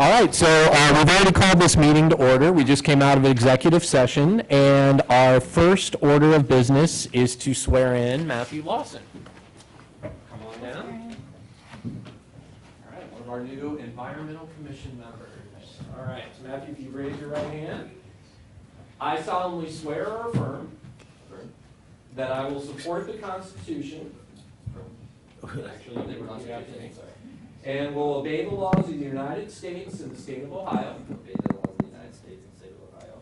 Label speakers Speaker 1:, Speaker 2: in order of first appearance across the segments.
Speaker 1: All right, so uh, we've already called this meeting to order. We just came out of an executive session, and our first order of business is to swear in Matthew Lawson. Come on down. All right, one of our new Environmental Commission members. All right, so Matthew, if you raise your right hand. I solemnly swear or affirm that I will support the Constitution. Actually, you repeat after me. And will obey the laws of the United States and the state of Ohio.
Speaker 2: obey the laws of the United States and state of Ohio,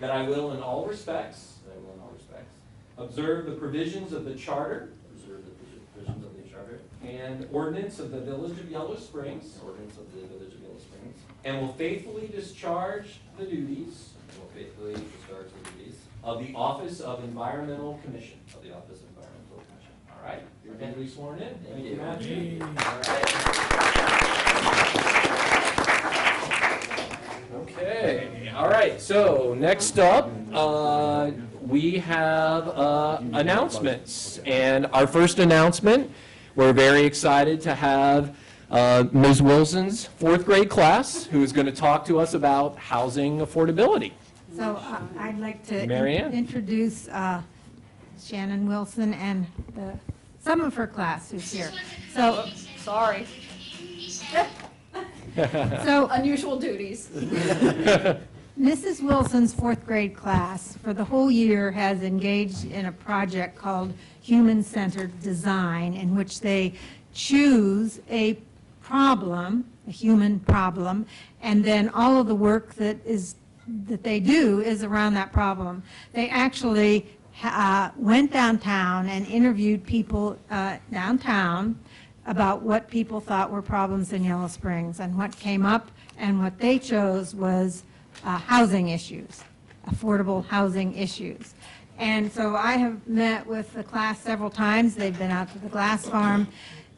Speaker 1: That I will in all respects
Speaker 2: that I will in all respects
Speaker 1: observe the provisions of the charter
Speaker 2: observe the provisions of the charter
Speaker 1: and ordinance of the Village of Yellow Springs.
Speaker 2: and ordinance of the Village of Yellow Springs,
Speaker 1: And will faithfully discharge the duties
Speaker 2: and will faithfully discharge the duties
Speaker 1: of the Office of Environmental Commission.
Speaker 2: of the Office of Environmental Commission.
Speaker 1: All right, you're duly sworn in.
Speaker 2: Thank you.
Speaker 1: Matthew. All right. Okay, all right, so next up, uh, we have uh, announcements. And our first announcement, we're very excited to have uh, Ms. Wilson's fourth grade class, who is going to talk to us about housing affordability.
Speaker 3: So uh, I'd like to in- introduce uh, Shannon Wilson and the, some of her class who's here. So,
Speaker 4: Sorry,
Speaker 3: so
Speaker 4: unusual duties.
Speaker 3: Mrs. Wilson's fourth grade class for the whole year has engaged in a project called Human-Centered Design, in which they choose a problem, a human problem, and then all of the work that is, that they do is around that problem. They actually uh, went downtown and interviewed people uh, downtown about what people thought were problems in Yellow Springs, and what came up, and what they chose was uh, housing issues, affordable housing issues. And so I have met with the class several times, they've been out to the glass farm,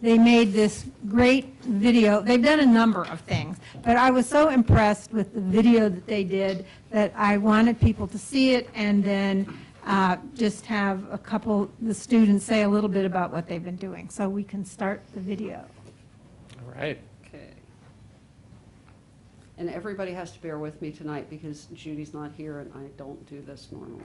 Speaker 3: they made this great video, they've done a number of things, but I was so impressed with the video that they did that I wanted people to see it and then uh, just have a couple, the students say a little bit about what they've been doing. So we can start the video.
Speaker 1: All right.
Speaker 5: Okay. And everybody has to bear with me tonight because Judy's not here and I don't do this normally.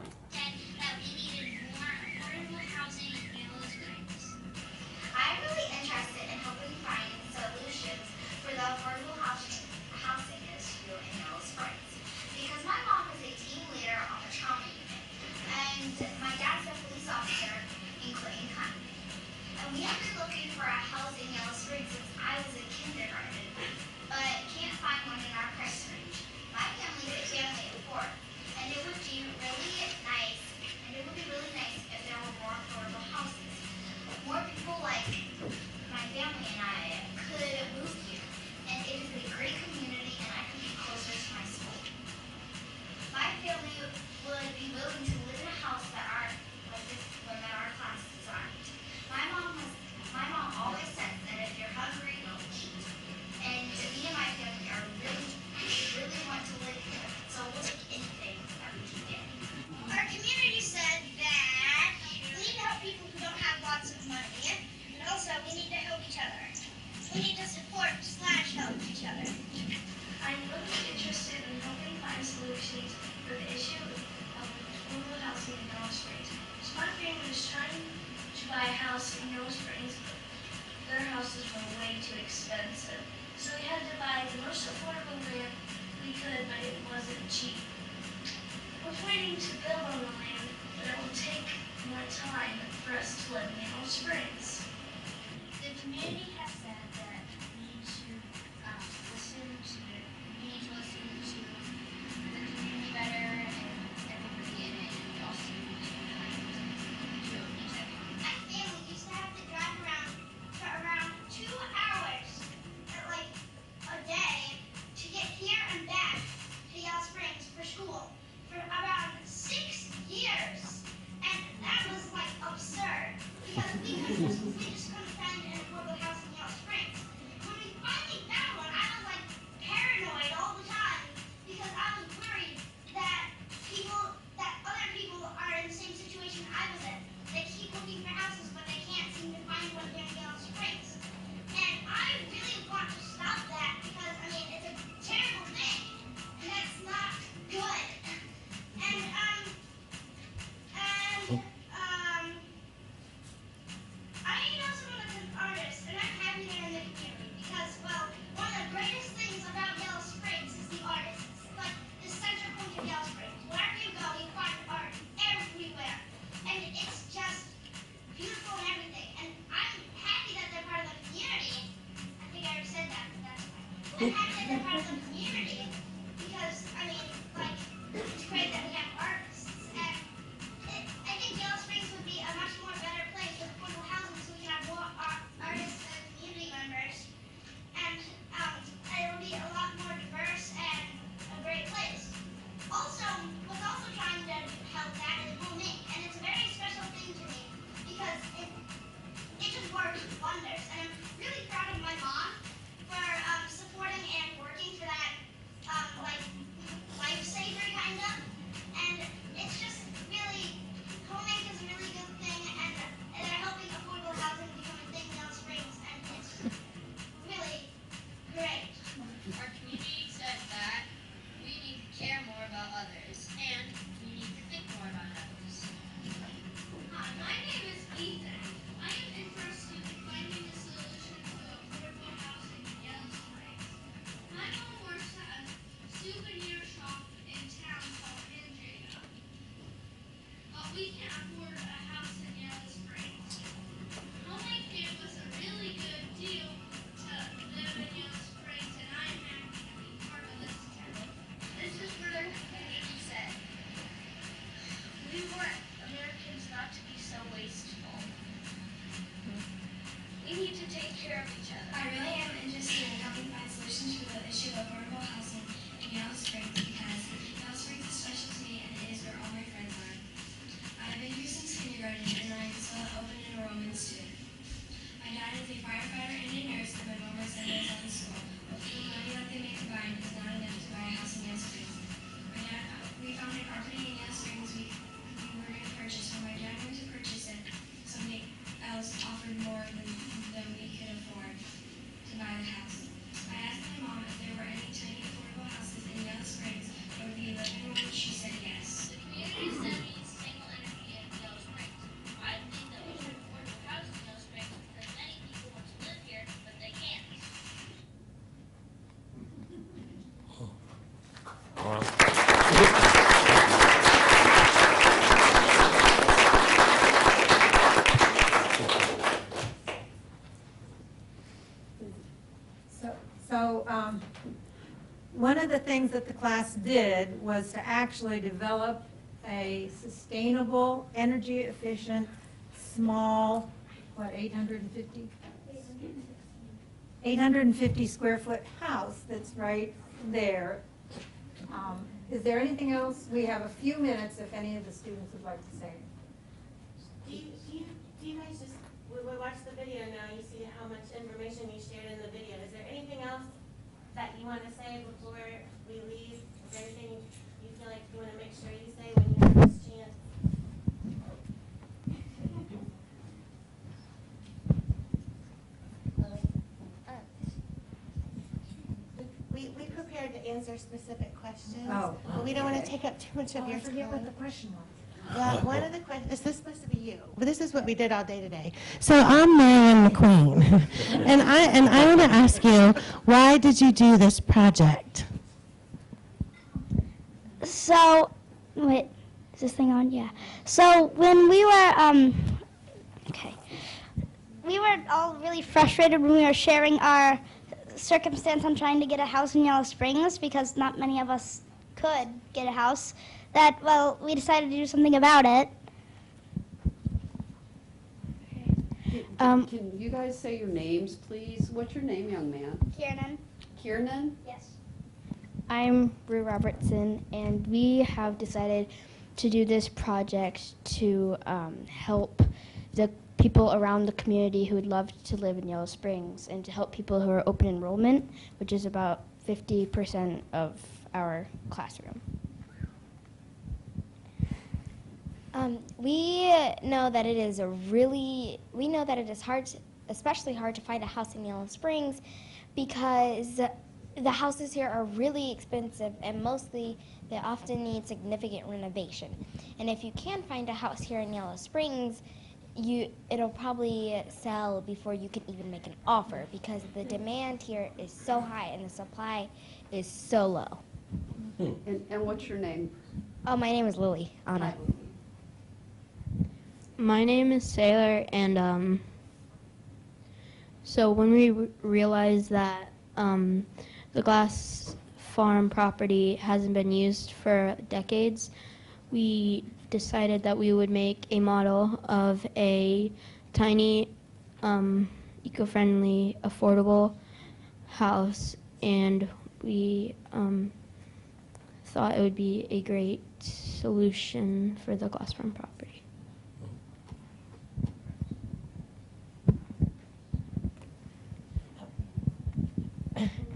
Speaker 6: Of the
Speaker 3: things that the class did was to actually develop a sustainable, energy efficient, small, what, eight hundred and fifty? Eight hundred and fifty square foot house that's right there. Um, Is there anything else? We have a few minutes if any of the students would like to say.
Speaker 7: Do you, do you, do you guys just, we, we watched the video now, you see how much information you shared in the video. Is there anything else that you wanna say before we leave? Is there anything you feel like you wanna make sure you say when you have this chance? We, we prepared to answer specific questions.
Speaker 3: Oh,
Speaker 7: But we don't wanna take up too much of your time.
Speaker 3: question was.
Speaker 7: Well, one of the questions, is this supposed to be you? But this is what we did all day today. So I'm Marion MacQueen, and I, and I want to ask you, why did you do this project?
Speaker 8: So, wait, is this thing on? Yeah. So when we were, um, okay, we were all really frustrated when we were sharing our circumstance on trying to get a house in Yellow Springs because not many of us could get a house. That well, we decided to do something about it. Um,
Speaker 9: Can you guys say your names, please? What's your name, young man?
Speaker 8: Kiernan.
Speaker 9: Kiernan?
Speaker 8: Yes.
Speaker 10: I'm Rue Robertson, and we have decided to do this project to um, help the people around the community who would love to live in Yellow Springs and to help people who are open enrollment, which is about 50% of our classroom.
Speaker 11: Um, we know that it is a really, we know that it is hard, to, especially hard to find a house in Yellow Springs because the houses here are really expensive and mostly they often need significant renovation. And if you can find a house here in Yellow Springs, you it'll probably sell before you can even make an offer because the demand here is so high and the supply is so low.
Speaker 9: And, and what's your name?
Speaker 11: Oh, my name is Lily Anna.
Speaker 10: My name is Sailor, and um, so when we r- realized that um, the glass farm property hasn't been used for decades, we decided that we would make a model of a tiny, um, eco-friendly, affordable house, and we um, thought it would be a great solution for the glass farm property.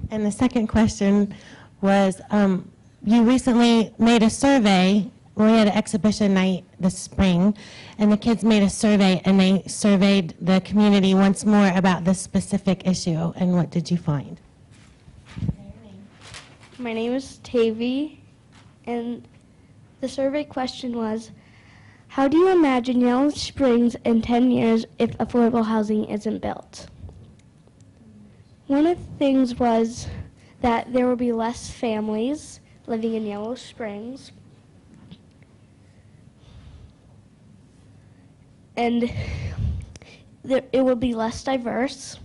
Speaker 12: And the second question was, um, you recently made a survey, we had an exhibition night this spring, and the kids made a survey, and they surveyed the community once more about this specific issue, and what did you find?
Speaker 10: My name is Tavy, and the survey question was How do you imagine Yellow Springs in 10 years if affordable housing isn't built? One of the things was that there will be less families living in Yellow Springs. And there, it will be less diverse.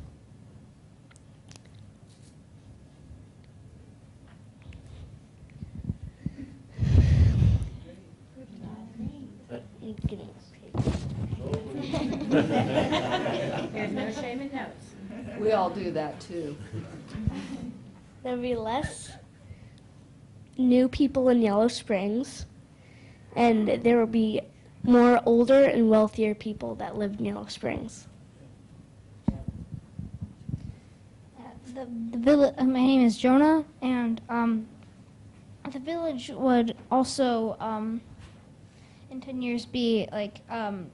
Speaker 4: There's no shame in notes. We all do that too.
Speaker 10: There'll be less new people in Yellow Springs, and there will be more older and wealthier people that live in Yellow Springs.
Speaker 13: The, the village, my name is Jonah, and um, the village would also, um, in 10 years, be like, um,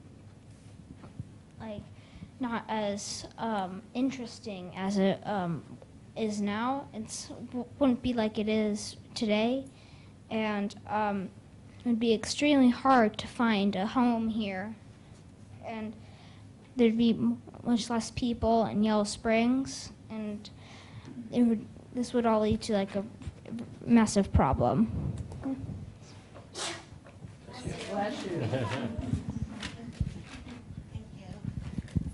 Speaker 13: like not as um, interesting as it um, is now. It wouldn't be like it is today, and um, it would be extremely hard to find a home here, and there'd be much less people in Yellow Springs, and it would, this would all lead to like a massive problem.
Speaker 4: Bless you.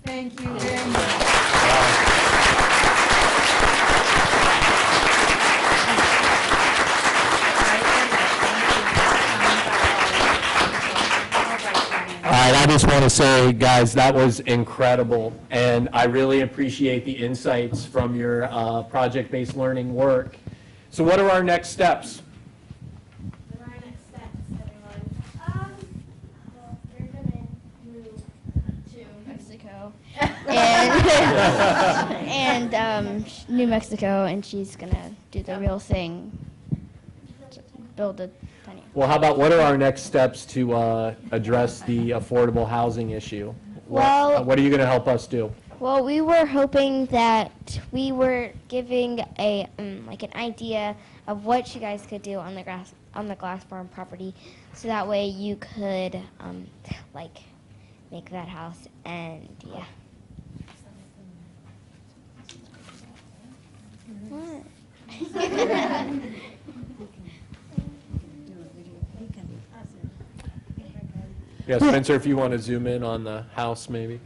Speaker 3: Thank you very much.
Speaker 1: Right, I just want to say, guys, that was incredible, and I really appreciate the insights from your uh, project-based learning work. So what are our next steps?
Speaker 12: Our next steps, everyone?
Speaker 11: Um, well, they're gonna move
Speaker 10: to Mexico. And, and um, New Mexico, and she's gonna do the real thing, build a tiny.
Speaker 1: Well, how about, what are our next steps to uh, address the affordable housing issue? What-
Speaker 11: Well-
Speaker 1: What are you going to help us do?
Speaker 11: Well, we were hoping that we were giving a um, like an idea of what you guys could do on the grass on the glass farm property, so that way you could um, like make that house and yeah.
Speaker 1: Yeah, Spencer, if you want to zoom in on the house, maybe?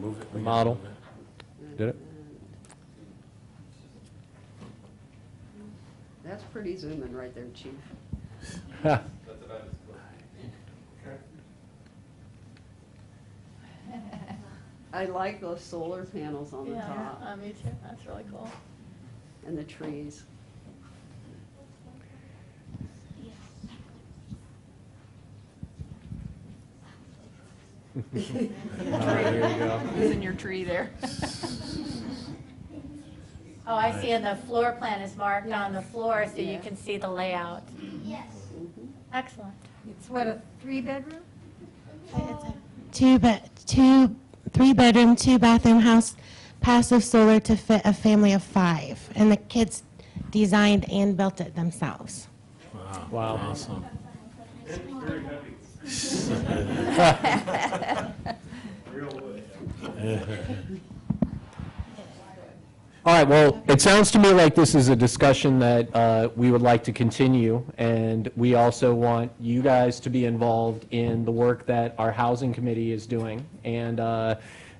Speaker 1: Move The model? Did it?
Speaker 4: That's pretty zooming right there, chief.
Speaker 1: Ha.
Speaker 4: I like those solar panels on the
Speaker 14: Yeah,
Speaker 4: top
Speaker 14: uh, me too. That's really cool.
Speaker 4: and the trees.
Speaker 1: there you go.
Speaker 14: Your tree there. Oh, I see, and the floor plan is marked on the floor, so you can see the layout.
Speaker 11: Yes.
Speaker 14: Excellent.
Speaker 3: It's what, a three-bedroom?
Speaker 12: Two be, two, three-bedroom, two-bathroom house, passive solar to fit a family of five. And the kids designed and built it themselves.
Speaker 1: Wow.
Speaker 15: Awesome.
Speaker 1: All right, well, it sounds to me like this is a discussion that uh, we would like to continue, and we also want you guys to be involved in the work that our housing committee is doing. And uh,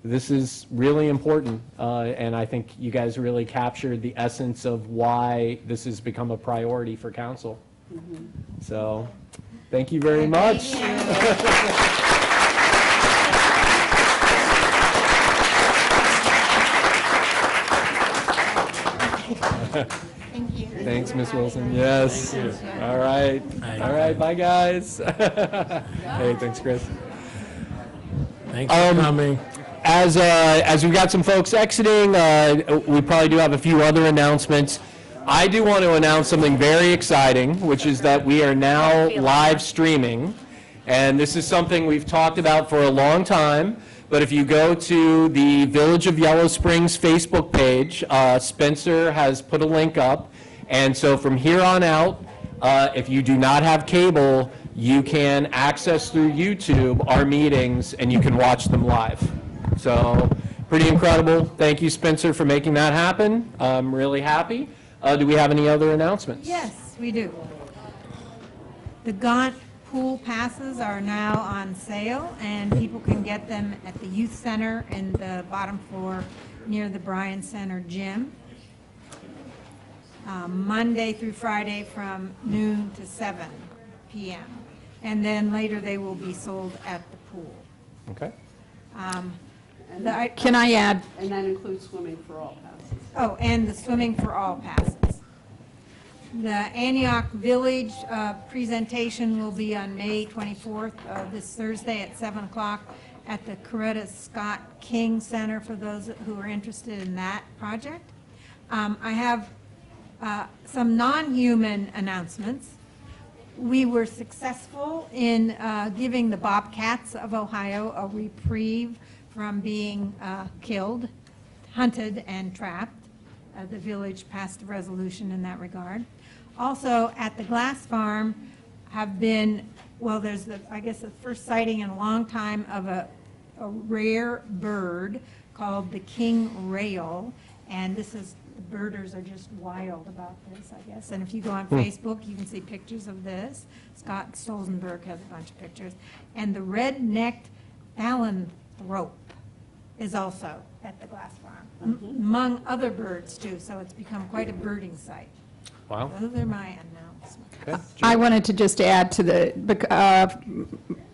Speaker 1: this is really important, uh, and I think you guys really captured the essence of why this has become a priority for council. So, thank you very much.
Speaker 3: Thank you.
Speaker 1: Thanks, Ms. Wilson. Yes. All right. All right, bye, guys. Hey, thanks, Chris.
Speaker 15: Thanks for
Speaker 1: Um,
Speaker 15: coming.
Speaker 1: As, uh, as we've got some folks exiting, uh, we probably do have a few other announcements. I do want to announce something very exciting, which is that we are now live streaming. And this is something we've talked about for a long time, but if you go to the Village of Yellow Springs Facebook page, uh, Spencer has put a link up. And so from here on out, uh, if you do not have cable, you can access through YouTube our meetings and you can watch them live. So, pretty incredible. Thank you, Spencer, for making that happen. I'm really happy. Uh, Do we have any other announcements?
Speaker 3: Yes, we do. The Gaunt pool passes are now on sale, and people can get them at the youth center in the bottom floor near the Bryan Center gym. Um, Monday through Friday from noon to seven PM. And then later they will be sold at the pool.
Speaker 1: Okay.
Speaker 3: Um,
Speaker 4: And
Speaker 3: the- I-
Speaker 4: Can I add? And that includes swimming for all passes.
Speaker 3: Oh, and the swimming for all passes. The Antioch Village uh, presentation will be on May 24th, uh, this Thursday at 7 o'clock at the Coretta Scott King Center for those who are interested in that project. Um, I have uh, some non-human announcements. We were successful in uh, giving the Bobcats of Ohio a reprieve from being uh, killed, hunted, and trapped. Uh, The village passed a resolution in that regard. Also, at the Glass Farm have been, well, there's, the I guess, the first sighting in a long time of a a rare bird called the king rail, and this is, the birders are just wild about this, I guess. And if you go on
Speaker 1: Hmm.
Speaker 3: Facebook, you can see pictures of this. Scott Stolzenberg has a bunch of pictures. And the red-necked phalarope is also at the Glass among other birds too, so it's become quite a birding site.
Speaker 1: Wow.
Speaker 3: Those are my announcements.
Speaker 1: Okay.
Speaker 4: I wanted to just add to the, bec- uh,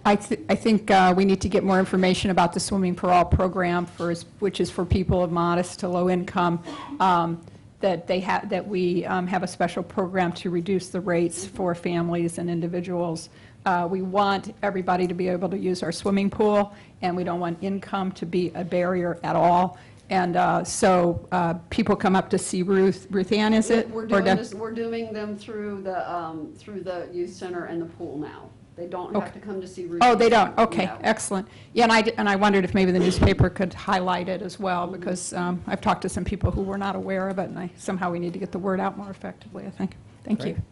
Speaker 4: I thi- I think uh, we need to get more information about the Swimming for All program for, which is for people of modest to low income, um, that they have, that we um, have a special program to reduce the rates for families and individuals. Uh, We want everybody to be able to use our swimming pool, and we don't want income to be a barrier at all. And uh, so uh, people come up to see Ruth, Ruth Ann, is it?
Speaker 9: We're
Speaker 4: Or
Speaker 9: doing
Speaker 4: Deb-
Speaker 9: this, we're doing them through the, um, through the youth center and the pool now. They don't have
Speaker 4: Okay.
Speaker 9: to come to see Ruth.
Speaker 4: Oh, they don't, okay,
Speaker 9: No.
Speaker 4: excellent. Yeah, and I, and I wondered if maybe the newspaper could highlight it as well, because um, I've talked to some people who were not aware of it, and I, somehow we need to get the word out more effectively, I think. Thank you.
Speaker 1: Great.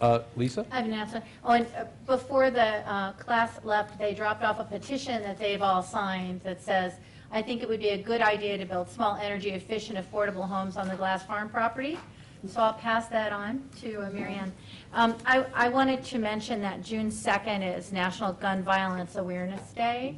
Speaker 1: Uh, Lisa?
Speaker 14: I have an answer. Oh, and uh, before the uh, class left, they dropped off a petition that they've all signed that says, I think it would be a good idea to build small, energy efficient, affordable homes on the Glass Farm property. So I'll pass that on to uh, Mary Um, I, I wanted to mention that June 2nd is National Gun Violence Awareness Day.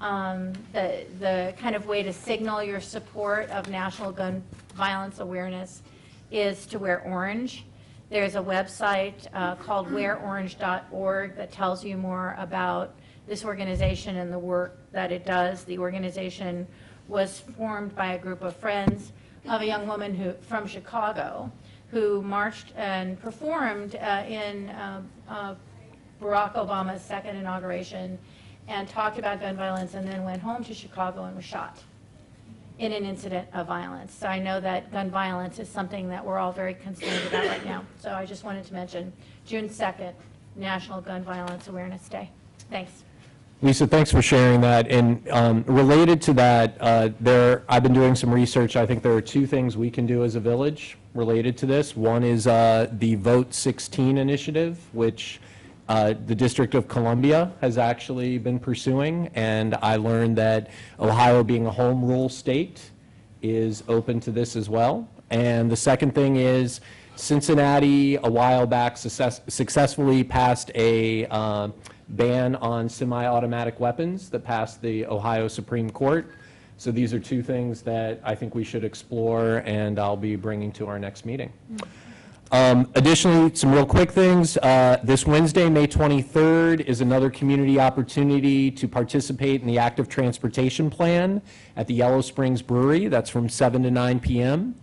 Speaker 14: Um, The, the kind of way to signal your support of national gun violence awareness is to wear orange. There's a website uh, called wearorange.org that tells you more about this organization and the work that it does. The organization was formed by a group of friends of a young woman who, from Chicago, who marched and performed uh, in uh, uh, Barack Obama's second inauguration and talked about gun violence and then went home to Chicago and was shot in an incident of violence. So I know that gun violence is something that we're all very concerned about right now. So I just wanted to mention June 2nd, National Gun Violence Awareness Day. Thanks.
Speaker 1: Lisa, thanks for sharing that. And um, related to that, uh, there, I've been doing some research. I think there are two things we can do as a village related to this. One is uh, the Vote 16 initiative, which uh, the District of Columbia has actually been pursuing. And I learned that Ohio, being a home rule state, is open to this as well. And the second thing is Cincinnati, a while back, success- successfully passed a uh, ban on semi-automatic weapons that passed the Ohio Supreme Court. So these are two things that I think we should explore, and I'll be bringing to our next meeting. Um, Additionally, some real quick things. Uh, This Wednesday, May 23rd, is another community opportunity to participate in the active transportation plan at the Yellow Springs Brewery. That's from 7 to 9 p.m.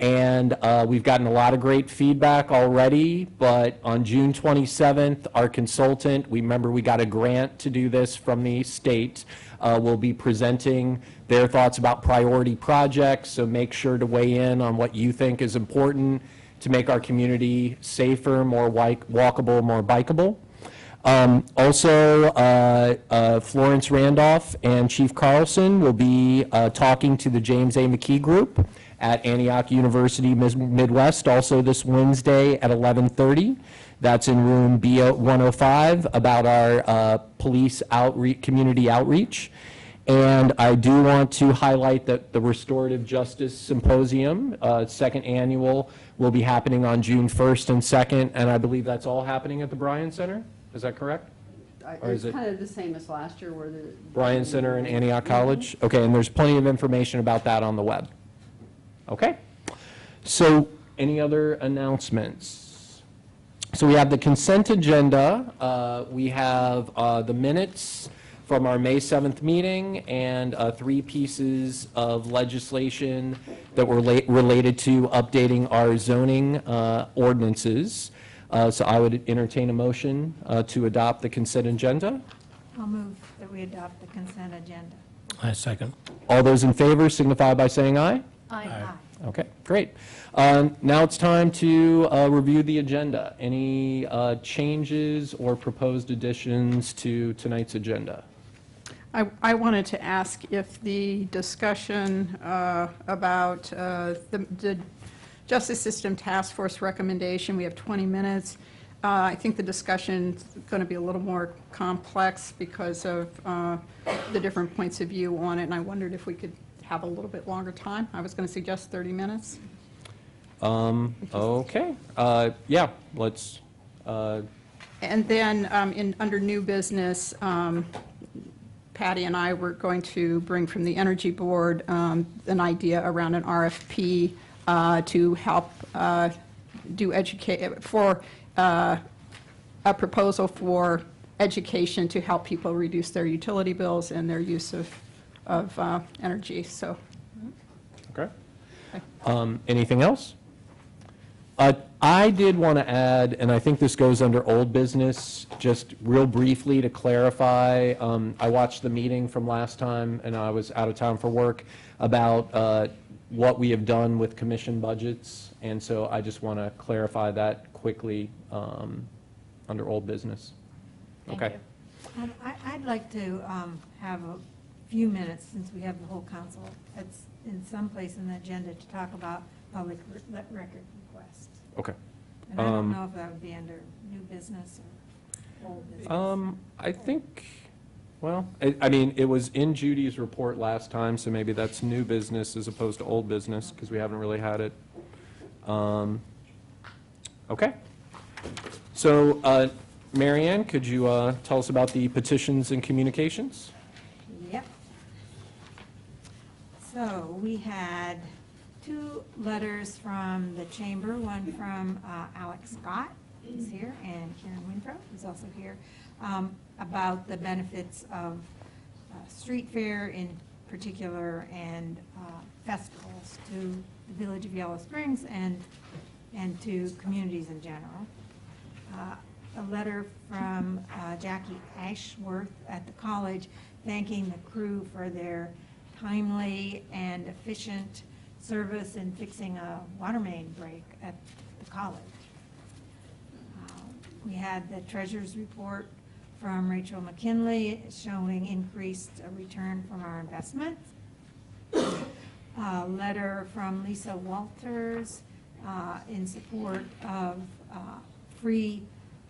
Speaker 1: And uh, we've gotten a lot of great feedback already, but on June 27th, our consultant, we remember we got a grant to do this from the state, uh, will be presenting their thoughts about priority projects, so make sure to weigh in on what you think is important to make our community safer, more walkable, more bikeable. Um, Also, uh, uh, Florence Randolph and Chief Carlson will be uh, talking to the James A. McKee Group at Antioch University Mis- Midwest, also this Wednesday at 11:30. That's in room B105, about our uh, police outreach, community outreach. And I do want to highlight that the Restorative Justice Symposium, uh, second annual, will be happening on June 1st and 2nd, and I believe that's all happening at the Bryan Center? Is that correct?
Speaker 9: I-
Speaker 1: Or
Speaker 9: It's
Speaker 1: it-
Speaker 9: kind of the same as last year where the.
Speaker 1: Bryan Center and Antioch College? Okay, and there's plenty of information about that on the web. Okay? So, any other announcements? So we have the consent agenda, uh, we have uh, the minutes from our May 7th meeting, and uh, three pieces of legislation that were la- related to updating our zoning uh, ordinances. Uh, So I would entertain a motion uh, to adopt the consent agenda.
Speaker 3: I'll move that we adopt the consent agenda.
Speaker 15: I second.
Speaker 1: All those in favor signify by saying aye.
Speaker 3: Aye.
Speaker 1: Okay, great. Um, Now it's time to uh, review the agenda. Any uh, changes or proposed additions to tonight's agenda?
Speaker 4: I, I wanted to ask if the discussion uh, about uh, the the Justice System Task Force recommendation, we have 20 minutes. Uh, I think the discussion is going to be a little more complex because of uh, the different points of view on it, and I wondered if we could have a little bit longer time. I was going to suggest 30 minutes.
Speaker 1: Um, Okay, Uh, yeah, let's, uh,
Speaker 4: And then, um, in, under new business, um, Patty and I were going to bring from the Energy Board um, an idea around an RFP uh, to help uh, do educate, for uh, a proposal for education to help people reduce their utility bills and their use of, of uh, energy, so.
Speaker 1: okay. Um, Anything else? Uh, I did want to add, and I think this goes under old business, just real briefly to clarify, um, I watched the meeting from last time, and I was out of town for work, about uh, what we have done with commission budgets, and so I just want to clarify that quickly um, under old business.
Speaker 14: Thank
Speaker 1: Okay.
Speaker 14: you.
Speaker 3: Um, I- I'd like to um, have a few minutes, since we have the whole council, it's in some place in the agenda to talk about public re- record requests.
Speaker 1: Okay.
Speaker 3: And I don't
Speaker 1: Um,
Speaker 3: know if that would be under new business or old business.
Speaker 1: Um, I think, well, I, I mean, it was in Judy's report last time, so maybe that's new business as opposed to old business, because we haven't really had it. Um, okay. So, uh, Marianne, could you, uh, tell us about the petitions and communications?
Speaker 3: Yep. So we had two letters from the chamber, one from uh, Alex Scott, who's here, and Karen Wintrow, who's also here, um, about the benefits of uh, street fair in particular and uh, festivals to the village of Yellow Springs and, and to communities in general. Uh, A letter from uh, Jackie Ashworth at the college thanking the crew for their timely and efficient service in fixing a water main break at the college. Uh, We had the treasurer's report from Rachel McKinley showing increased return from our investments. A letter from Lisa Walters uh, in support of uh, free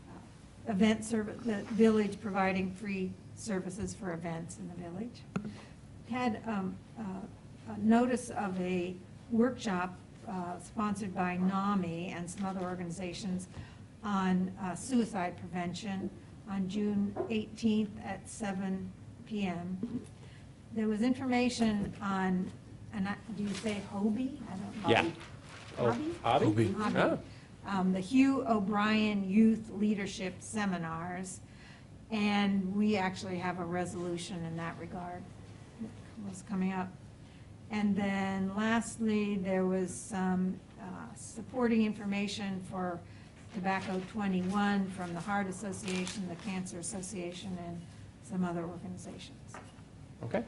Speaker 3: uh, event service, the village providing free services for events in the village. Had um, uh, a notice of a workshop uh, sponsored by NAMI and some other organizations on uh, suicide prevention on June 18th at 7 PM. there was information on, and I- do you say Hobie? I don't know.
Speaker 1: Yeah. Oh,
Speaker 3: Hobby?
Speaker 1: Hobby?
Speaker 3: Hobby.
Speaker 1: Oh.
Speaker 3: Um, The Hugh O'Brian Youth Leadership Seminars, and we actually have a resolution in that regard that was coming up. And then lastly, there was some uh, supporting information for Tobacco 21 from the Heart Association, the Cancer Association, and some other organizations.
Speaker 1: Okay.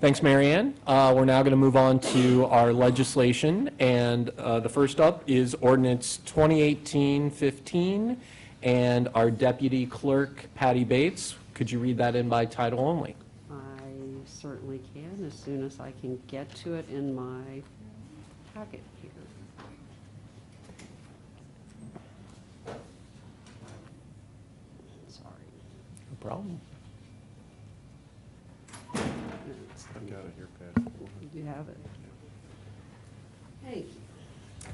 Speaker 1: Thanks, Marianne. Uh, We're now going to move on to our legislation, and uh, the first up is ordinance 2018-15, and our deputy clerk, Patty Bates. Could you read that in by title only?
Speaker 9: I as soon as I can get to it in my packet here. Sorry.
Speaker 1: No problem.
Speaker 9: I've got it here, Pat. You have it. Thank you.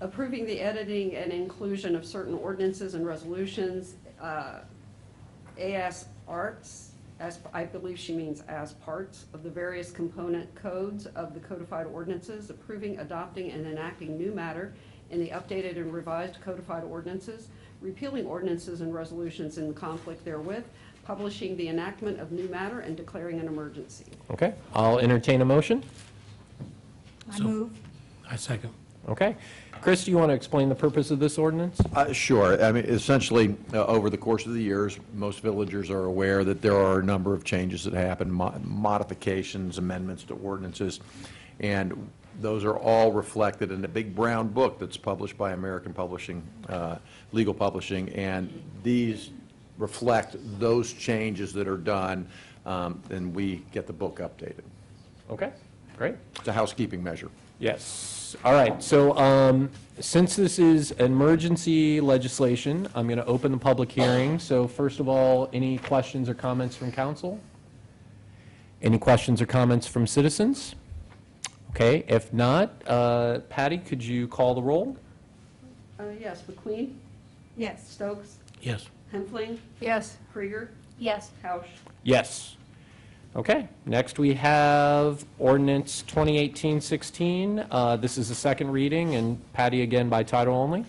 Speaker 9: Approving the editing and inclusion of certain ordinances and resolutions, uh, AS Arts, as, I believe she means as parts of the various component codes of the codified ordinances, approving, adopting, and enacting new matter in the updated and revised codified ordinances, repealing ordinances and resolutions in conflict therewith, publishing the enactment of new matter, and declaring an emergency.
Speaker 1: Okay, I'll entertain a motion.
Speaker 3: I move.
Speaker 15: I second.
Speaker 1: Okay. Chris, do you want to explain the purpose of this ordinance?
Speaker 16: Uh, Sure. I mean, essentially, uh, over the course of the years, most villagers are aware that there are a number of changes that happen, mo- modifications, amendments to ordinances, and those are all reflected in a big brown book that's published by American Publishing, uh, Legal Publishing, and these reflect those changes that are done, um, and we get the book updated.
Speaker 1: Okay, great.
Speaker 16: It's a housekeeping measure.
Speaker 1: Yes. All right, so um, since this is emergency legislation, I'm going to open the public hearing. So first of all, any questions or comments from council? Any questions or comments from citizens? Okay, if not, uh, Patty, could you call the roll?
Speaker 9: Uh, Yes, MacQueen?
Speaker 3: Yes.
Speaker 9: Stokes?
Speaker 15: Yes.
Speaker 9: Hempfling?
Speaker 4: Yes.
Speaker 9: Kreeger?
Speaker 14: Yes.
Speaker 9: Housh?
Speaker 1: Yes. Okay, next we have ordinance 2018-16. Uh, This is the second reading, and Patty again by title only.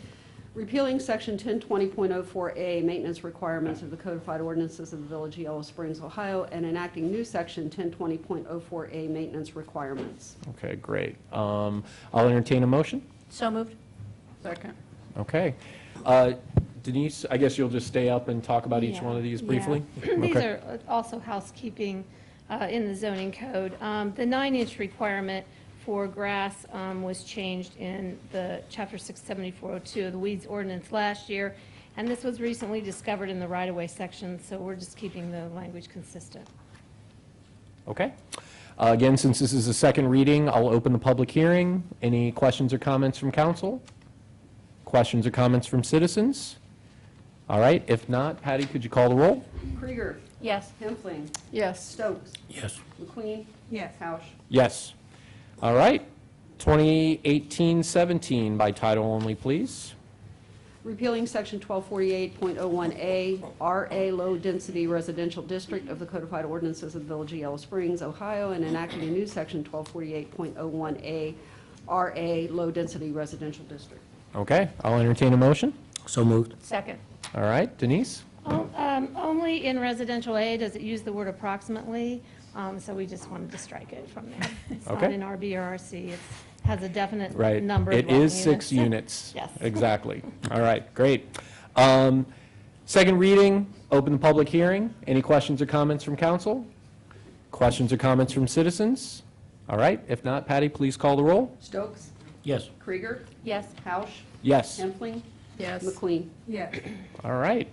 Speaker 9: Repealing Section 1020.04A, maintenance requirements of the codified ordinances of the Village of Yellow Springs, Ohio, and enacting new Section 1020.04A, maintenance requirements.
Speaker 1: Okay, great. Um, I'll entertain a motion.
Speaker 14: So moved.
Speaker 4: Second.
Speaker 1: Okay. Uh, Denise, I guess you'll just stay up and talk about each
Speaker 14: Yeah,
Speaker 1: one of these
Speaker 14: yeah.
Speaker 1: briefly?
Speaker 14: These
Speaker 1: Okay.
Speaker 14: are also housekeeping uh, in the zoning code. Um, The nine-inch requirement for grass um, was changed in the Chapter 67402 of the weeds ordinance last year, and this was recently discovered in the right-of-way section, so we're just keeping the language consistent.
Speaker 1: Okay. Uh, Again, since this is a second reading, I'll open the public hearing. Any questions or comments from council? Questions or comments from citizens? All right, if not, Patty, could you call the roll?
Speaker 9: Kreeger?
Speaker 14: Yes.
Speaker 9: Hempfling?
Speaker 4: Yes.
Speaker 9: Stokes?
Speaker 15: Yes.
Speaker 9: MacQueen?
Speaker 3: Yes.
Speaker 9: Housh?
Speaker 1: Yes. All right. 2018-17 by title only, please.
Speaker 9: Repealing Section 1248.01A, RA Low Density Residential District of the Codified Ordinances of the Village of Yellow Springs, Ohio, and enacting a new Section 1248.01A, RA Low Density Residential District.
Speaker 1: Okay, I'll entertain a motion.
Speaker 15: So moved.
Speaker 14: Second.
Speaker 1: All right, Denise?
Speaker 14: Oh, um, Only in residential A does it use the word approximately, um, so we just wanted to strike it from there. It's not
Speaker 1: Okay.
Speaker 14: in RB or RC, it has a definite
Speaker 1: Right.
Speaker 14: number of
Speaker 1: It
Speaker 14: dwelling
Speaker 1: is six
Speaker 14: units.
Speaker 1: units.
Speaker 14: Yes.
Speaker 1: Exactly. All right, great. Um, Second reading, open the public hearing. Any questions or comments from council? Questions or comments from citizens? All right, if not, Patty, please call the roll.
Speaker 9: Stokes?
Speaker 15: Yes.
Speaker 9: Kreeger?
Speaker 14: Yes.
Speaker 9: Housh?
Speaker 1: Yes.
Speaker 9: Hempfling?
Speaker 4: Yes.
Speaker 9: MacQueen?
Speaker 3: Yes.
Speaker 1: All right.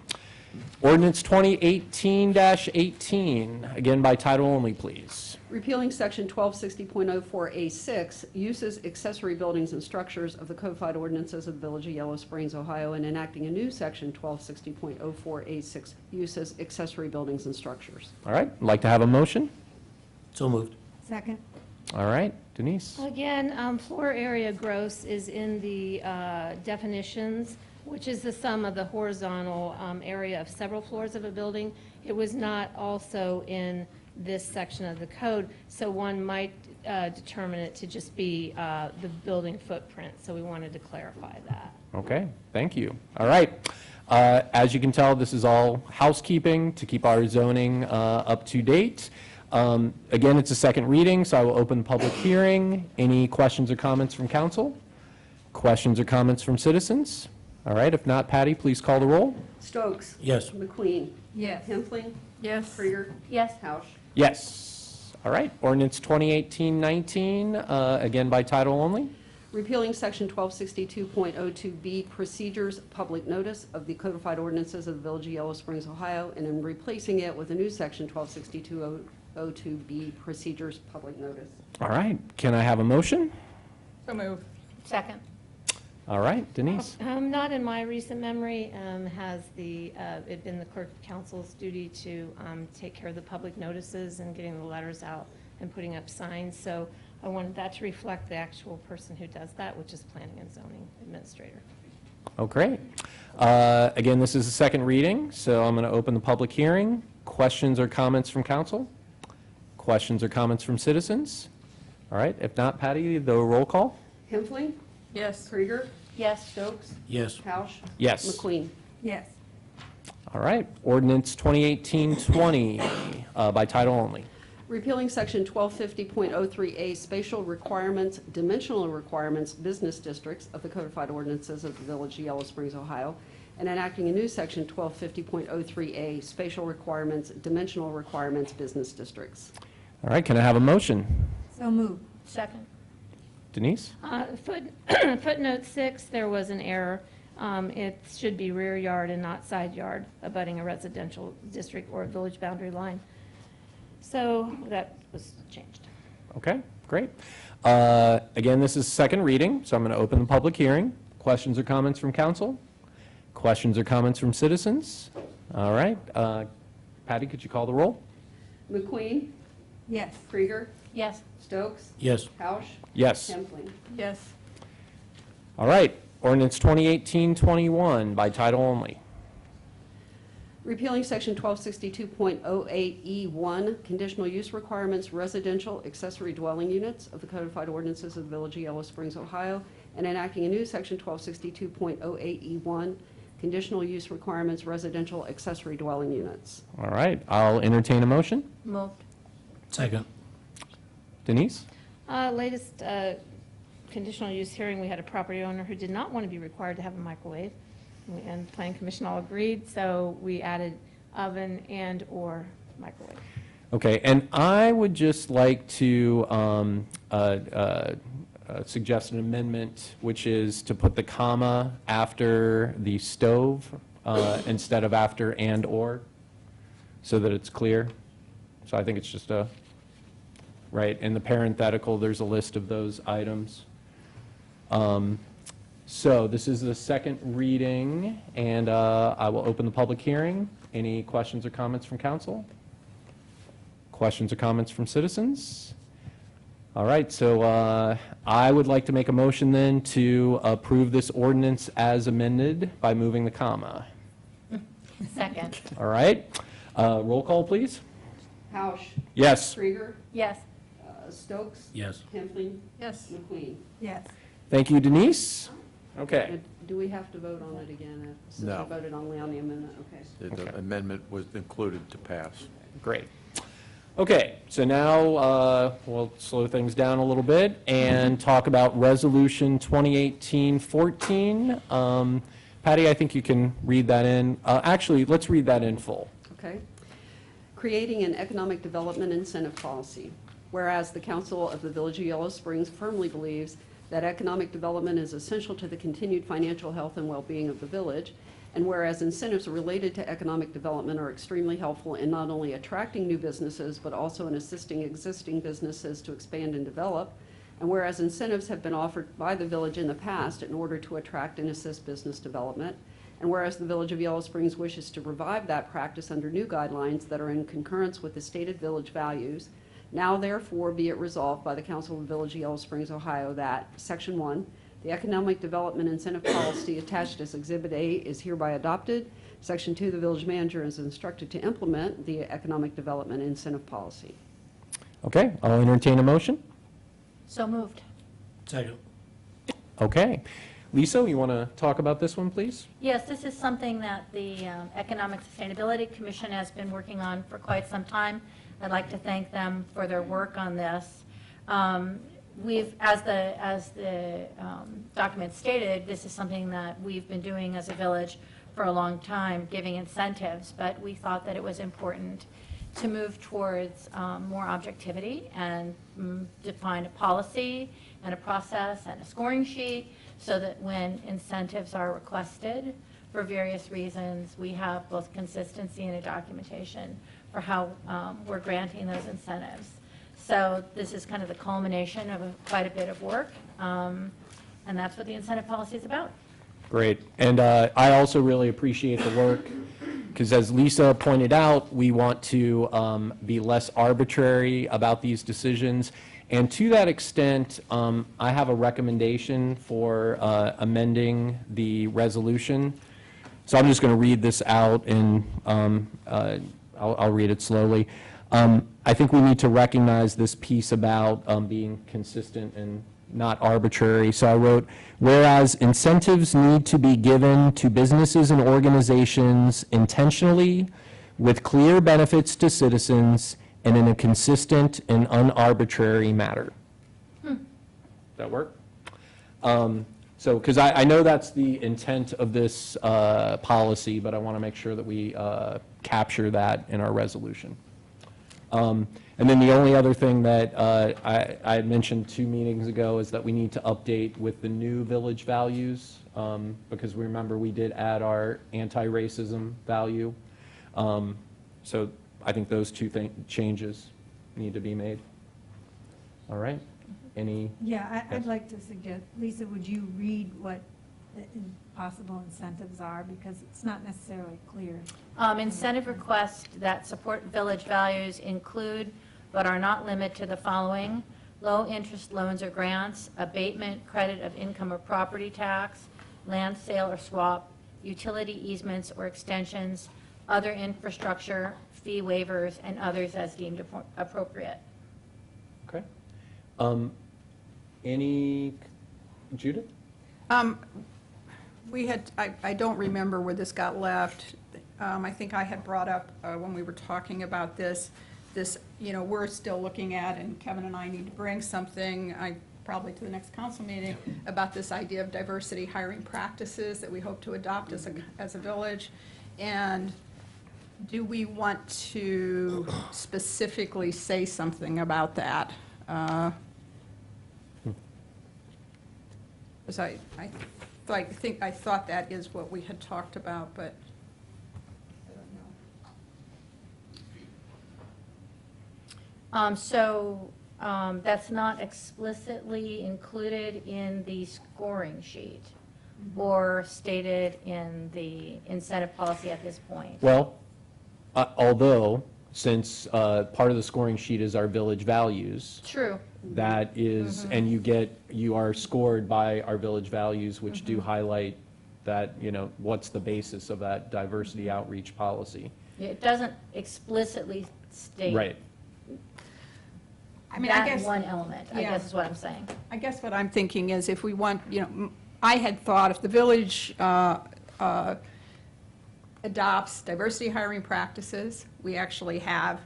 Speaker 1: Ordinance 2018-18, again by title only, please.
Speaker 9: Repealing Section 1260.04A6, uses accessory buildings and structures of the codified ordinances of the Village of Yellow Springs, Ohio, and enacting a new Section 1260.04A6, uses accessory buildings and structures.
Speaker 1: All right, I'd like to have a motion.
Speaker 15: So moved.
Speaker 3: Second.
Speaker 1: All right, Denise?
Speaker 14: Again, um, floor area gross is in the uh, definitions, which is the sum of the horizontal um, area of several floors of a building. It was not also in this section of the code. So one might uh, determine it to just be uh, the building footprint. So we wanted to clarify that.
Speaker 1: Okay, thank you. All right. Uh, As you can tell, this is all housekeeping to keep our zoning uh, up to date. Um, Again, it's a second reading, so I will open the public hearing. Any questions or comments from council? Questions or comments from citizens? All right, if not, Patty, please call the roll.
Speaker 9: Stokes.
Speaker 15: Yes.
Speaker 9: MacQueen.
Speaker 3: Yes.
Speaker 9: Hempfling.
Speaker 4: Yes.
Speaker 9: Kreeger.
Speaker 14: Yes.
Speaker 9: Housh.
Speaker 1: Yes. All right, ordinance 2018-19, uh, again by title only.
Speaker 9: Repealing Section 1262.02B Procedures, Public Notice of the Codified Ordinances of the Village of Yellow Springs, Ohio, and then replacing it with a new Section 1262.02B Procedures, Public Notice.
Speaker 1: All right, can I have a motion?
Speaker 4: So move.
Speaker 14: Second.
Speaker 1: All right, Denise.
Speaker 14: Um, Not in my recent memory, um, has the, uh, it been the clerk of council's duty to um, take care of the public notices and getting the letters out and putting up signs. So I wanted that to reflect the actual person who does that, which is planning and zoning administrator.
Speaker 1: Oh, great. Uh, Again, this is a second reading, so I'm going to open the public hearing. Questions or comments from council? Questions or comments from citizens? All right, if not, Patty, the roll call?
Speaker 9: Hempfling.
Speaker 4: Yes.
Speaker 9: Kreeger.
Speaker 14: Yes.
Speaker 9: Stokes.
Speaker 15: Yes.
Speaker 9: Housh.
Speaker 1: Yes.
Speaker 9: MacQueen.
Speaker 3: Yes.
Speaker 1: All right, ordinance 2018-20 uh, by title only.
Speaker 9: Repealing Section 1250.03A Spatial Requirements, Dimensional Requirements, Business Districts of the Codified Ordinances of the Village of Yellow Springs, Ohio, and enacting a new Section 1250.03A Spatial Requirements, Dimensional Requirements, Business Districts.
Speaker 1: All right, can I have a motion?
Speaker 3: So moved.
Speaker 14: Second.
Speaker 1: Denise?
Speaker 14: Uh, foot- Footnote six, there was an error. Um, It should be rear yard and not side yard abutting a residential district or a village boundary line. So that was changed.
Speaker 1: Okay, great. Uh, Again, this is second reading, so I'm going to open the public hearing. Questions or comments from council? Questions or comments from citizens? All right, uh, Patty, could you call the roll?
Speaker 9: MacQueen.
Speaker 3: Yes.
Speaker 9: Kreeger.
Speaker 14: Yes.
Speaker 9: Stokes.
Speaker 15: Yes.
Speaker 9: Housh.
Speaker 1: Yes.
Speaker 9: Hempfling.
Speaker 4: Yes.
Speaker 1: All right, ordinance 2018-21 by title only.
Speaker 9: Repealing Section 1262.08E1, E Conditional Use Requirements, Residential Accessory Dwelling Units of the Codified Ordinances of the Village of Yellow Springs, Ohio, and enacting a new Section 1262.08E1, E Conditional Use Requirements, Residential Accessory Dwelling Units.
Speaker 1: All right, I'll entertain a motion.
Speaker 14: Moved.
Speaker 15: Second.
Speaker 1: Denise?
Speaker 14: Uh, Latest uh, conditional use hearing, we had a property owner who did not want to be required to have a microwave. And the planning commission all agreed, so we added oven and/or microwave.
Speaker 1: Okay, and I would just like to um, uh, uh, uh, suggest an amendment, which is to put the comma after the stove uh, instead of after and/or, so that it's clear. So I think it's just a, right, in the parenthetical, there's a list of those items. Um, So this is the second reading, and uh, I will open the public hearing. Any questions or comments from council? Questions or comments from citizens? All right, so uh, I would like to make a motion then to approve this ordinance as amended by moving the comma.
Speaker 14: Second.
Speaker 1: All right, Uh, roll call, please.
Speaker 9: Housh.
Speaker 1: Yes.
Speaker 9: Kreeger.
Speaker 14: Yes.
Speaker 9: Uh, Stokes.
Speaker 15: Yes.
Speaker 9: Hempfling.
Speaker 4: Yes.
Speaker 9: MacQueen.
Speaker 3: Yes.
Speaker 1: Thank you, Denise. Okay.
Speaker 9: And Do we have to vote on it again? uh, Since
Speaker 16: No.
Speaker 9: we voted only on the amendment, okay.
Speaker 16: The- The
Speaker 1: Okay.
Speaker 16: amendment was included to pass.
Speaker 1: Great. Okay, so now uh, we'll slow things down a little bit and talk about Resolution 2018-14. Um, Patty, I think you can read that in. Uh, Actually, let's read that in full.
Speaker 9: Okay. Creating an economic development incentive policy. Whereas the Council of the Village of Yellow Springs firmly believes that economic development is essential to the continued financial health and well-being of the village, and whereas incentives related to economic development are extremely helpful in not only attracting new businesses, but also in assisting existing businesses to expand and develop, and whereas incentives have been offered by the village in the past in order to attract and assist business development, and whereas the Village of Yellow Springs wishes to revive that practice under new guidelines that are in concurrence with the stated village values, now therefore be it resolved by the Council of the Village of Yellow Springs, Ohio, that, Section 1, the Economic Development Incentive Policy attached as Exhibit A is hereby adopted, Section two, the village manager is instructed to implement the economic development incentive policy.
Speaker 1: Okay, I'll entertain a motion.
Speaker 14: So moved.
Speaker 15: Second.
Speaker 1: Okay. Lisa, you want to talk about this one, please?
Speaker 14: Yes, this is something that the um, Economic Sustainability Commission has been working on for quite some time. I'd like to thank them for their work on this. Um, We've, as the, as the um, document stated, this is something that we've been doing as a village for a long time, giving incentives, but we thought that it was important to move towards um, more objectivity and mm, define a policy and a process and a scoring sheet so that when incentives are requested for various reasons, we have both consistency and a documentation for how um, we're granting those incentives. So this is kind of the culmination of a- quite a bit of work, um, and that's what the incentive policy is about.
Speaker 1: Great. And uh, I also really appreciate the work, because as Lisa pointed out, we want to um, be less arbitrary about these decisions. And to that extent, um, I have a recommendation for uh, amending the resolution. So I'm just going to read this out, and um, uh, I'll I'll read it slowly. Um, I think we need to recognize this piece about um, being consistent and not arbitrary. So I wrote, whereas incentives need to be given to businesses and organizations intentionally, with clear benefits to citizens, and in a consistent and unarbitrary manner. Does that work? Um, So, because I, I know that's the intent of this uh, policy, but I want to make sure that we uh, capture that in our resolution. Um, And then the only other thing that uh, I I had mentioned two meetings ago is that we need to update with the new village values, um, because we remember we did add our anti-racism value. Um, So I think those two thing, changes need to be made. All right? Any?
Speaker 3: Yeah, I- I'd like to suggest, Lisa, would you read what the in- possible incentives are? Because it's not necessarily clear.
Speaker 14: Um, Incentive requests that support village values include, but are not limited to the following: low-interest loans or grants, abatement, credit of income or property tax, land sale or swap, utility easements or extensions, other infrastructure, fee waivers, and others as deemed appro- appropriate.
Speaker 1: Okay. Um, Any, Judith?
Speaker 4: Um, We had, I, I don't remember where this got left. Um, I think I had brought up, uh, when we were talking about this, this, you know, we're still looking at, and Kevin and I need to bring something, I, probably to the next council meeting, about this idea of diversity hiring practices that we hope to adopt as a, as a village. And do we want to specifically say something about that? Uh, Because I, I, thought- I think, I thought that is what we had talked about, but I don't know.
Speaker 14: Um, So um, that's not explicitly included in the scoring sheet or stated in the incentive policy at this point.
Speaker 1: Well, uh, although, since uh, part of the scoring sheet is our village values,
Speaker 14: True.
Speaker 1: That is, and you get, you are scored by our village values, which do highlight that, you know, what's the basis of that diversity outreach policy.
Speaker 14: It doesn't explicitly state.
Speaker 1: Right.
Speaker 4: I mean, I
Speaker 14: That
Speaker 4: guess-
Speaker 14: one element, I
Speaker 4: Yeah.
Speaker 14: guess is what I'm saying.
Speaker 4: I guess what I'm thinking is if we want, you know, m- I had thought if the village uh, uh, adopts diversity hiring practices, we actually have,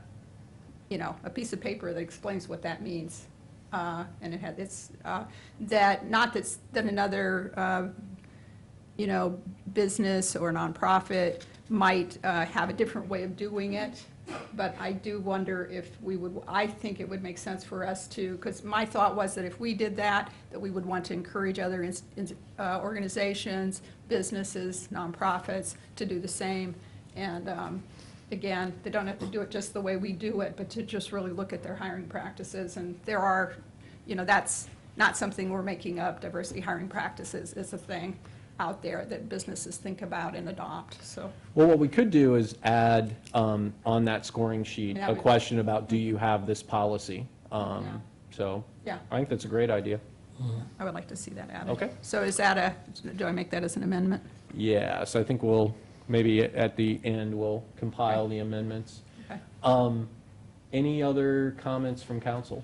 Speaker 4: you know, a piece of paper that explains what that means. Uh, And it had, this, uh, that, not that's, that another, uh, you know, business or nonprofit might uh, have a different way of doing it, but I do wonder if we would, I think it would make sense for us to, because my thought was that if we did that, that we would want to encourage other uh, organizations, businesses, nonprofits to do the same. And um, again, they don't have to do it just the way we do it, but to just really look at their hiring practices. And there are, you know, that's not something we're making up, diversity hiring practices is a thing out there that businesses think about and adopt, so.
Speaker 1: Well, what we could do is add um, on that scoring sheet,
Speaker 4: Yeah,
Speaker 1: a
Speaker 4: we-
Speaker 1: question about, do you have this policy? Um,
Speaker 4: Yeah.
Speaker 1: So,
Speaker 4: Yeah.
Speaker 1: I think that's a great idea.
Speaker 4: I would like to see that added.
Speaker 1: Okay.
Speaker 4: So is that a, do I make that as an amendment?
Speaker 1: Yeah, so I think we'll maybe at the end, we'll compile the amendments.
Speaker 4: Okay.
Speaker 1: Um, Any other comments from council?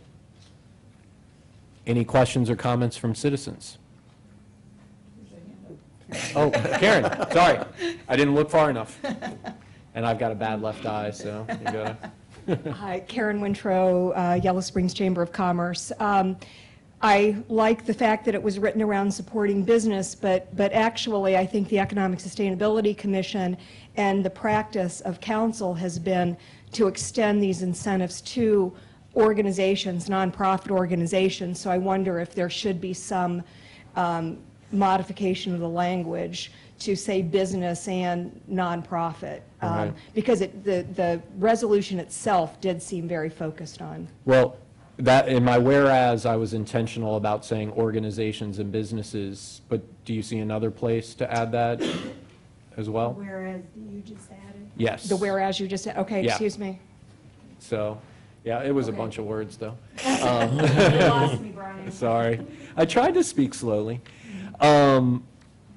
Speaker 1: Any questions or comments from citizens? Oh, Karen, sorry, I didn't look far enough. And I've got a bad left eye, so you gotta.
Speaker 17: Hi, Karen Wintrow, uh, Yellow Springs Chamber of Commerce. Um, I like the fact that it was written around supporting business, but, but actually, I think the Economic Sustainability Commission and the practice of council has been to extend these incentives to organizations, nonprofit organizations. So I wonder if there should be some um, modification of the language to say business and nonprofit. um. Because it, the, the resolution itself did seem very focused on.
Speaker 1: Well, that, in my whereas, I was intentional about saying organizations and businesses, but do you see another place to add that as well?
Speaker 3: Whereas you just added.
Speaker 1: Yes.
Speaker 17: The whereas you just said, okay,
Speaker 1: Yeah.
Speaker 17: excuse me.
Speaker 1: So, yeah, it was a bunch of words, though.
Speaker 3: You lost me, Brian.
Speaker 1: Sorry. I tried to speak slowly. Um,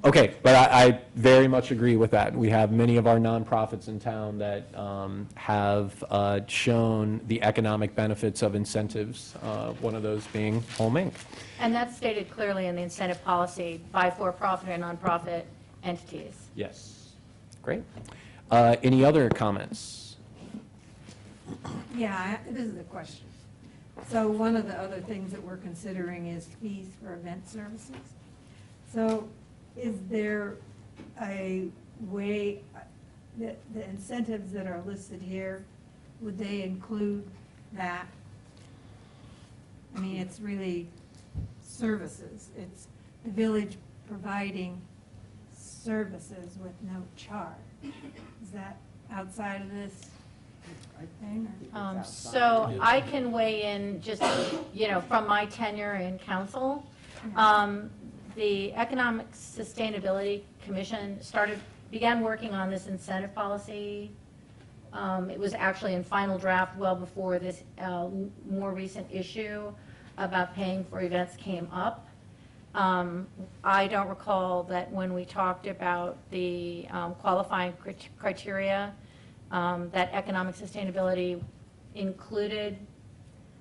Speaker 1: Okay, but I, I very much agree with that. We have many of our nonprofits in town that um, have uh, shown the economic benefits of incentives, uh, one of those being Home Inc.
Speaker 14: And that's stated clearly in the incentive policy by for-profit and nonprofit entities.
Speaker 1: Yes. Great. Uh, Any other comments?
Speaker 3: Yeah, I- this is a question. So one of the other things that we're considering is fees for event services. So is there a way, uh, the the incentives that are listed here, would they include that? I mean, it's really services. It's the village providing services with no charge. Is that outside of this thing? or-
Speaker 14: Um, So I can weigh in just, you know, from my tenure in council. Um, The Economic Sustainability Commission started, began working on this incentive policy. Um, It was actually in final draft well before this uh, more recent issue about paying for events came up. Um, I don't recall that when we talked about the um, qualifying crit- criteria, um, that economic sustainability included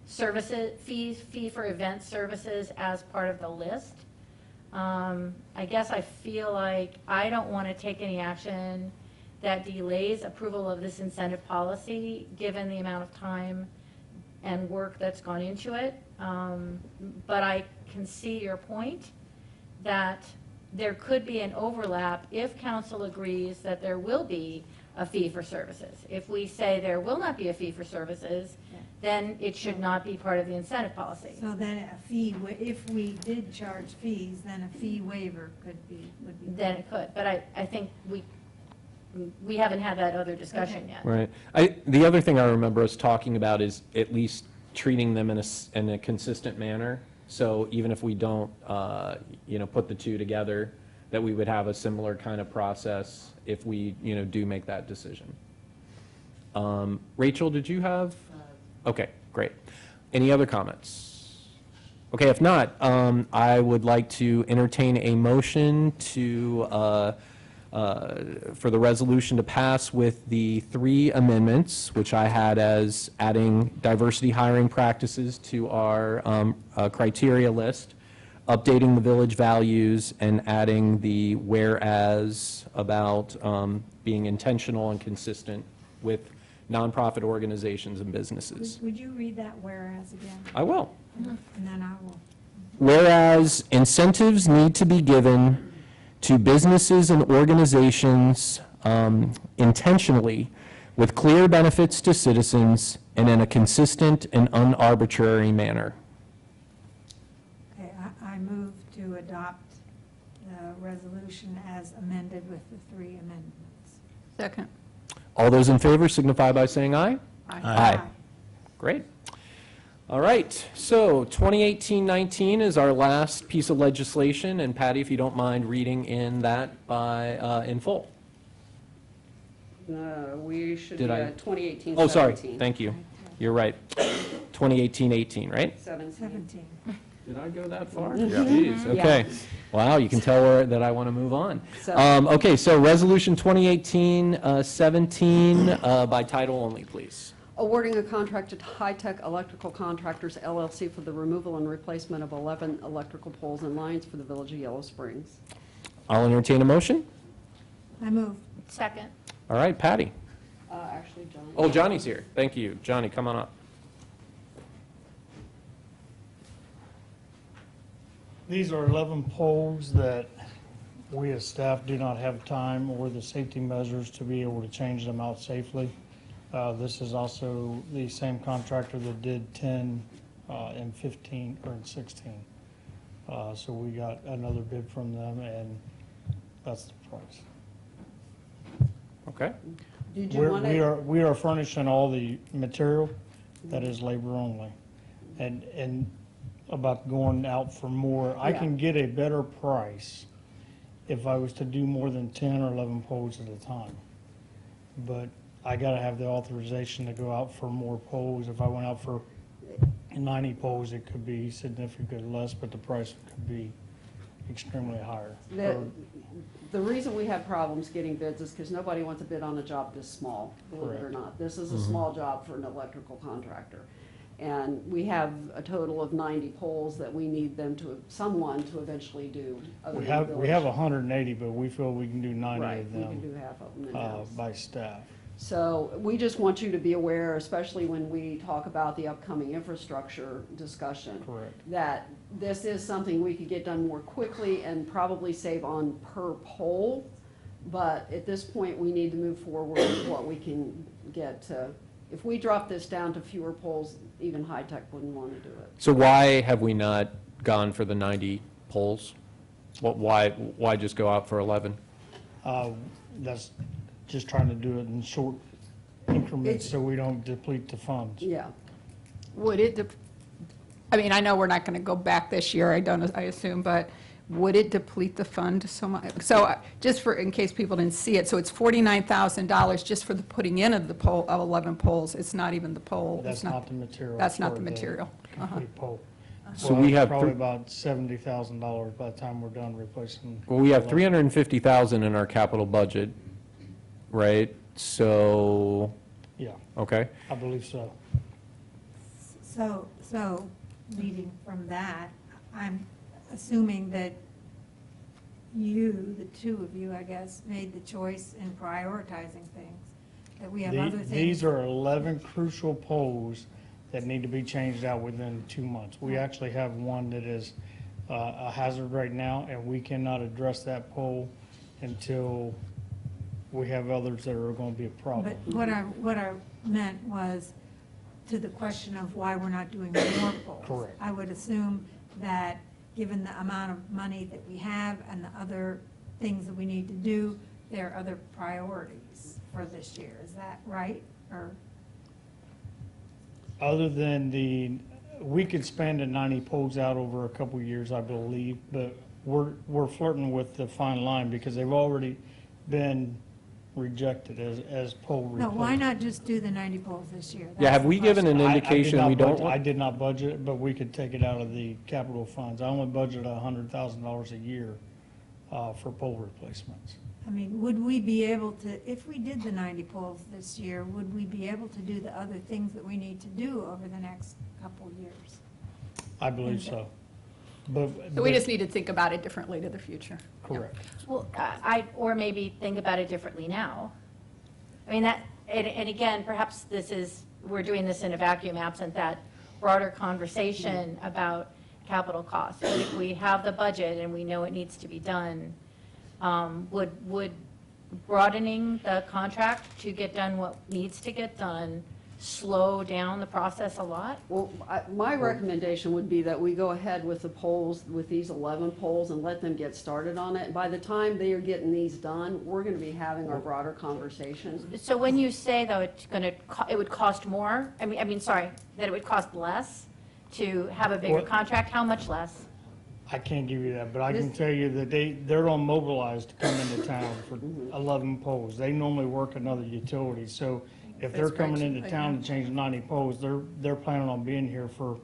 Speaker 14: services, fees, fee for event services as part of the list. Um, I guess I feel like I don't want to take any action that delays approval of this incentive policy, given the amount of time and work that's gone into it. Um, But I can see your point, that there could be an overlap if council agrees that there will be a fee for services. If we say there will not be a fee for services, then it should not be part of the incentive policy.
Speaker 3: So then a fee, wa- if we did charge fees, then a fee waiver could be, would be.
Speaker 14: Then it could, but I, I think we, we haven't had that other discussion yet.
Speaker 1: Right. I, the other thing I remember us talking about is at least treating them in a, s- in a consistent manner. So even if we don't, uh, you know, put the two together, that we would have a similar kind of process if we, you know, do make that decision. Um, Rachel, did you have? Okay, great. Any other comments? Okay, if not, um, I would like to entertain a motion to, uh, uh, for the resolution to pass with the three amendments, which I had as adding diversity hiring practices to our um, uh, criteria list, updating the village values, and adding the whereas about um, being intentional and consistent with nonprofit organizations and businesses.
Speaker 3: Would would you read that whereas again?
Speaker 1: I will.
Speaker 3: And then I will.
Speaker 1: Whereas incentives need to be given to businesses and organizations um, intentionally with clear benefits to citizens and in a consistent and unarbitrary manner.
Speaker 3: Okay, I, I move to adopt the resolution as amended with the three amendments.
Speaker 4: Second.
Speaker 1: All those in favor signify by saying aye.
Speaker 4: Aye.
Speaker 1: Aye. Great. All right, so 2018-19 is our last piece of legislation, and Patty, if you don't mind reading in that by, uh, in full.
Speaker 9: Uh, We should be
Speaker 1: Did I?
Speaker 9: at 2018, 17.
Speaker 1: Oh, sorry, thank you. You're right. 2018-18, right?
Speaker 9: 17.
Speaker 3: Seventeen.
Speaker 1: Did I go that far?
Speaker 9: Yeah.
Speaker 1: Jeez,
Speaker 9: Yeah.
Speaker 1: okay. Wow, you can tell where, that I want to move on.
Speaker 9: So-
Speaker 1: Um, okay, so Resolution 2018-17, uh, by title only, please.
Speaker 9: Awarding a contract to High Tech Electrical Contractors LLC for the removal and replacement of 11 electrical poles and lines for the Village of Yellow Springs.
Speaker 1: I'll entertain a motion.
Speaker 3: I move.
Speaker 14: Second.
Speaker 1: All right, Patty.
Speaker 9: Uh, Actually, John.
Speaker 1: Oh, Johnny's here. Thank you. Johnny, come on up.
Speaker 18: These are 11 poles that we as staff do not have time or the safety measures to be able to change them out safely. Uh, This is also the same contractor that did 10 uh, and 15, or in 16. Uh, So we got another bid from them, and that's the price.
Speaker 1: Okay.
Speaker 9: Did you
Speaker 18: We're-
Speaker 9: want
Speaker 18: We
Speaker 9: to,
Speaker 18: are, we are furnishing all the material, that is labor only. And, and about going out for more, I can get a better price if I was to do more than 10 or 11 poles at a time. But I gotta have the authorization to go out for more poles. If I went out for 90 poles, it could be significantly less, but the price could be extremely higher.
Speaker 9: the, the reason we have problems getting bids is because nobody wants to bid on a job this small, believe it or
Speaker 18: Correct.
Speaker 9: not. This is a
Speaker 18: Mhm.
Speaker 9: small job for an electrical contractor. And we have a total of 90 poles that we need them to, someone to eventually do. other
Speaker 18: We
Speaker 9: than
Speaker 18: have,
Speaker 9: the
Speaker 18: we have 180, but we feel we can do 90
Speaker 9: Right,
Speaker 18: of
Speaker 9: we can
Speaker 18: them
Speaker 9: do half of them
Speaker 18: uh,
Speaker 9: in-house.
Speaker 18: by staff.
Speaker 9: So we just want you to be aware, especially when we talk about the upcoming infrastructure discussion.
Speaker 18: Correct.
Speaker 9: That this is something we could get done more quickly and probably save on per pole. But at this point, we need to move forward with what we can get to. If we drop this down to fewer poles, even high-tech wouldn't want to do it.
Speaker 1: So why have we not gone for the 90 poles? What, why, why just go out for 11?
Speaker 18: Uh, That's just trying to do it in short increments
Speaker 9: It's-
Speaker 18: so we don't deplete the funds.
Speaker 9: Yeah.
Speaker 4: Would it, dep- I mean, I know we're not going to go back this year, I don't, I assume, but would it deplete the fund so much? So uh, just for, in case people didn't see it, so it's $49,000 just for the putting in of the pole, of 11 poles. It's not even the pole. it's
Speaker 18: That's not the material.
Speaker 4: That's not
Speaker 18: for
Speaker 4: the material. Uh-huh.
Speaker 18: Complete pole.
Speaker 1: So
Speaker 18: Well,
Speaker 1: we have
Speaker 18: Probably
Speaker 1: thr-
Speaker 18: about $70,000 by the time we're done replacing.
Speaker 1: Well, we have
Speaker 18: 11.
Speaker 1: 350,000 in our capital budget, right? So,
Speaker 18: Yeah,
Speaker 1: okay.
Speaker 18: I believe so.
Speaker 3: So, so leading from that, I'm assuming that you, the two of you, I guess, made the choice in prioritizing things, that we have
Speaker 18: The-
Speaker 3: other things.
Speaker 18: These are 11 crucial poles that need to be changed out within two months. We actually have one that is uh, a hazard right now, and we cannot address that pole until we have others that are going to be a problem.
Speaker 3: But what I, what I meant was to the question of why we're not doing more poles.
Speaker 18: Correct.
Speaker 3: I would assume that, given the amount of money that we have and the other things that we need to do, there are other priorities for this year. Is that right? Or,
Speaker 18: Other than the, we could spend the 90 poles out over a couple years, I believe, but we're, we're flirting with the fine line because they've already been rejected as, as pole
Speaker 3: no,
Speaker 18: replacement.
Speaker 3: why not just do the 90 poles this year?
Speaker 1: Yeah, have we given an.
Speaker 18: I- I did
Speaker 1: indication
Speaker 18: not
Speaker 1: we don't
Speaker 18: budget- I
Speaker 1: want?
Speaker 18: did not budget, it, but we could take it out of the capital funds. I only budget hundred thousand dollars a year uh, for pole replacements.
Speaker 3: I mean, would we be able to, if we did the 90 poles this year, would we be able to do the other things that we need to do over the next couple of years?
Speaker 18: I believe so. But.
Speaker 4: So we
Speaker 18: but-
Speaker 4: just need to think about it differently to the future.
Speaker 18: Correct.
Speaker 14: Well, I, or maybe think about it differently now. I mean, that, and, and again, perhaps this is, we're doing this in a vacuum absent that broader conversation about capital costs. But if we have the budget and we know it needs to be done, um, would, would broadening the contract to get done what needs to get done slow down the process a lot?
Speaker 9: Well, I- my recommendation would be that we go ahead with the poles, with these 11 poles, and let them get started on it. By the time they are getting these done, we're going to be having our broader conversations.
Speaker 14: So when you say, though, it's going to, it would cost more, I mean, I mean, sorry, that it would cost less to have a bigger
Speaker 18: Well-
Speaker 14: contract, how much less?
Speaker 18: I can't give you that, but I can
Speaker 9: This-
Speaker 18: tell you that they, they're on mobilized to come into town for
Speaker 9: Mm-hmm.
Speaker 18: 11 poles. They normally work another utility, so if they're
Speaker 4: That's
Speaker 18: coming
Speaker 4: great.
Speaker 18: into town to change 90 poles, they're, they're planning on being here for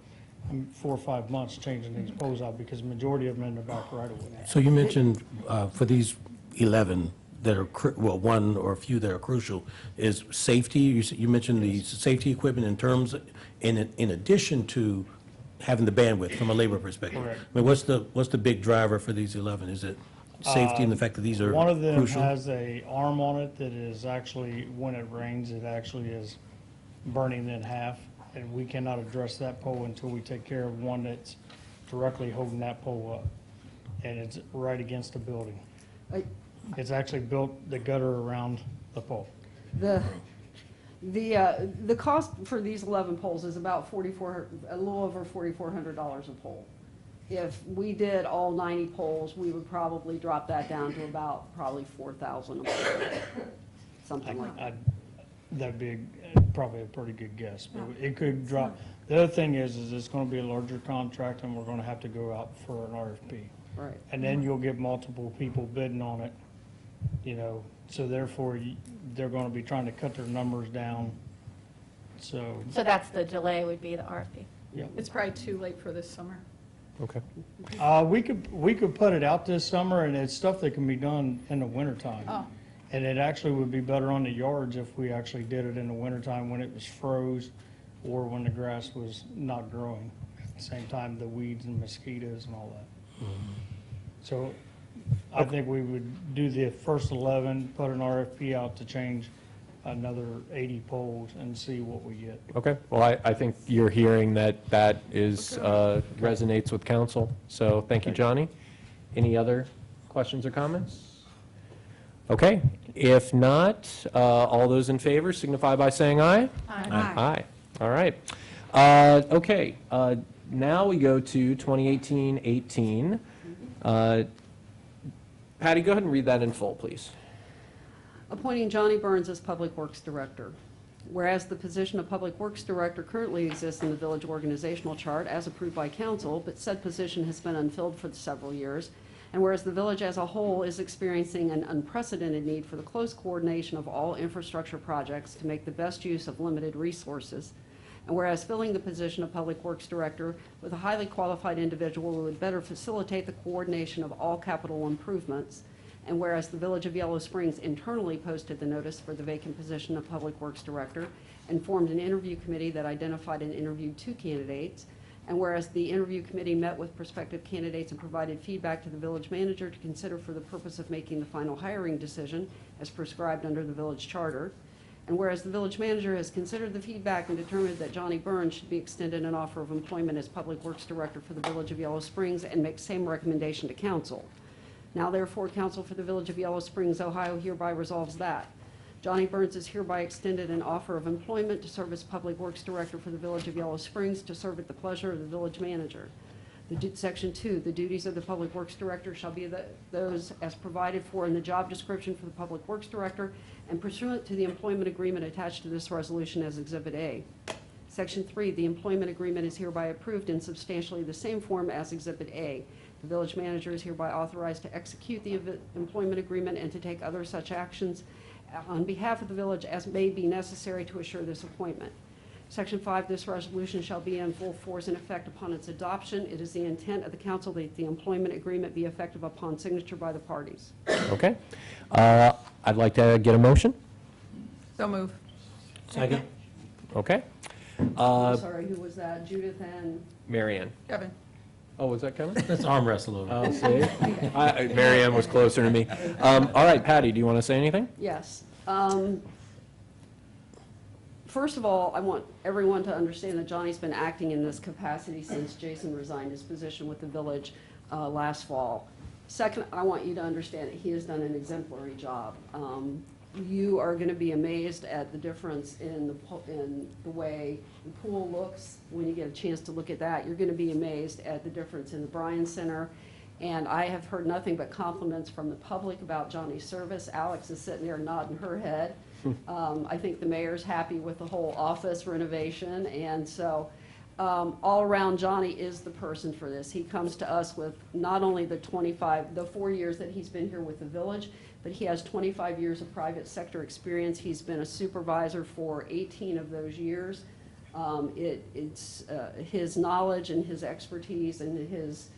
Speaker 18: um, four or five months changing these poles out because the majority of them in the back right away.
Speaker 15: So you mentioned uh, for these 11 that are, cru- well, one or a few that are crucial, is safety. You s- You mentioned the safety equipment in terms, in in addition to having the bandwidth from a labor perspective.
Speaker 18: Correct.
Speaker 15: I mean, what's the, what's the big driver for these 11? Is it safety and the fact that these are
Speaker 18: One of them
Speaker 15: crucial?
Speaker 18: has a arm on it that is actually, when it rains, it actually is burning in half. And we cannot address that pole until we take care of one that's directly holding that pole up. And it's right against the building.
Speaker 9: I-
Speaker 18: It's actually built the gutter around the pole.
Speaker 9: The, the, uh, the cost for these 11 poles is about 44, a little over $4,400 a pole. If we did all 90 poles, we would probably drop that down to about probably 4,000 a pole, something like that.
Speaker 18: I'd- That'd be a- probably a pretty good guess, but it could drop. The other thing is, is it's gonna be a larger contract and we're gonna have to go out for an RFP.
Speaker 9: Right.
Speaker 18: And then you'll get multiple people bidding on it, you know, so therefore you- they're gonna be trying to cut their numbers down. So,
Speaker 14: So that's the delay would be the RFP.
Speaker 18: yeah.
Speaker 4: It's probably too late for this summer.
Speaker 1: Okay.
Speaker 18: Uh, we could, we could put it out this summer and it's stuff that can be done in the wintertime.
Speaker 4: Oh.
Speaker 18: And it actually would be better on the yards if we actually did it in the wintertime when it was froze or when the grass was not growing. At the same time, the weeds and mosquitoes and all that. So I think we would do the first 11, put an RFP out to change another 80 poles and see what we get.
Speaker 1: Okay, well, I, I think you're hearing that that is, uh, resonates with council, so thank you, Johnny. Any other questions or comments? Okay, if not, uh, all those in favor signify by saying aye.
Speaker 3: Aye.
Speaker 1: Aye, all right. Uh, Okay, uh, now we go to 2018-18. Uh, Patty, go ahead and read that in full, please.
Speaker 9: Appointing Johnny Burns as Public Works Director. Whereas the position of Public Works Director currently exists in the village organizational chart as approved by council, but said position has been unfilled for several years. And whereas the village as a whole is experiencing an unprecedented need for the close coordination of all infrastructure projects to make the best use of limited resources. And whereas filling the position of Public Works Director with a highly qualified individual would better facilitate the coordination of all capital improvements. And whereas the Village of Yellow Springs internally posted the notice for the vacant position of Public Works Director and formed an interview committee that identified and interviewed two candidates. And whereas the interview committee met with prospective candidates and provided feedback to the village manager to consider for the purpose of making the final hiring decision as prescribed under the village charter. And whereas the village manager has considered the feedback and determined that Johnny Burns should be extended an offer of employment as Public Works Director for the Village of Yellow Springs and makes same recommendation to council. Now therefore, council for the Village of Yellow Springs, Ohio hereby resolves that Johnny Burns is hereby extended an offer of employment to serve as Public Works Director for the Village of Yellow Springs to serve at the pleasure of the village manager. The Section two, the duties of the Public Works Director shall be the- those as provided for in the job description for the Public Works Director and pursuant to the employment agreement attached to this resolution as Exhibit A. Section three, the employment agreement is hereby approved in substantially the same form as Exhibit A. The village manager is hereby authorized to execute the ev- employment agreement and to take other such actions on behalf of the village as may be necessary to assure this appointment. Section five, this resolution shall be in full force and effect upon its adoption. It is the intent of the council that the employment agreement be effective upon signature by the parties.
Speaker 1: Okay. Uh, I'd like to get a motion.
Speaker 4: So move.
Speaker 15: Second?
Speaker 1: Okay. Uh,
Speaker 9: I'm sorry, who was that? Judith and?
Speaker 1: Marianne.
Speaker 4: Kevin.
Speaker 1: Oh, was that Kevin?
Speaker 15: Let's arm wrestle over.
Speaker 1: Oh, see? I- I- Marianne was closer to me. Um, All right, Patty, do you want to say anything?
Speaker 9: Yes. Um, First of all, I want everyone to understand that Johnny's been acting in this capacity since Jason resigned his position with the village uh, last fall. Second, I want you to understand that he has done an exemplary job. Um, You are going to be amazed at the difference in the, po- in the way the pool looks when you get a chance to look at that. You're going to be amazed at the difference in the Bryan Center. And I have heard nothing but compliments from the public about Johnny's service. Alex is sitting there nodding her head. Um, I think the mayor's happy with the whole office renovation, and so, um, all around, Johnny is the person for this. He comes to us with not only the twenty-five, the four years that he's been here with the village, but he has twenty-five years of private sector experience. He's been a supervisor for eighteen of those years. Um, It, it's uh, his knowledge and his expertise and his,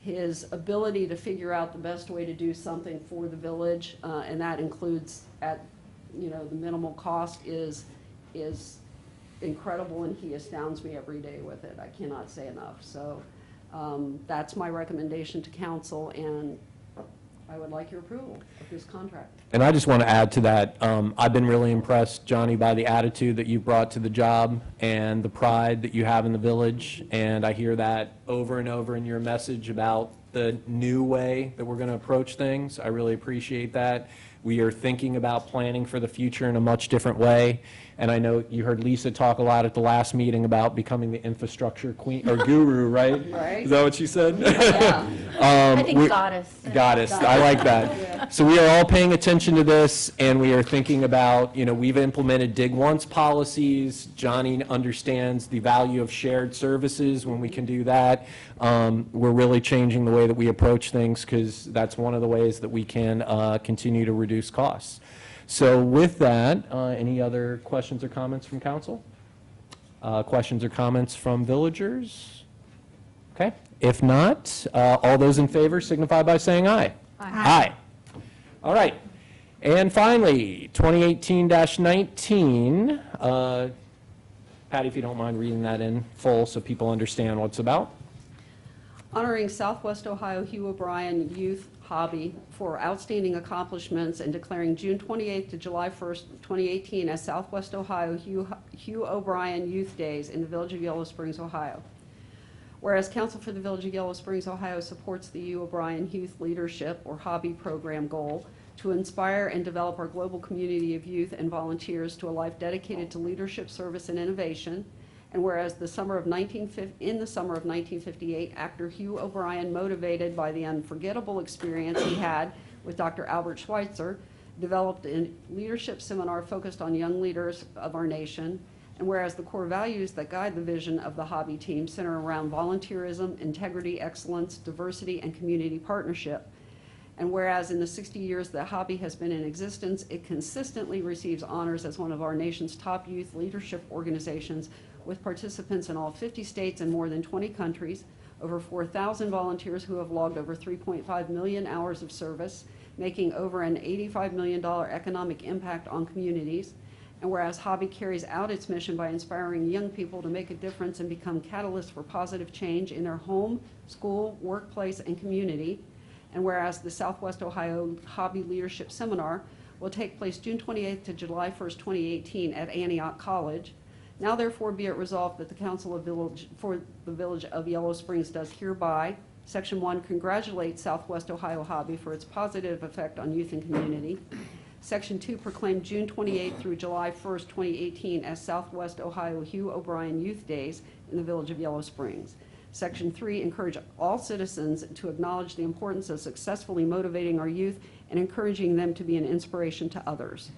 Speaker 9: his ability to figure out the best way to do something for the village, uh, and that includes at, you know, the minimal cost is, is incredible, and he astounds me every day with it. I cannot say enough. So um, that's my recommendation to council, and I would like your approval of this contract.
Speaker 1: And I just want to add to that, um, I've been really impressed, Johnny, by the attitude that you've brought to the job and the pride that you have in the village. And I hear that over and over in your message about the new way that we're going to approach things. I really appreciate that. We are thinking about planning for the future in a much different way. And I know you heard Lisa talk a lot at the last meeting about becoming the infrastructure queen, or guru, right?
Speaker 14: Right.
Speaker 1: Is that what you said?
Speaker 14: Yeah.
Speaker 1: Um,
Speaker 14: I think
Speaker 1: we-
Speaker 14: goddess.
Speaker 1: Goddess, I like that. So we are all paying attention to this, and we are thinking about, you know, we've implemented dig once policies. Johnny understands the value of shared services when we can do that. Um, We're really changing the way that we approach things, because that's one of the ways that we can uh, continue to reduce costs. So with that, uh, any other questions or comments from council? Uh, Questions or comments from villagers? Okay, if not, uh, all those in favor signify by saying aye. Aye. aye. All right. And finally, 2018-19, uh, Patty, if you don't mind reading that in full so people understand what it's about.
Speaker 9: Honoring Southwest Ohio Hugh O'Brian Youth HOBY for outstanding accomplishments and declaring June 28th to July 1st, 2018 as Southwest Ohio Hugh Hugh O'Brian Youth Days in the Village of Yellow Springs, Ohio. Whereas Council for the Village of Yellow Springs, Ohio supports the Hugh O'Brian Youth Leadership or HOBY Program goal to inspire and develop our global community of youth and volunteers to a life dedicated to leadership, service, and innovation, and whereas the summer of 1950, in the summer of 1958, actor Hugh O'Brian, motivated by the unforgettable experience he had with Dr. Albert Schweitzer, developed a leadership seminar focused on young leaders of our nation. And whereas the core values that guide the vision of the HOBY team center around volunteerism, integrity, excellence, diversity, and community partnership. And whereas in the 60 years that HOBY has been in existence, it consistently receives honors as one of our nation's top youth leadership organizations with participants in all 50 states and more than 20 countries, over 4,000 volunteers who have logged over 3.5 million hours of service, making over an $85 million economic impact on communities. And whereas HOBY carries out its mission by inspiring young people to make a difference and become catalysts for positive change in their home, school, workplace, and community. And whereas the Southwest Ohio HOBY Leadership Seminar will take place June 28th to July 1st, 2018 at Antioch College. Now therefore be it resolved that the Council of Village, for the Village of Yellow Springs does hereby, Section 1, congratulate Southwest Ohio HOBY for its positive effect on youth and community. Section 2, proclaim June 28 through July 1, 2018 as Southwest Ohio Hugh O'Brian Youth Days in the Village of Yellow Springs. Section 3, encourage all citizens to acknowledge the importance of successfully motivating our youth and encouraging them to be an inspiration to others.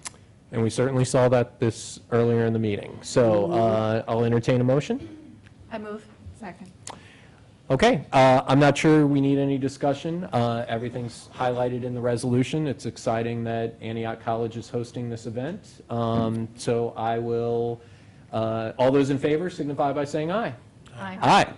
Speaker 1: And we certainly saw that this earlier in the meeting. So uh, I'll entertain a motion.
Speaker 14: I move.
Speaker 4: Second.
Speaker 1: Okay, uh, I'm not sure we need any discussion. Uh, Everything's highlighted in the resolution. It's exciting that Antioch College is hosting this event. Um, So I will, uh, all those in favor signify by saying aye.
Speaker 14: Aye.
Speaker 1: Aye.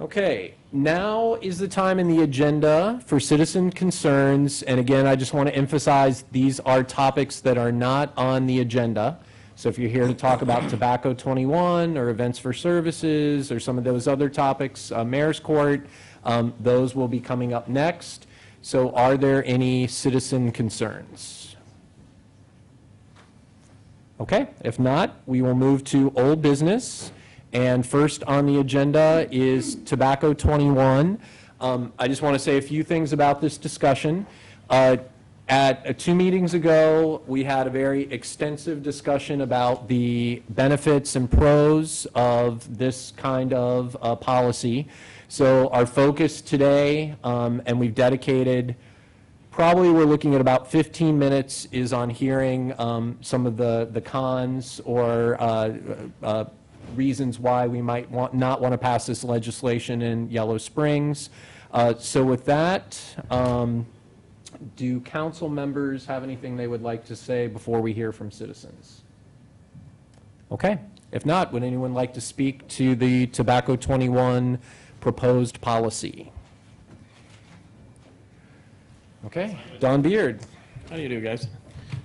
Speaker 1: Okay, now is the time in the agenda for citizen concerns. And again, I just want to emphasize, these are topics that are not on the agenda. So if you're here to talk about Tobacco 21 or events for services or some of those other topics, uh, Mayor's Court, um, those will be coming up next. So are there any citizen concerns? Okay, if not, we will move to old business. And first on the agenda is Tobacco 21. Um, I just want to say a few things about this discussion. Uh, At uh, two meetings ago, we had a very extensive discussion about the benefits and pros of this kind of uh, policy. So our focus today, um, and we've dedicated Probably we're looking at about 15 minutes is on hearing um, some of the, the cons or uh, uh, reasons why we might want, not want to pass this legislation in Yellow Springs. Uh, So with that, um, do council members have anything they would like to say before we hear from citizens? Okay, If not, would anyone like to speak to the Tobacco 21 proposed policy? Okay, Don Beard.
Speaker 19: How do you do, guys?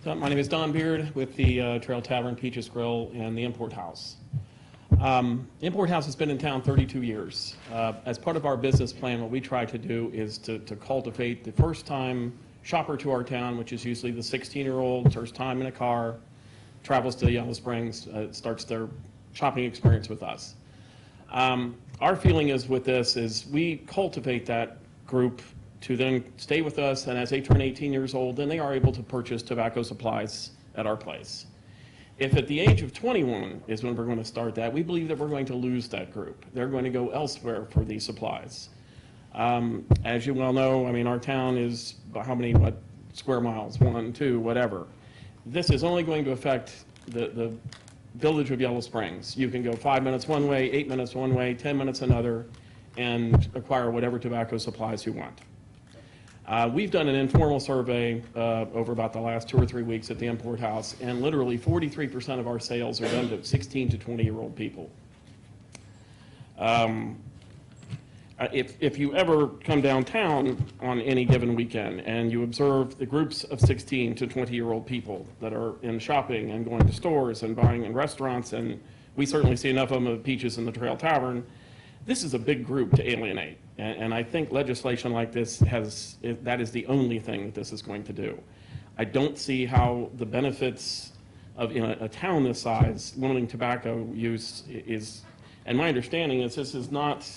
Speaker 19: My name is Don Beard with the uh, Trail Tavern, Peaches Grill, and the Import House. Um, Import House has been in town 32 years. Uh, As part of our business plan, what we try to do is to to cultivate the first-time shopper to our town, which is usually the 16-year-old, first time in a car, travels to Yellow Springs, uh, starts their shopping experience with us. Um, Our feeling is with this is we cultivate that group to then stay with us, and as they turn 18 years old, then they are able to purchase tobacco supplies at our place. If at the age of 21 is when we're going to start that, we believe that we're going to lose that group. They're going to go elsewhere for these supplies. Um, As you well know, I mean, our town is, how many, what, square miles, one, two, whatever. This is only going to affect the, the village of Yellow Springs. You can go five minutes one way, eight minutes one way, 10 minutes another, and acquire whatever tobacco supplies you want. Uh, We've done an informal survey uh, over about the last two or three weeks at the Import House, and literally 43% of our sales are done to 16 to 20-year-old people. Um, uh, If, if you ever come downtown on any given weekend and you observe the groups of 16 to 20-year-old people that are in shopping and going to stores and buying in restaurants, and we certainly see enough of them at Peaches in the Trail Tavern, this is a big group to alienate. And, and I think legislation like this has, that is the only thing that this is going to do. I don't see how the benefits of, in a, a town this size, limiting tobacco use is, and my understanding is this is not,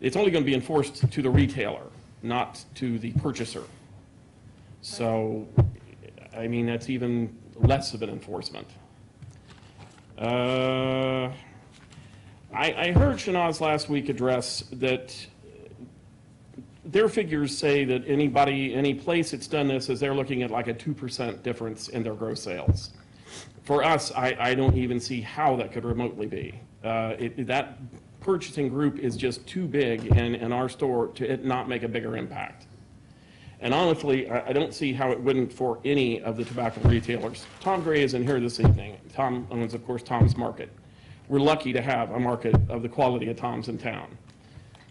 Speaker 19: it's only going to be enforced to the retailer, not to the purchaser. So, I mean, that's even less of an enforcement. Uh, I, I heard Shanaz last week address that their figures say that anybody, any place that's done this is they're looking at like a 2% difference in their gross sales. For us, I, I don't even see how that could remotely be. Uh, it, that purchasing group is just too big in, in our store to not make a bigger impact. And honestly, I, I don't see how it wouldn't for any of the tobacco retailers. Tom Gray is in here this evening. Tom owns, of course, Tom's Market. We're lucky to have a market of the quality of Tom's in town.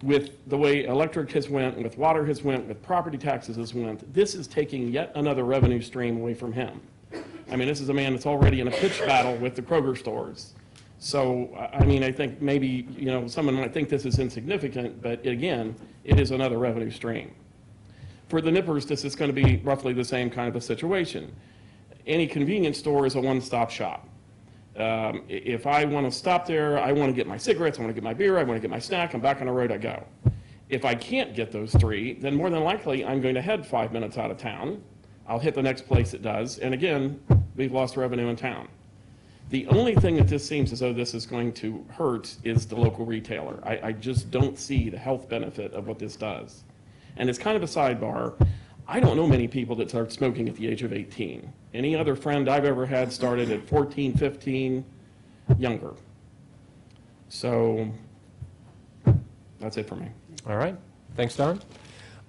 Speaker 19: With the way electric has went, with water has went, with property taxes has went, this is taking yet another revenue stream away from him. I mean, this is a man that's already in a pitch battle with the Kroger stores. So, I mean, I think maybe, you know, someone might think this is insignificant, but again, it is another revenue stream. For the nippers, this is going to be roughly the same kind of a situation. Any convenience store is a one-stop shop. Um, If I want to stop there, I want to get my cigarettes, I want to get my beer, I want to get my snack, I'm back on the road I go. If I can't get those three, then more than likely, I'm going to head five minutes out of town. I'll hit the next place it does, and again, we've lost revenue in town. The only thing that this seems as though this is going to hurt is the local retailer. I, I just don't see the health benefit of what this does. And it's kind of a sidebar. I don't know many people that start smoking at the age of 18. Any other friend I've ever had started at 14, 15, younger. So that's it for me.
Speaker 1: All right, thanks, Don.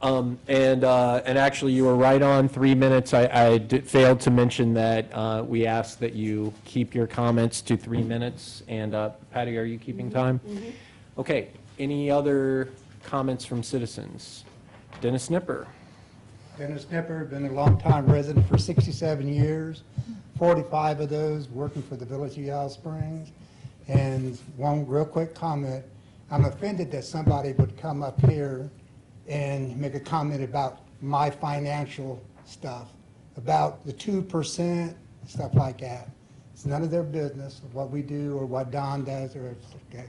Speaker 1: Um, And, uh, and actually, you were right on three minutes. I, I did- failed to mention that uh, we ask that you keep your comments to three minutes. And uh, Patty, are you keeping time? Okay, any other comments from citizens? Dennis Nipper?
Speaker 20: Dennis Nipper, been a longtime resident for 67 years, 45 of those working for the Village of Yellow Springs. And one real quick comment, I'm offended that somebody would come up here and make a comment about my financial stuff, about the 2%, stuff like that. It's none of their business, what we do or what Don does or, okay.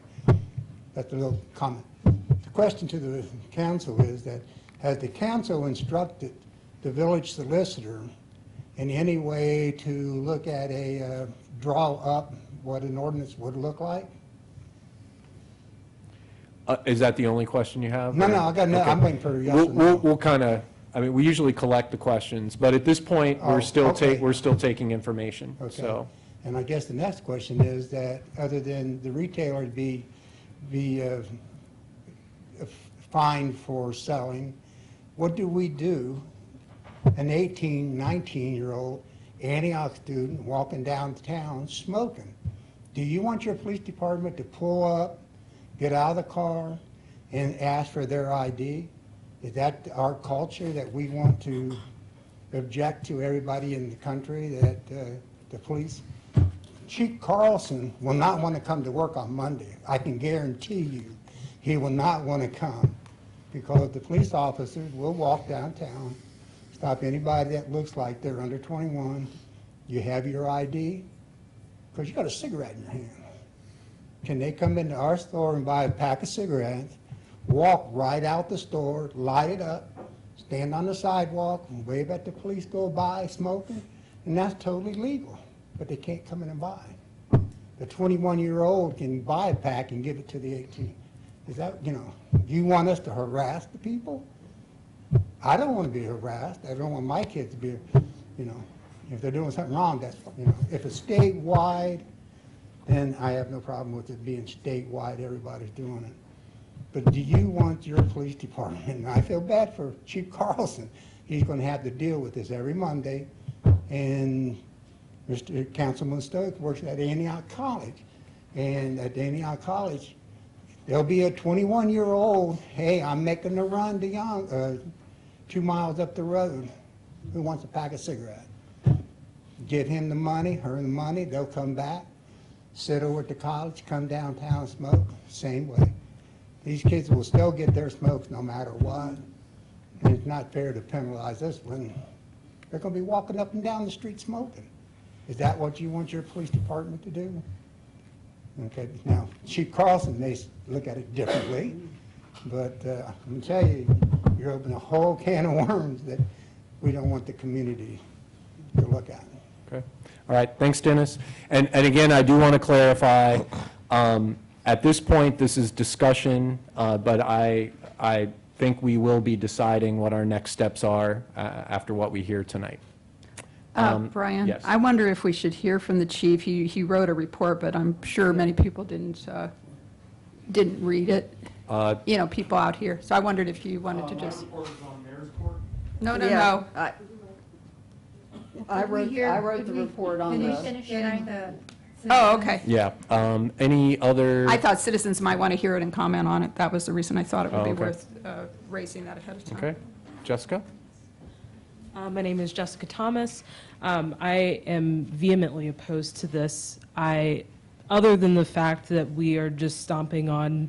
Speaker 20: That's a little comment. The question to the council is that, has the council instructed the village solicitor in any way to look at a, uh, draw up what an ordinance would look like?
Speaker 1: Uh, Is that the only question you have?
Speaker 20: No, no, I got no-
Speaker 1: Okay.
Speaker 20: I'm waiting for a yes
Speaker 1: We'll-
Speaker 20: or
Speaker 1: We'll,
Speaker 20: no.
Speaker 1: we'll kind of, I mean, we usually collect the questions, but at this point,
Speaker 20: Oh,
Speaker 1: we're still
Speaker 20: okay.
Speaker 1: take, we're still taking information,
Speaker 20: Okay.
Speaker 1: so.
Speaker 20: And I guess the next question is that, other than the retailer be, be uh, fined for selling, what do we do, an 18, 19-year-old Antioch student walking downtown smoking? Do you want your police department to pull up, get out of the car, and ask for their ID? Is that our culture that we want to object to everybody in the country that uh, the police? Chief Carlson will not want to come to work on Monday. I can guarantee you, he will not want to come because the police officers will walk downtown, stop anybody that looks like they're under 21. You have your ID? Because you got a cigarette in your hand. Can they come into our store and buy a pack of cigarettes, walk right out the store, light it up, stand on the sidewalk and wave at the police go by smoking? And that's totally legal, but they can't come in and buy. The 21-year-old can buy a pack and give it to the 18. Is that, you know, do you want us to harass the people? I don't want to be harassed. I don't want my kids to be, you know, if they're doing something wrong, that's, you know, if it's statewide, then I have no problem with it being statewide, everybody's doing it. But do you want your police department, and I feel bad for Chief Carlson, he's going to have to deal with this every Monday, and Mr. Councilman Stokes works at Antioch College, and at Antioch College, there'll be a 21-year-old, hey, I'm making a run to Young, uh, two miles up the road, who wants a pack of cigarettes? Give him the money, her the money, they'll come back, sit over at the college, come downtown, smoke, same way. These kids will still get their smokes no matter what. It's not fair to penalize us when they're gonna be walking up and down the street smoking. Is that what you want your police department to do? Okay, now, Chief Carlson s- look at it differently, but uh, I'm gonna tell you, you're opening a whole can of worms that we don't want the community to look at.
Speaker 1: Okay. All right, thanks, Dennis. And, and again, I do want to clarify, um, at this point, this is discussion, uh, but I, I think we will be deciding what our next steps are uh, after what we hear tonight.
Speaker 4: Uh,
Speaker 1: Um,
Speaker 4: Brian,
Speaker 1: yes.
Speaker 4: I wonder if we should hear from the chief. He, he wrote a report, but I'm sure many people didn't, uh, didn't read it.
Speaker 1: Uh,
Speaker 4: You know, people out here. So I wondered if you wanted to just. No, no,
Speaker 9: Yeah,
Speaker 4: no.
Speaker 9: I- I wrote, I wrote the report on
Speaker 3: Can
Speaker 9: the.
Speaker 3: the?
Speaker 4: Oh, okay.
Speaker 1: Yeah, um, any other?
Speaker 4: I thought citizens might want to hear it and comment on it. That was the reason I thought it would
Speaker 1: Oh,
Speaker 4: be
Speaker 1: okay.
Speaker 4: worth uh, raising that ahead of time.
Speaker 1: Okay, Jessica?
Speaker 21: Uh, My name is Jessica Thomas. Um, I am vehemently opposed to this. I, other than the fact that we are just stomping on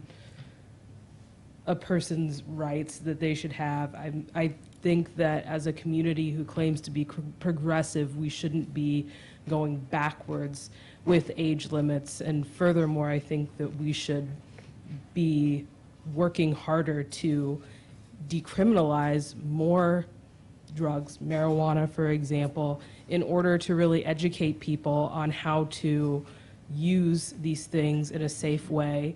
Speaker 21: a person's rights that they should have, I, I think that as a community who claims to be progressive, we shouldn't be going backwards with age limits. And furthermore, I think that we should be working harder to decriminalize more drugs, marijuana, for example, in order to really educate people on how to use these things in a safe way.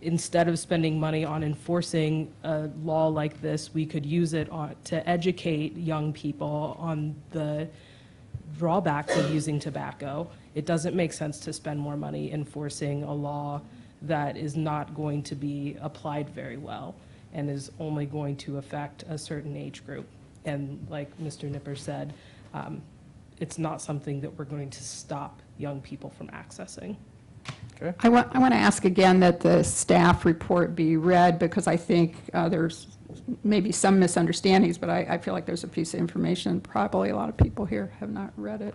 Speaker 21: Instead of spending money on enforcing a law like this, we could use it on, to educate young people on the drawbacks of using tobacco. It doesn't make sense to spend more money enforcing a law that is not going to be applied very well and is only going to affect a certain age group. And like Mr. Nipper said, um, it's not something that we're going to stop young people from accessing. Okay.
Speaker 4: I want, I want to ask again that the staff report be read, because I think uh, there's maybe some misunderstandings, but I, I feel like there's a piece of information, probably a lot of people here have not read it.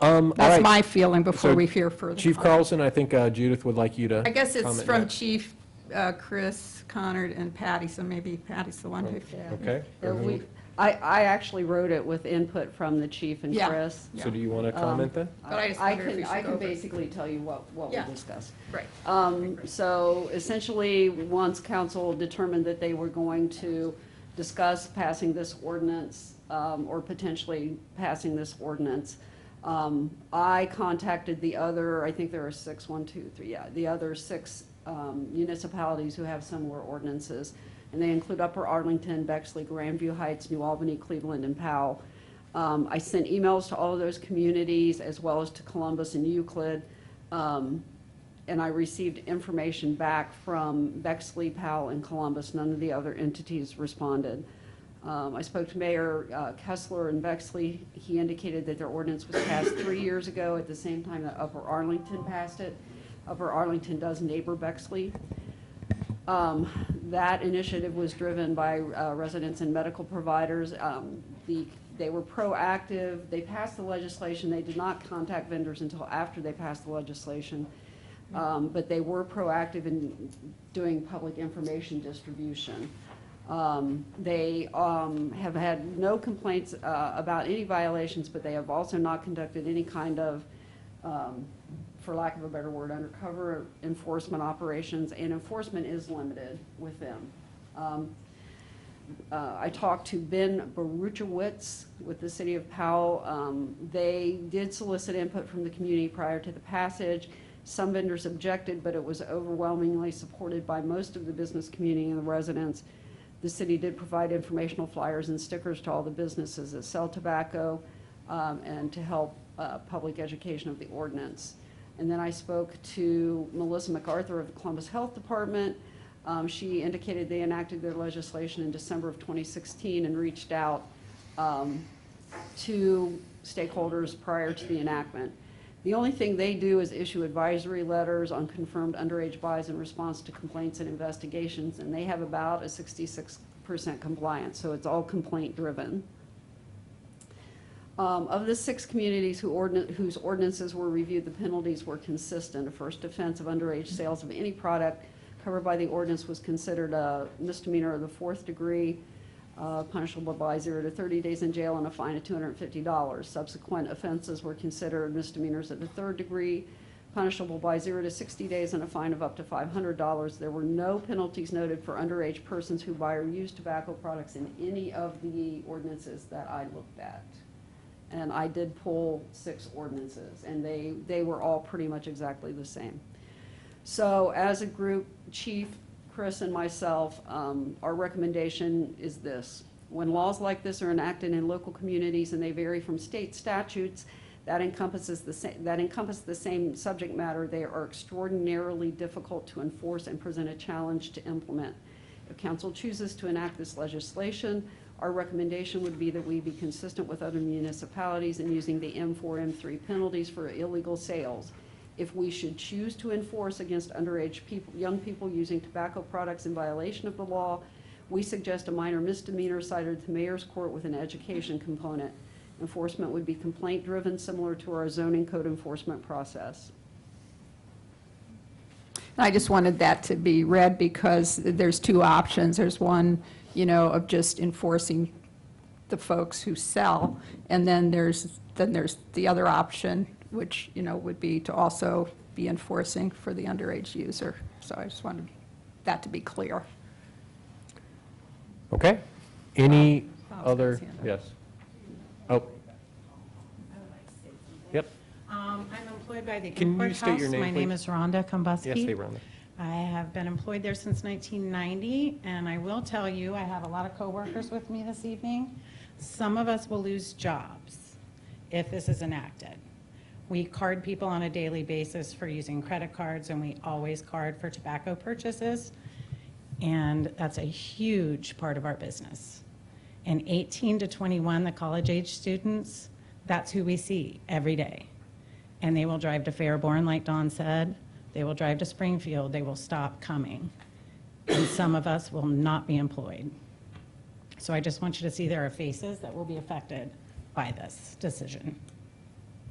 Speaker 1: Um, all
Speaker 4: That's
Speaker 1: right.
Speaker 4: my feeling before
Speaker 1: So,
Speaker 4: we hear further.
Speaker 1: Chief Carlson, I think uh, Judith would like you to
Speaker 4: I guess it's
Speaker 1: comment
Speaker 4: from
Speaker 1: next.
Speaker 4: Chief, uh, Chris, Connard, and Patty, so maybe Patty's the one who.
Speaker 1: Okay.
Speaker 9: Yeah, we- I, I actually wrote it with input from the chief and
Speaker 4: Yeah,
Speaker 9: Chris.
Speaker 1: So do you want to
Speaker 9: Um,
Speaker 1: comment then?
Speaker 4: But I just
Speaker 9: I
Speaker 4: wonder if
Speaker 9: can,
Speaker 4: should
Speaker 9: I
Speaker 4: go
Speaker 9: can
Speaker 4: over it.
Speaker 9: basically tell you what, what we
Speaker 4: Yeah.
Speaker 9: discussed.
Speaker 4: Right.
Speaker 9: Um, so essentially, once council determined that they were going to discuss passing this ordinance, um, or potentially passing this ordinance, um, I contacted the other, I think there are six, one, two, three, yeah, the other six, um, municipalities who have similar ordinances. And they include Upper Arlington, Bexley, Grandview Heights, New Albany, Cleveland, and Powell. Um, I sent emails to all of those communities as well as to Columbus and Euclid. Um, and I received information back from Bexley, Powell, and Columbus. None of the other entities responded. Um, I spoke to Mayor uh, Kessler in Bexley. He indicated that their ordinance was passed three years ago at the same time that Upper Arlington passed it. Upper Arlington does neighbor Bexley. Um, That initiative was driven by uh, residents and medical providers. Um, The, they were proactive, they passed the legislation, they did not contact vendors until after they passed the legislation. Um, But they were proactive in doing public information distribution. Um, They um, have had no complaints uh, about any violations, but they have also not conducted any kind of um, for lack of a better word, undercover enforcement operations, and enforcement is limited with them. Um, uh, I talked to Ben Baruchowitz with the city of Powell. Um, They did solicit input from the community prior to the passage. Some vendors objected, but it was overwhelmingly supported by most of the business community and the residents. The city did provide informational flyers and stickers to all the businesses that sell tobacco um, and to help uh, public education of the ordinance. And then I spoke to Melissa MacArthur of the Columbus Health Department. Um, She indicated they enacted their legislation in December of 2016 and reached out um, to stakeholders prior to the enactment. The only thing they do is issue advisory letters on confirmed underage buys in response to complaints and investigations, and they have about a 66% compliance, so it's all complaint-driven. Um, Of the six communities who ordin- whose ordinances were reviewed, the penalties were consistent. A first offense of underage sales of any product covered by the ordinance was considered a misdemeanor of the fourth degree, uh, punishable by zero to 30 days in jail and a fine of $250. Subsequent offenses were considered misdemeanors of the third degree, punishable by zero to 60 days and a fine of up to $500. There were no penalties noted for underage persons who buy or use tobacco products in any of the ordinances that I looked at. And I did pull six ordinances, and they, they were all pretty much exactly the same. So as a group, Chief, Chris, and myself, um, our recommendation is this. When laws like this are enacted in local communities and they vary from state statutes that encompasses the same, that encompass the same subject matter, they are extraordinarily difficult to enforce and present a challenge to implement. If council chooses to enact this legislation, our recommendation would be that we be consistent with other municipalities in using the M4, M3 penalties for illegal sales. If we should choose to enforce against underage people, young people using tobacco products in violation of the law, we suggest a minor misdemeanor cited to mayor's court with an education component. Enforcement would be complaint-driven, similar to our zoning code enforcement process.
Speaker 4: I just wanted that to be read because there's two options. There's one, you know, of just enforcing the folks who sell, and then there's, then there's the other option, which, you know, would be to also be enforcing for the underage user. So I just wanted that to be clear.
Speaker 1: Okay. Any
Speaker 4: Bob's got his
Speaker 1: other,
Speaker 4: hand up.
Speaker 1: yes? Oh. Yep.
Speaker 22: Um, I'm employed by the
Speaker 1: Can you
Speaker 22: Import
Speaker 1: state your
Speaker 22: House.
Speaker 1: name,
Speaker 22: My name
Speaker 1: please?
Speaker 22: is Rhonda Kumbuski.
Speaker 1: Yes, hey, Rhonda.
Speaker 22: I have been employed there since 1990, and I will tell you, I have a lot of coworkers with me this evening. Some of us will lose jobs if this is enacted. We card people on a daily basis for using credit cards, and we always card for tobacco purchases, and that's a huge part of our business. And 18 to 21, the college-age students, that's who we see every day. And they will drive to Fairborn, like Don said. They will drive to Springfield. They will stop coming. And some of us will not be employed. So I just want you to see there are faces that will be affected by this decision.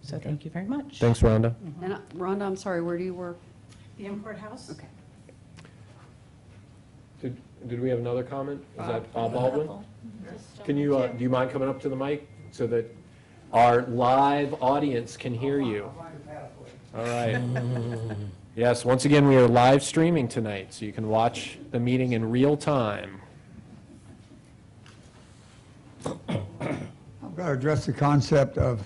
Speaker 22: So thank you very much.
Speaker 1: Thanks, Rhonda.
Speaker 9: And uh, Rhonda, I'm sorry, where do you work?
Speaker 22: The Import House?
Speaker 9: Okay.
Speaker 1: Did, did we have another comment? Is that Bob
Speaker 22: Bob.
Speaker 1: Baldwin? Can you, uh, do you mind coming up to the mic so that our live audience can hear you? All right. Yes, once again, we are live streaming tonight, so you can watch the meeting in real time.
Speaker 23: I've got to address the concept of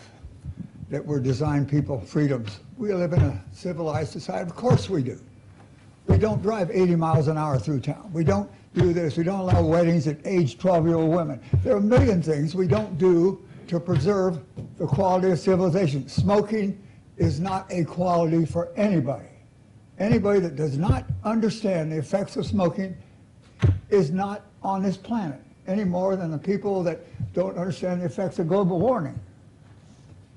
Speaker 23: that we're design people freedoms. We live in a civilized society. Of course we do. We don't drive 80 miles an hour through town. We don't do this. We don't allow weddings at age 12-year-old women. There are a million things we don't do to preserve the quality of civilization. Smoking is not a quality for anybody. Anybody that does not understand the effects of smoking is not on this planet any more than the people that don't understand the effects of global warming.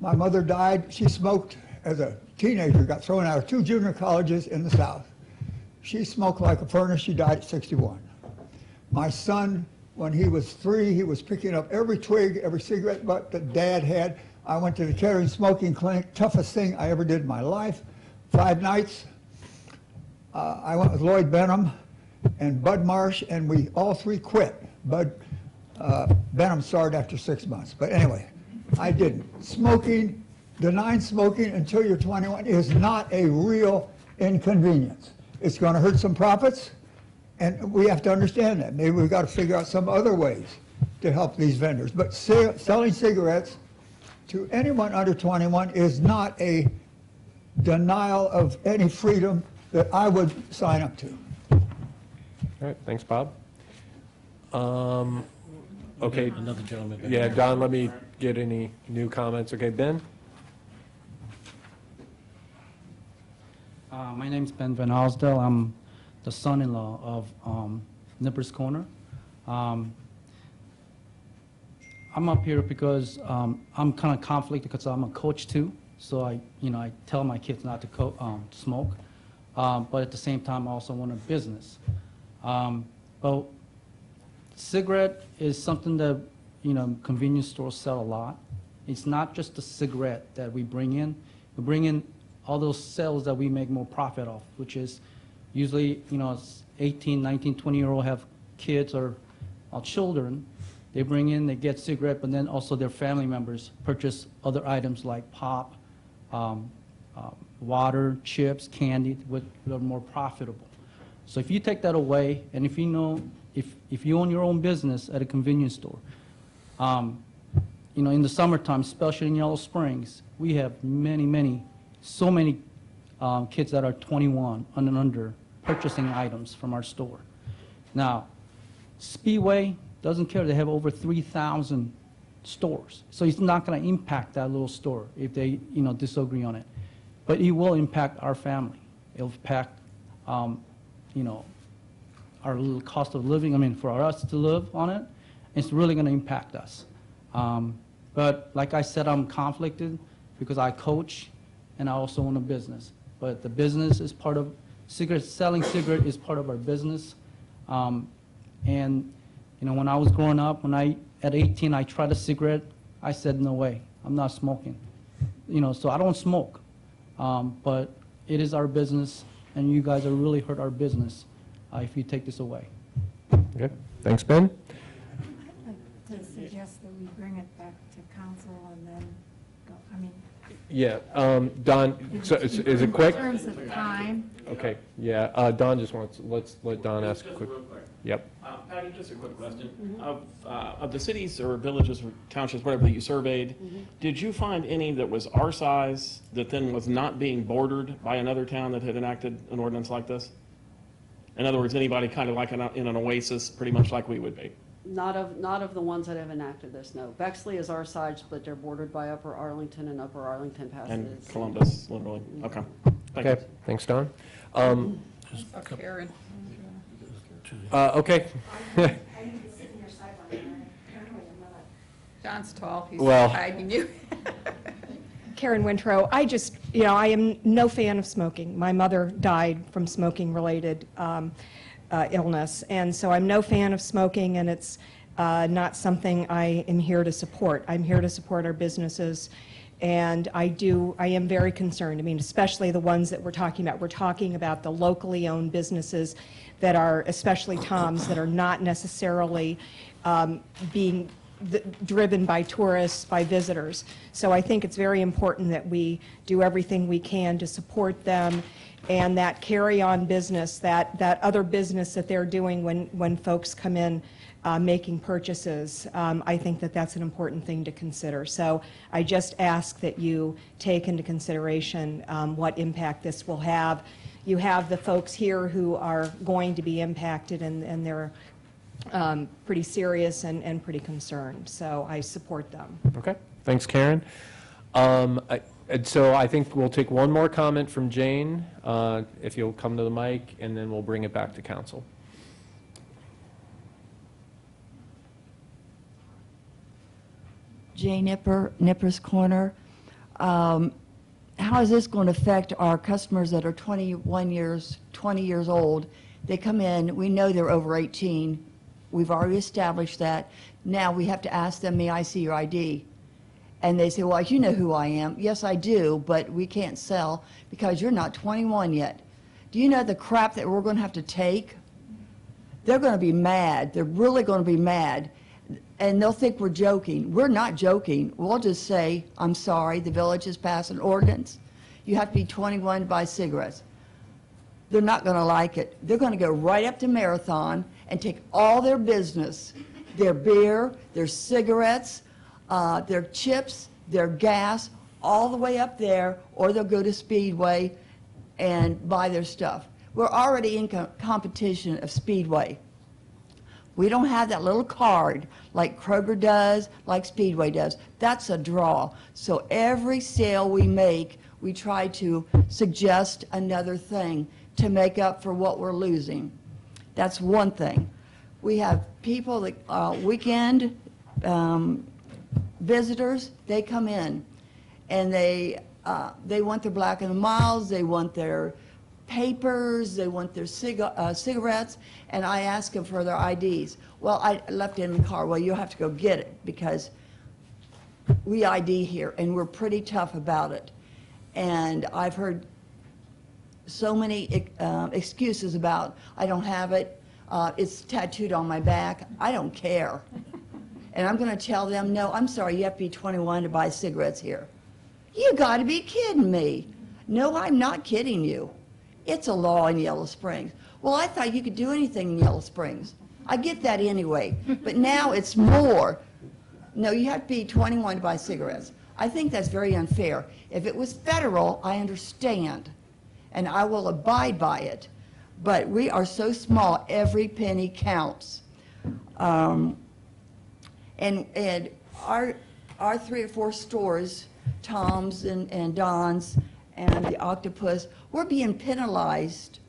Speaker 23: My mother died, she smoked as a teenager, got thrown out of two junior colleges in the South. She smoked like a furnace. She died at 61. My son, when he was three, he was picking up every twig, every cigarette butt that dad had. I went to the Kettering Smoking Clinic, toughest thing I ever did in my life. Five nights. Uh, I went with Lloyd Benham and Bud Marsh, and we all three quit. Bud uh, Benham started after six months. But anyway, I didn't. Smoking, denying smoking until you're 21 is not a real inconvenience. It's going to hurt some profits, and we have to understand that. Maybe we've got to figure out some other ways to help these vendors. But se- selling cigarettes to anyone under 21 is not a denial of any freedom that I would sign up to.
Speaker 1: All right, thanks, Bob. Um, Okay.
Speaker 15: Another gentleman back
Speaker 1: Yeah,
Speaker 15: there.
Speaker 1: Don, let me get any new comments. Okay, Ben?
Speaker 24: Uh, my name's Ben Van Alsdale. I'm the son-in-law of um, Nippers Corner. Um, I'm up here because um, I'm kind of conflicted because I'm a coach too. So I, you know, I tell my kids not to co- um, smoke, um, but at the same time, also want a business. Um, but cigarette is something that you know convenience stores sell a lot. It's not just the cigarette that we bring in. We bring in all those sales that we make more profit off, which is usually you know 18, 19, 20 year old have kids or, or children. They bring in, they get cigarette, but then also their family members purchase other items like pop, um, uh, water, chips, candy, which are more profitable. So if you take that away, and if you know, if, if you own your own business at a convenience store, um, you know, in the summertime, especially in Yellow Springs, we have many, many, so many um, kids that are 21 and under purchasing items from our store. Now, Speedway doesn't care. They have over 3,000 stores. So it's not going to impact that little store if they, you know, disagree on it. But it will impact our family. It'll impact, um, you know, our cost of living. I mean, for us to live on it, it's really going to impact us. Um, but like I said, I'm conflicted because I coach and I also own a business. But the business is part of, cigarette, selling cigarette is part of our business. Um, and, you know, when I was growing up, when I, at 18, I tried a cigarette, I said, no way, I'm not smoking. You know, so I don't smoke. Um, but it is our business, and you guys are really hurt our business uh, if you take this away.
Speaker 1: Okay, thanks, Ben.
Speaker 3: To suggest that we bring it back to council and then go, I mean.
Speaker 1: Yeah, um, Don, so is is it quick?
Speaker 3: In terms of time,
Speaker 1: Okay, yeah, uh, Don just wants, let's let Don ask a
Speaker 19: Just
Speaker 1: quick.
Speaker 19: real quick.
Speaker 1: Yep.
Speaker 19: Uh, Patty, just a quick question. Of, uh, of the cities or villages or townships, whatever that you surveyed, did you find any that was our size that then was not being bordered by another town that had enacted an ordinance like this? In other words, anybody kind of like an- in an oasis, pretty much like we would be?
Speaker 9: Not of, not of the ones that have enacted this, no. Bexley is our side, but they're bordered by Upper Arlington, and Upper Arlington passes.
Speaker 19: And Columbus, literally. Okay. Thank you.
Speaker 1: Okay, thanks, Don. Um,
Speaker 4: Karen.
Speaker 1: uh, okay.
Speaker 4: John's tall, he's
Speaker 1: Well-
Speaker 4: hiding you.
Speaker 17: Karen Wintrow, I just, you know, I am no fan of smoking. My mother died from smoking-related um, uh, illness, and so I'm no fan of smoking, and it's uh, not something I am here to support. I'm here to support our businesses, and I do, I am very concerned, I mean, especially the ones that we're talking about. We're talking about the locally owned businesses that are, especially Tom's, that are not necessarily um, being driven by tourists, by visitors. So I think it's very important that we do everything we can to support them and that carry-on business, that, that other business that they're doing when, when folks come in uh, making purchases. Um, I think that that's an important thing to consider. So I just ask that you take into consideration um, what impact this will have. You have the folks here who are going to be impacted, and, and they're um, pretty serious and, and pretty concerned. So I support them.
Speaker 1: Okay, thanks, Karen. Um, I- And so I think we'll take one more comment from Jane, uh, if you'll come to the mic, and then we'll bring it back to council.
Speaker 25: Jay Nipper, Nipper's Corner. Um,
Speaker 26: how is this going to affect our customers that are 21 years, 20 years old? They come in, we know they're over 18. We've already established that. Now we have to ask them, may I see your ID? And they say, well, you know who I am. Yes, I do, but we can't sell because you're not 21 yet. Do you know the crap that we're going to have to take? They're going to be mad. They're really going to be mad. And they'll think we're joking. We're not joking. We'll just say, I'm sorry, the village has passed an ordinance. You have to be 21 to buy cigarettes. They're not going to like it. They're going to go right up to Marathon and take all their business, their beer, their cigarettes, uh, their chips, their gas, all the way up there, or they'll go to Speedway and buy their stuff. We're already in co- competition of Speedway. We don't have that little card like Kroger does, like Speedway does. That's a draw. So every sale we make, we try to suggest another thing to make up for what we're losing. That's one thing. We have people that, uh, weekend um, visitors, they come in and they, uh, they want their black and the miles, they want their papers, they want their ciga- uh, cigarettes, and I ask them for their IDs. Well, I left it in the car. Well, you'll have to go get it because we ID here, and we're pretty tough about it. And I've heard so many uh, excuses about, I don't have it, uh, it's tattooed on my back. I don't care. And I'm going to tell them, no, I'm sorry, you have to be 21 to buy cigarettes here. You got to be kidding me. No, I'm not kidding you. It's a law in Yellow Springs. Well, I thought you could do anything in Yellow Springs. I get that anyway, but now it's more. No, you have to be 21 to buy cigarettes. I think that's very unfair. If it was federal, I understand, and I will abide by it. But we are so small, every penny counts. Um, and, and our, our three or four stores, Tom's and, and Don's and the Octopus, we're being penalized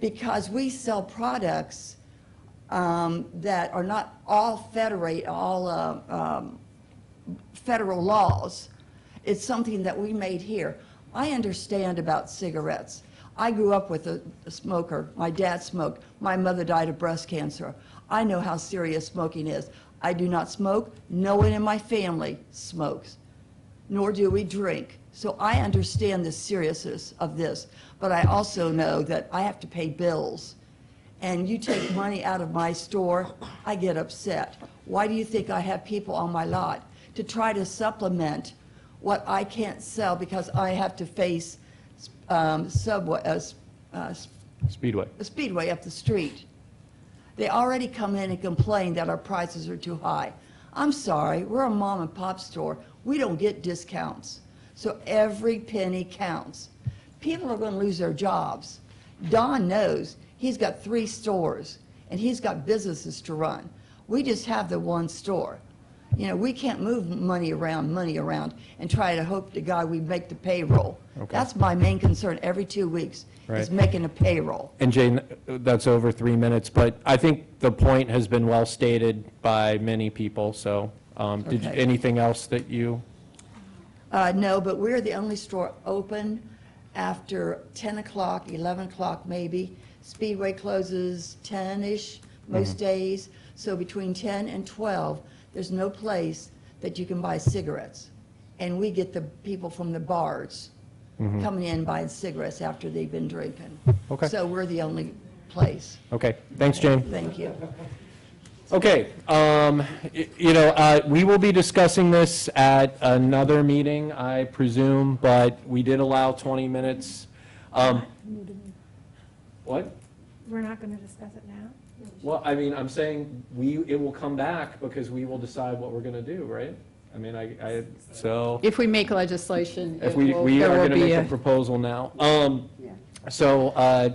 Speaker 26: because we sell products um, that are not all federate, all uh, um, federal laws. It's something that we made here. I understand about cigarettes. I grew up with a, a smoker. My dad smoked. My mother died of breast cancer. I know how serious smoking is. I do not smoke. No one in my family smokes, nor do we drink. So I understand the seriousness of this, but I also know that I have to pay bills. And you take money out of my store, I get upset. Why do you think I have people on my lot? To try to supplement what I can't sell because I have to face um, Subway, uh, uh,
Speaker 1: Speedway.
Speaker 26: Speedway up the street. They already come in and complain that our prices are too high. I'm sorry, we're a mom and pop store. We don't get discounts. So every penny counts. People are going to lose their jobs. Don knows he's got three stores and he's got businesses to run. We just have the one store. You know, we can't move money around, money around, and try to hope to God we make the payroll.
Speaker 1: Okay.
Speaker 26: That's my main concern every two weeks, is
Speaker 1: Right.
Speaker 26: making a payroll.
Speaker 1: And Jane, that's over three minutes, but I think the point has been well stated by many people, so, um, did, you-
Speaker 26: Okay.
Speaker 1: anything else that you?
Speaker 26: Uh, no, but we're the only store open after 10 o'clock, 11 o'clock maybe. Speedway closes 10-ish most
Speaker 1: Mhm.
Speaker 26: days, so between 10 and 12, there's no place that you can buy cigarettes. And we get the people from the bars
Speaker 1: Mhm.
Speaker 26: coming in buying cigarettes after they've been drinking.
Speaker 1: Okay.
Speaker 26: So we're the only place.
Speaker 1: Okay, thanks, Jane.
Speaker 26: Thank you.
Speaker 1: Okay, um, y- you know, uh, we will be discussing this at another meeting, I presume, but we did allow 20 minutes. Um, What?
Speaker 3: We're not going to discuss it now?
Speaker 1: Well, I mean, I'm saying we, it will come back because we will decide what we're going to do, right? I mean, I, I, so.
Speaker 4: If we make legislation,
Speaker 1: If
Speaker 4: it
Speaker 1: we,
Speaker 4: will-
Speaker 1: we
Speaker 4: there
Speaker 1: are
Speaker 4: will
Speaker 1: going to
Speaker 4: be
Speaker 1: make a
Speaker 4: a,
Speaker 1: proposal now. Um, so, uh,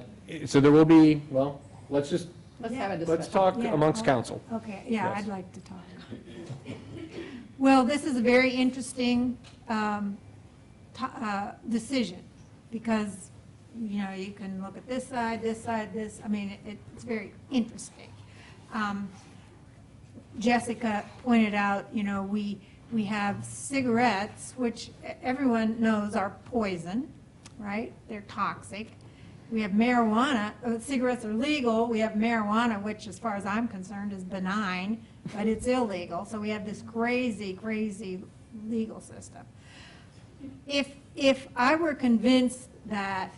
Speaker 1: so there will be, well, let's just,
Speaker 4: let's have a discussion.
Speaker 1: let's talk
Speaker 3: Yeah,
Speaker 1: amongst council.
Speaker 3: Okay, yeah,
Speaker 1: Yes.
Speaker 3: I'd like to talk. Well, this is a very interesting um, to- uh, decision, because, you know, you can look at this side, this side, this, I mean, it- it's very interesting. Um, Jessica pointed out, you know, we we have cigarettes, which everyone knows are poison, right? They're toxic. We have marijuana, uh, cigarettes are legal, we have marijuana, which as far as I'm concerned is benign, but it's illegal. So we have this crazy, crazy legal system. If, if I were convinced that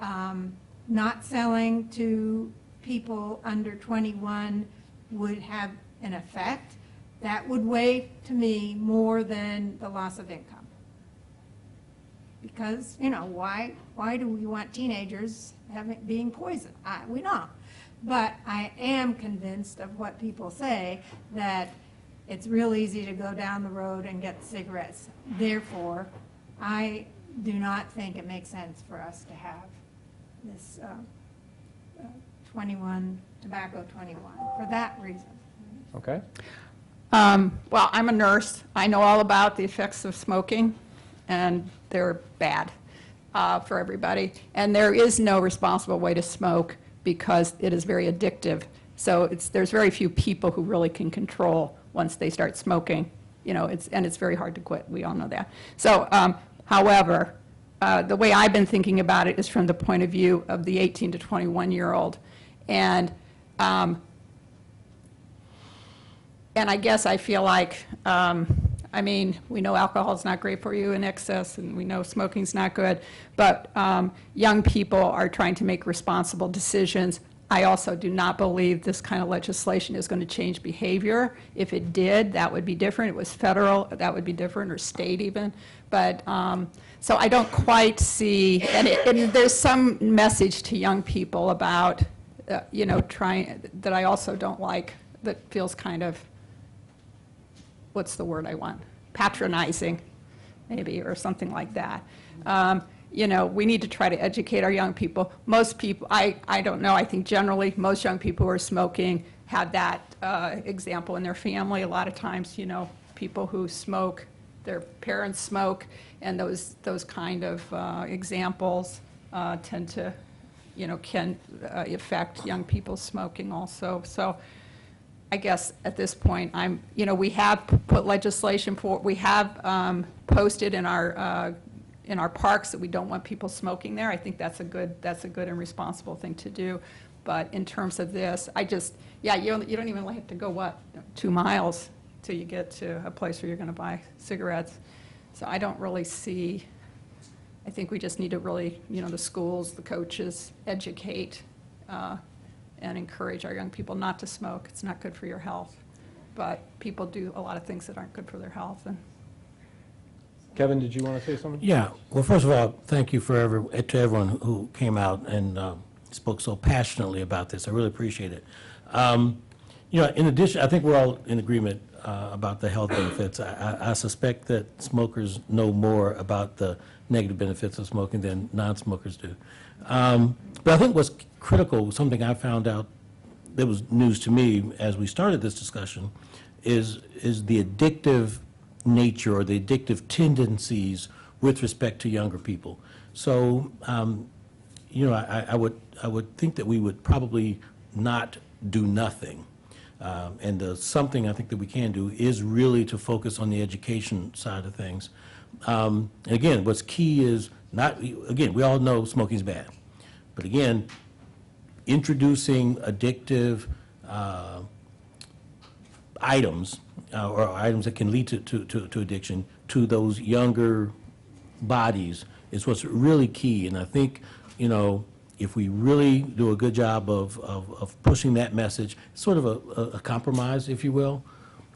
Speaker 3: um, not selling to people under 21 would have an effect, that would weigh to me more than the loss of income. Because, you know, why, why do we want teenagers having, being poisoned? I, we don't. But I am convinced of what people say, that it's real easy to go down the road and get cigarettes. Therefore, I do not think it makes sense for us to have this uh, uh, 21, tobacco 21, for that reason.
Speaker 1: Okay.
Speaker 4: Um, Well, I'm a nurse. I know all about the effects of smoking, and they're bad uh, for everybody. And there is no responsible way to smoke because it is very addictive. So it's, there's very few people who really can control once they start smoking. You know, it's, and it's very hard to quit. We all know that. So, um, however, uh, the way I've been thinking about it is from the point of view of the 18 to 21 year old. And um, and I guess I feel like, um, I mean, we know alcohol is not great for you in excess, and we know smoking's not good, but um, young people are trying to make responsible decisions. I also do not believe this kind of legislation is going to change behavior. If it did, that would be different. It was federal, that would be different, or state even. But, um, so I don't quite see, and, it, and there's some message to young people about, uh, you know, trying, that I also don't like, that feels kind of, what's the word I want? Patronizing, maybe, or something like that. Um, You know, we need to try to educate our young people. Most people, I, I don't know, I think generally, most young people who are smoking have that uh, example in their family. A lot of times, you know, people who smoke, their parents smoke, and those, those kind of uh, examples uh, tend to, you know, can uh, affect young people smoking also. So I guess at this point, I'm, you know, we have put legislation for, we have um, posted in our, uh, in our parks that we don't want people smoking there. I think that's a good, that's a good and responsible thing to do. But in terms of this, I just, yeah, you don't, you don't even have to go, what, two miles till you get to a place where you're going to buy cigarettes. So I don't really see, I think we just need to really, you know, the schools, the coaches, educate uh, and encourage our young people not to smoke. It's not good for your health. But people do a lot of things that aren't good for their health, and
Speaker 1: Kevin, did you want to say something?
Speaker 15: Yeah, well, first of all, thank you for every, to everyone who came out and um, spoke so passionately about this. I really appreciate it. Um, You know, in addition, I think we're all in agreement uh, about the health benefits. I- I suspect that smokers know more about the negative benefits of smoking than non-smokers do. Um, But I think what's critical, something I found out that was news to me as we started this discussion, is, is the addictive nature or the addictive tendencies with respect to younger people. So, um, you know, I, I would, I would think that we would probably not do nothing. Um, And the something I think that we can do is really to focus on the education side of things. Um, And again, what's key is not, again, we all know smoking's bad. But again, introducing addictive uh, items, uh, or items that can lead to, to, to to addiction, to those younger bodies is what's really key. And I think, you know, if we really do a good job of, of, of pushing that message, sort of a, a- compromise, if you will.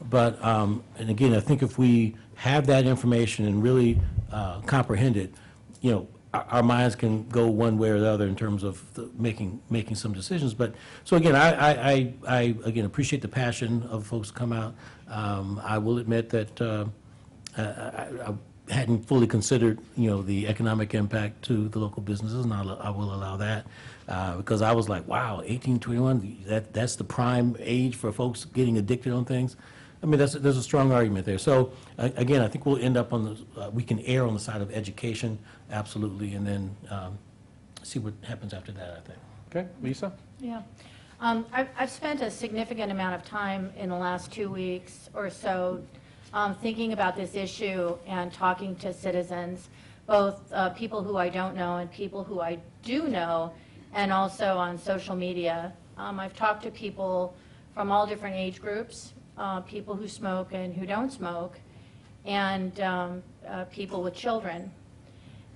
Speaker 15: But, um, and again, I think if we have that information and really uh, comprehend it, you know, our, our minds can go one way or the other in terms of the- making, making some decisions. But, so again, I, I, I, I, again, appreciate the passion of folks come out. Um, I will admit that, uh, I- I hadn't fully considered, you know, the economic impact to the local businesses, and I'll, I will allow that. Uh, because I was like, wow, eighteen, twenty-one, that, that's the prime age for folks getting addicted on things. I mean, that's, there's a strong argument there. So, a- again, I think we'll end up on the, uh, we can err on the side of education, absolutely, and then, um, see what happens after that, I think.
Speaker 1: Okay, Lisa?
Speaker 14: Yeah. Um, I've, I've spent a significant amount of time in the last two weeks or so um, thinking about this issue and talking to citizens, both uh, people who I don't know and people who I do know, and also on social media. Um, I've talked to people from all different age groups, uh, people who smoke and who don't smoke, and um, uh, people with children.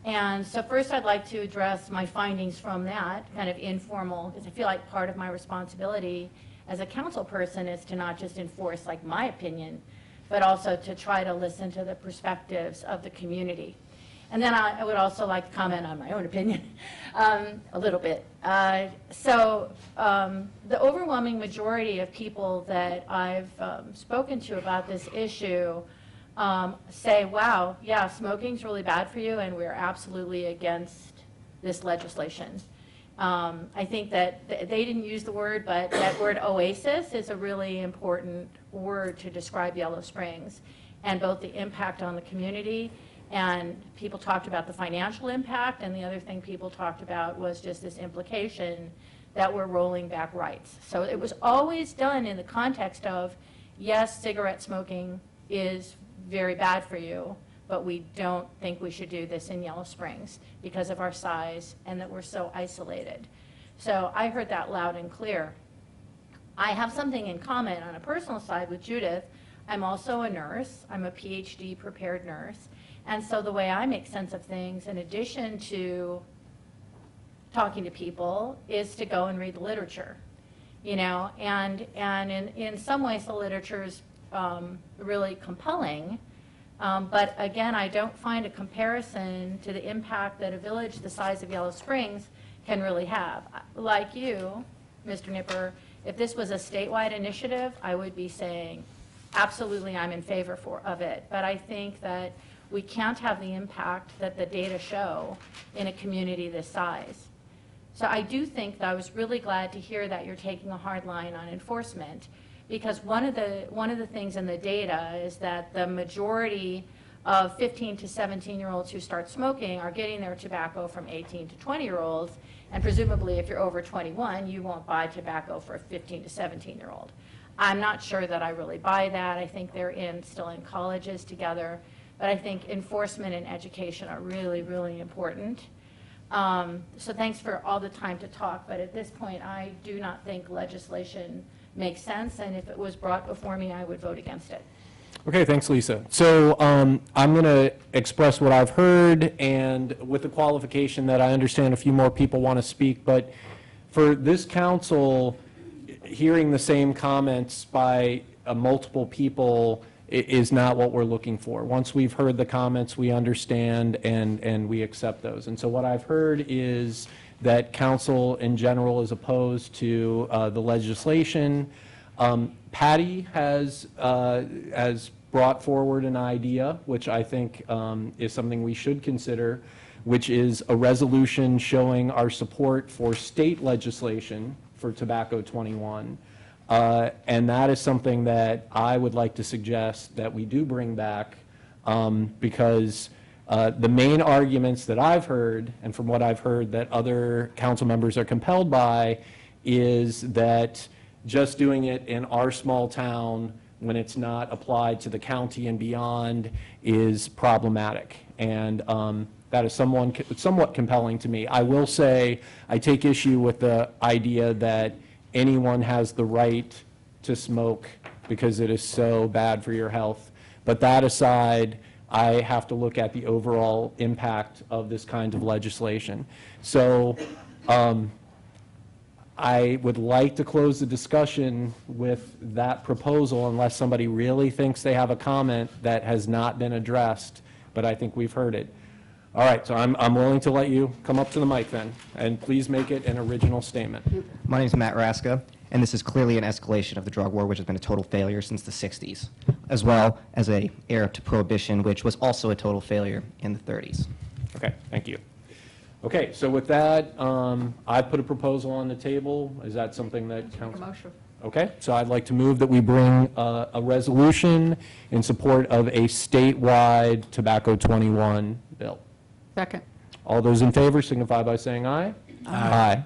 Speaker 14: And so first I'd like to address my findings from that, kind of informal, because I feel like part of my responsibility as a council person is to not just enforce like my opinion, but also to try to listen to the perspectives of the community. And then I I would also like to comment on my own opinion, um, a little bit. Uh, So um, the overwhelming majority of people that I've um, spoken to about this issue um, say, wow, yeah, smoking's really bad for you, and we're absolutely against this legislation. Um, I think that, th- they didn't use the word, but that word oasis is a really important word to describe Yellow Springs, and both the impact on the community, and people talked about the financial impact, and the other thing people talked about was just this implication that we're rolling back rights. So it was always done in the context of, yes, cigarette smoking is very bad for you, but we don't think we should do this in Yellow Springs because of our size and that we're so isolated. So I heard that loud and clear. I have something in common on a personal side with Judith. I'm also a nurse. I'm a PhD prepared nurse. And so the way I make sense of things, in addition to talking to people, is to go and read the literature. You know, and, and in, in some ways, the literature is um, really compelling. Um, But again, I don't find a comparison to the impact that a village the size of Yellow Springs can really have. Like you, Mr. Nipper, if this was a statewide initiative, I would be saying, absolutely, I'm in favor for, of it. But I think that we can't have the impact that the data show in a community this size. So I do think that I was really glad to hear that you're taking a hard line on enforcement, because one of the, one of the things in the data is that the majority of 15 to 17-year-olds who start smoking are getting their tobacco from 18 to 20-year-olds, and presumably if you're over 21, you won't buy tobacco for a 15 to 17-year-old. I'm not sure that I really buy that. I think they're in, still in colleges together, but I think enforcement and education are really, really important. Um, So thanks for all the time to talk, but at this point, I do not think legislation makes sense, and if it was brought before me, I would vote against it.
Speaker 1: Okay, thanks, Lisa. So um, I'm going to express what I've heard, and with the qualification that I understand a few more people want to speak, but for this council, hearing the same comments by uh, multiple people is not what we're looking for. Once we've heard the comments, we understand and, and we accept those. And so what I've heard is that council in general is opposed to uh, the legislation. Um, Patty has, uh, brought forward an idea, which I think um, is something we should consider, which is a resolution showing our support for state legislation for Tobacco 21. Uh, And that is something that I would like to suggest that we do bring back, um, because uh, the main arguments that I've heard, and from what I've heard that other council members are compelled by, is that just doing it in our small town when it's not applied to the county and beyond is problematic. And um, that is someone, somewhat compelling to me. I will say, I take issue with the idea that anyone has the right to smoke because it is so bad for your health. But that aside, I have to look at the overall impact of this kind of legislation. So um, I would like to close the discussion with that proposal unless somebody really thinks they have a comment that has not been addressed, but I think we've heard it. All right, so I'm, I'm willing to let you come up to the mic then, and please make it an original statement.
Speaker 25: My name is Matt Raska, and this is clearly an escalation of the drug war, which has been a total failure since the 60s, as well as a heir to prohibition, which was also a total failure in the 30s.
Speaker 1: Okay, thank you. Okay, so with that, um, I put a proposal on the table. Is that something that council?
Speaker 4: Motion.
Speaker 1: Okay, so I'd like to move that we bring uh, a resolution in support of a statewide Tobacco 21 bill.
Speaker 4: Second.
Speaker 1: All those in favor signify by saying aye. Aye.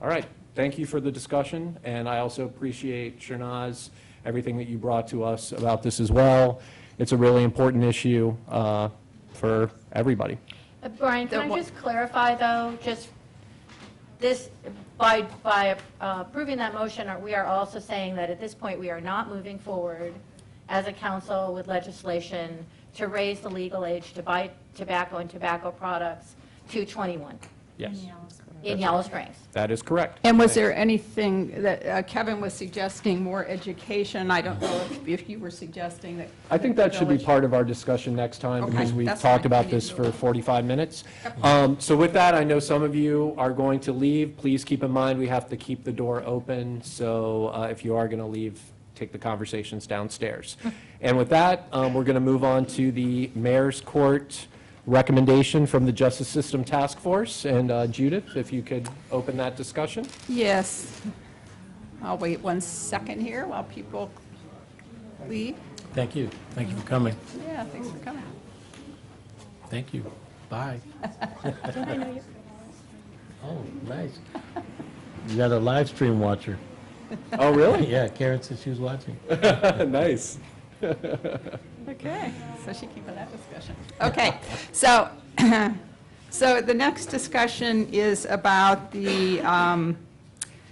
Speaker 1: All right, thank you for the discussion, and I also appreciate, Shanaz, everything that you brought to us about this as well. it's a really important issue uh, for everybody.
Speaker 14: Uh, Brian, can
Speaker 4: The
Speaker 14: I
Speaker 4: one-
Speaker 14: just clarify, though, just this, by, by uh, approving that motion, are- we are also saying that at this point, we are not moving forward as a council with legislation to raise the legal age to buy tobacco and tobacco products to 21
Speaker 1: Yes,
Speaker 14: in Yellow Springs.
Speaker 1: that is correct.
Speaker 4: And was there anything that uh, Kevin was suggesting, more education? I don't know if- if you were suggesting that.
Speaker 1: I think that should be part of our discussion next time,
Speaker 4: Okay,
Speaker 1: because we've
Speaker 4: that's
Speaker 1: talked
Speaker 4: fine.
Speaker 1: about this for 45 minutes. Um, So with that, I know some of you are going to leave. Please keep in mind, we have to keep the door open, so uh, if you are going to leave, take the conversations downstairs. And with that, um, we're going to move on to the Mayor's Court recommendation from the Justice System Task Force. And uh, Judith, if you could open that discussion?
Speaker 4: Yes. I'll wait one second here while people leave.
Speaker 15: Thank you. Thank you for coming.
Speaker 4: Yeah, thanks for coming.
Speaker 15: Thank you. Bye. Oh, nice. You got a live stream watcher.
Speaker 1: Oh, really?
Speaker 15: Yeah, Karen said she was watching.
Speaker 1: Nice.
Speaker 4: Okay, so she keeping that discussion. Okay, so, so the next discussion is about the um,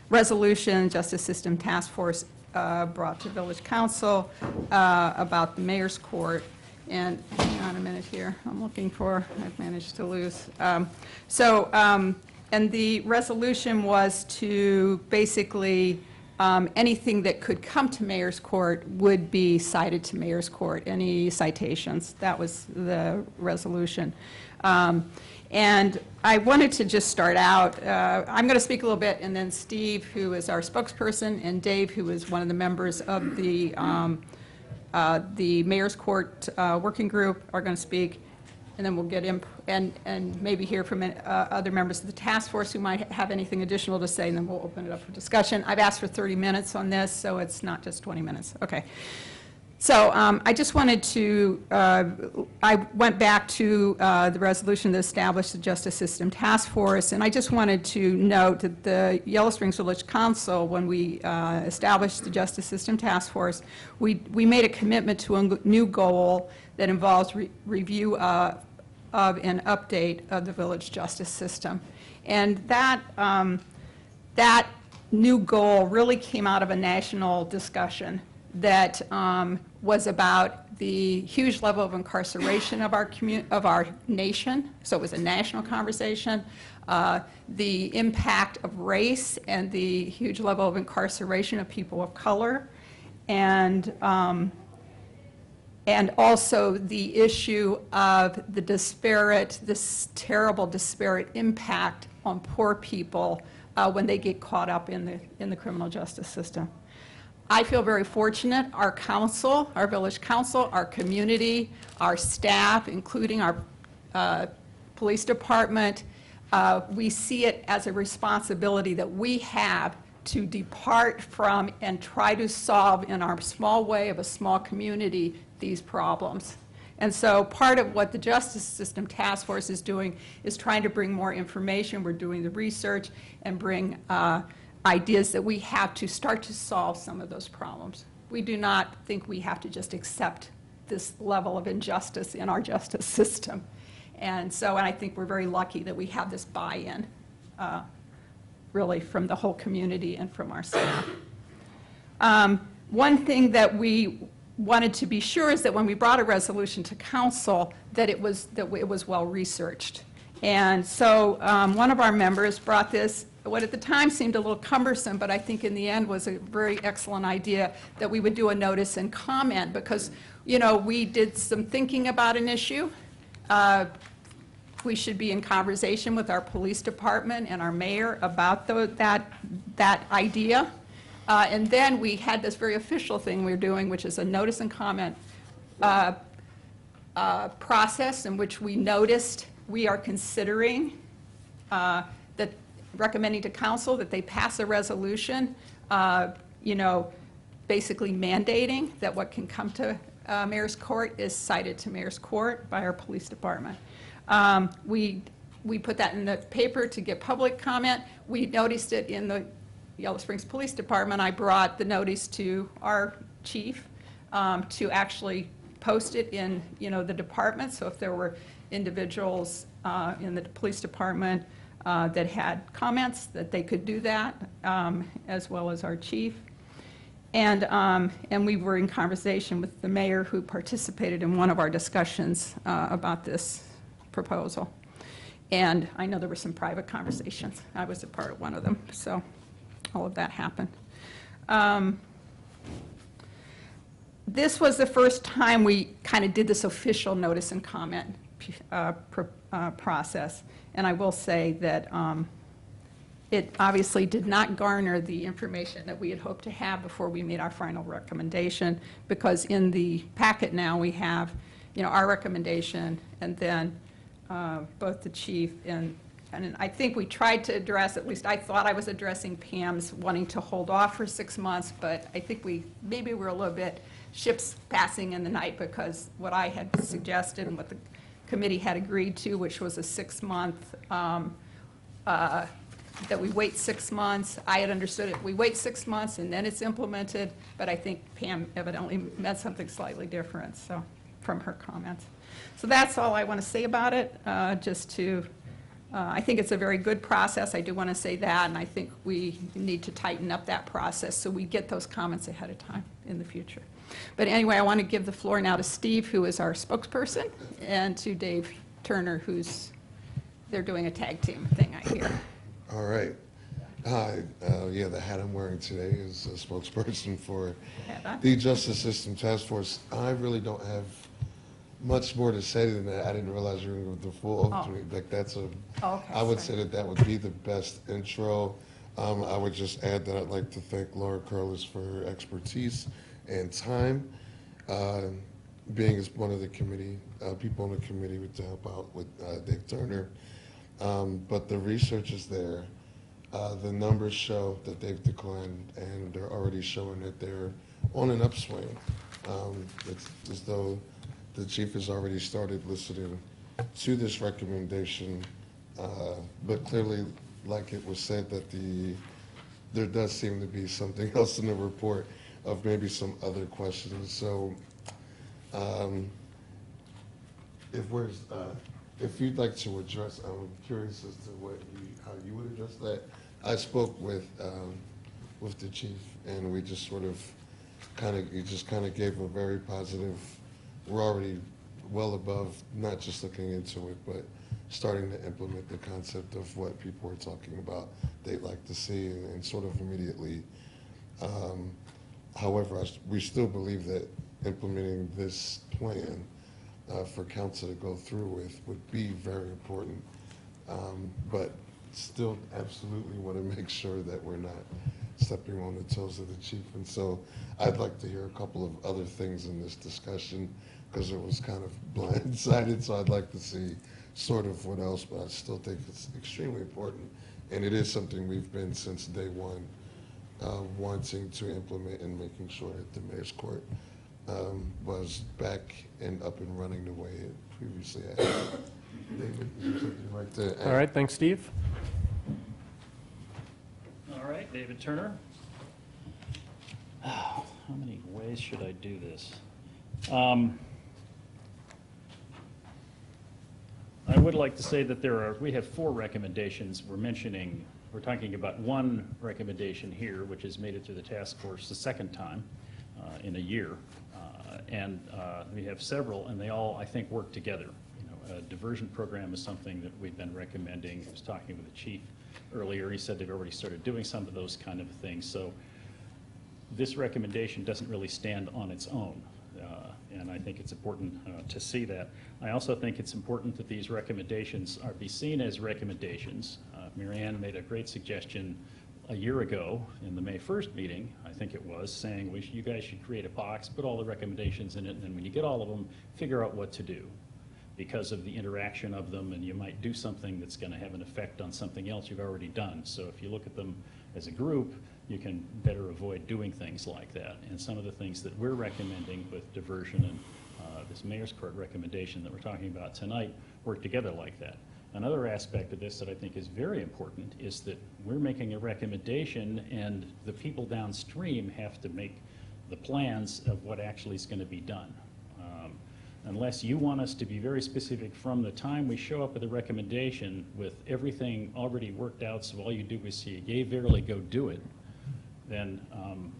Speaker 4: resolution Justice System Task Force uh, brought to Village Council uh, about the mayor's court. And hang on a minute here, I'm looking for, I've managed to lose. Um, So, um, and the resolution was to basically, um, anything that could come to mayor's court would be cited to mayor's court, any citations. That was the resolution. Um, And I wanted to just start out, uh, I'm going to speak a little bit, and then Steve, who is our spokesperson, and Dave, who is one of the members of the, um, uh, the mayor's court uh, working group, are going to speak and then we'll get in, and, and maybe hear from uh, other members of the task force who might have anything additional to say, and then we'll open it up for discussion. I've asked for 30 minutes on this, so it's not just 20 minutes. Okay. So um, I just wanted to, uh, I went back to uh, the resolution that established the Justice System Task Force, and I just wanted to note that the Yellow Springs Village Council, when we uh, established the Justice System Task Force, we, we made a commitment to a new goal that involves re- review uh, of an update of the village justice system. And that, um, that new goal really came out of a national discussion that um, was about the huge level of incarceration of our of our nation. So it was a national conversation. Uh, the impact of race and the huge level of incarceration of people of color. And um, and also the issue of the disparate, this terrible disparate impact on poor people uh, when they get caught up in the, in the criminal justice system. I feel very fortunate, our council, our village council, our community, our staff, including our uh, police department, uh, we see it as a responsibility that we have to depart from and try to solve in our small way of a small community these problems. And so part of what the Justice System Task Force is doing is trying to bring more information. We're doing the research and bring uh, ideas that we have to start to solve some of those problems. We do not think we have to just accept this level of injustice in our justice system. And so, and I think we're very lucky that we have this buy-in, uh, really, from the whole community and from our staff. Um, One thing that we wanted to be sure is that when we brought a resolution to council, that it was, that it was well-researched. And so um, one of our members brought this, what at the time seemed a little cumbersome, but I think in the end was a very excellent idea, that we would do a notice and comment, because, you know, we did some thinking about an issue. Uh, We should be in conversation with our police department and our mayor about tho- that, that idea. Uh, And then we had this very official thing we we're doing, which is a notice and comment uh, uh, process in which we noticed we are considering uh, that, recommending to council that they pass a resolution, uh, you know, basically mandating that what can come to uh, mayor's court is cited to mayor's court by our police department. Um, We, we put that in the paper to get public comment. We noticed it in the Yellow Springs Police Department. I brought the notice to our chief um, to actually post it in, you know, the department, so if there were individuals uh, in the police department uh, that had comments, that they could do that, um, as well as our chief. And, um, and we were in conversation with the mayor who participated in one of our discussions uh, about this proposal. And I know there were some private conversations. I was a part of one of them, so all of that happened. Um, This was the first time we kind of did this official notice and comment uh, pr- uh, process. And I will say that um, it obviously did not garner the information that we had hoped to have before we made our final recommendation, because in the packet now, we have, you know, our recommendation, and then uh, both the chief and, and I think we tried to address, at least I thought I was addressing Pam's wanting to hold off for six months, but I think we, maybe we're a little bit ships passing in the night, because what I had suggested and what the committee had agreed to, which was a six-month um, uh, that we wait six months. I had understood it, we wait six months and then it's implemented, but I think Pam evidently meant something slightly different, so, from her comments. So that's all I want to say about it, uh, just to, uh, I think it's a very good process, I do want to say that, and I think we need to tighten up that process so we get those comments ahead of time in the future. But anyway, I want to give the floor now to Steve, who is our spokesperson, and to Dave Turner, who's, they're doing a tag team thing, I hear.
Speaker 27: All right. Hi, uh, yeah, the hat I'm wearing today is a spokesperson for the Justice System Task Force. I really don't have much more to say than that. I didn't realize you were going to go the full
Speaker 4: Oh.
Speaker 27: opening. Like, that's a,
Speaker 4: Oh, okay,
Speaker 27: I would
Speaker 4: sorry.
Speaker 27: say that that would be the best intro. Um, I would just add that I'd like to thank Laura Curliss for her expertise and time, uh, being as one of the committee, uh, people on the committee with- to help out with uh, Dave Turner. Um, But the research is there. Uh, The numbers show that they've declined, and they're already showing that they're on an upswing. Um, It's as though the chief has already started listening to this recommendation, uh, but clearly, like it was said, that the, there does seem to be something else in the report of maybe some other questions. So um, if we're, uh, if you'd like to address, I'm curious as to what you, how you would address that. I spoke with, um, with the chief, and we just sort of, kind of, he just kind of gave a very positive, we're already well above, not just looking into it, but starting to implement the concept of what people are talking about they'd like to see, and and sort of immediately um, However, I we still believe that implementing this plan uh, for council to go through with would be very important. Um, But still absolutely want to make sure that we're not stepping on the toes of the chief. And so I'd like to hear a couple of other things in this discussion because it was kind of blindsided. So I'd like to see sort of what else, but I still think it's extremely important. And it is something we've been since day one uh, wanting to implement and making sure that the mayor's court um, was back and up and running the way it previously had. David, is there something you'd like to add?
Speaker 1: All right, thanks, Steve.
Speaker 28: All right, David Turner. How many ways should I do this? Um, I would like to say that there are, we have four recommendations. We're mentioning, we're talking about one recommendation here, which has made it to the task force the second time uh, in a year. Uh, And uh, we have several, and they all, I think, work together. You know, a diversion program is something that we've been recommending. I was talking with the chief earlier. He said they've already started doing some of those kind of things. So this recommendation doesn't really stand on its own, and I think it's important uh, to see that. I also think it's important that these recommendations are be seen as recommendations. Uh, Marianne made a great suggestion a year ago in the May 1st meeting, I think it was, saying we you guys should create a box, put all the recommendations in it, and then when you get all of them, figure out what to do because of the interaction of them, and you might do something that's going to have an effect on something else you've already done. So if you look at them as a group, you can better avoid doing things like that. And some of the things that we're recommending with diversion and uh, this mayor's court recommendation that we're talking about tonight work together like that. Another aspect of this that I think is very important is that we're making a recommendation and the people downstream have to make the plans of what actually is going to be done. Um, unless you want us to be very specific from the time we show up with a recommendation with everything already worked out, so all you do is see yay, verily, go do it, then um,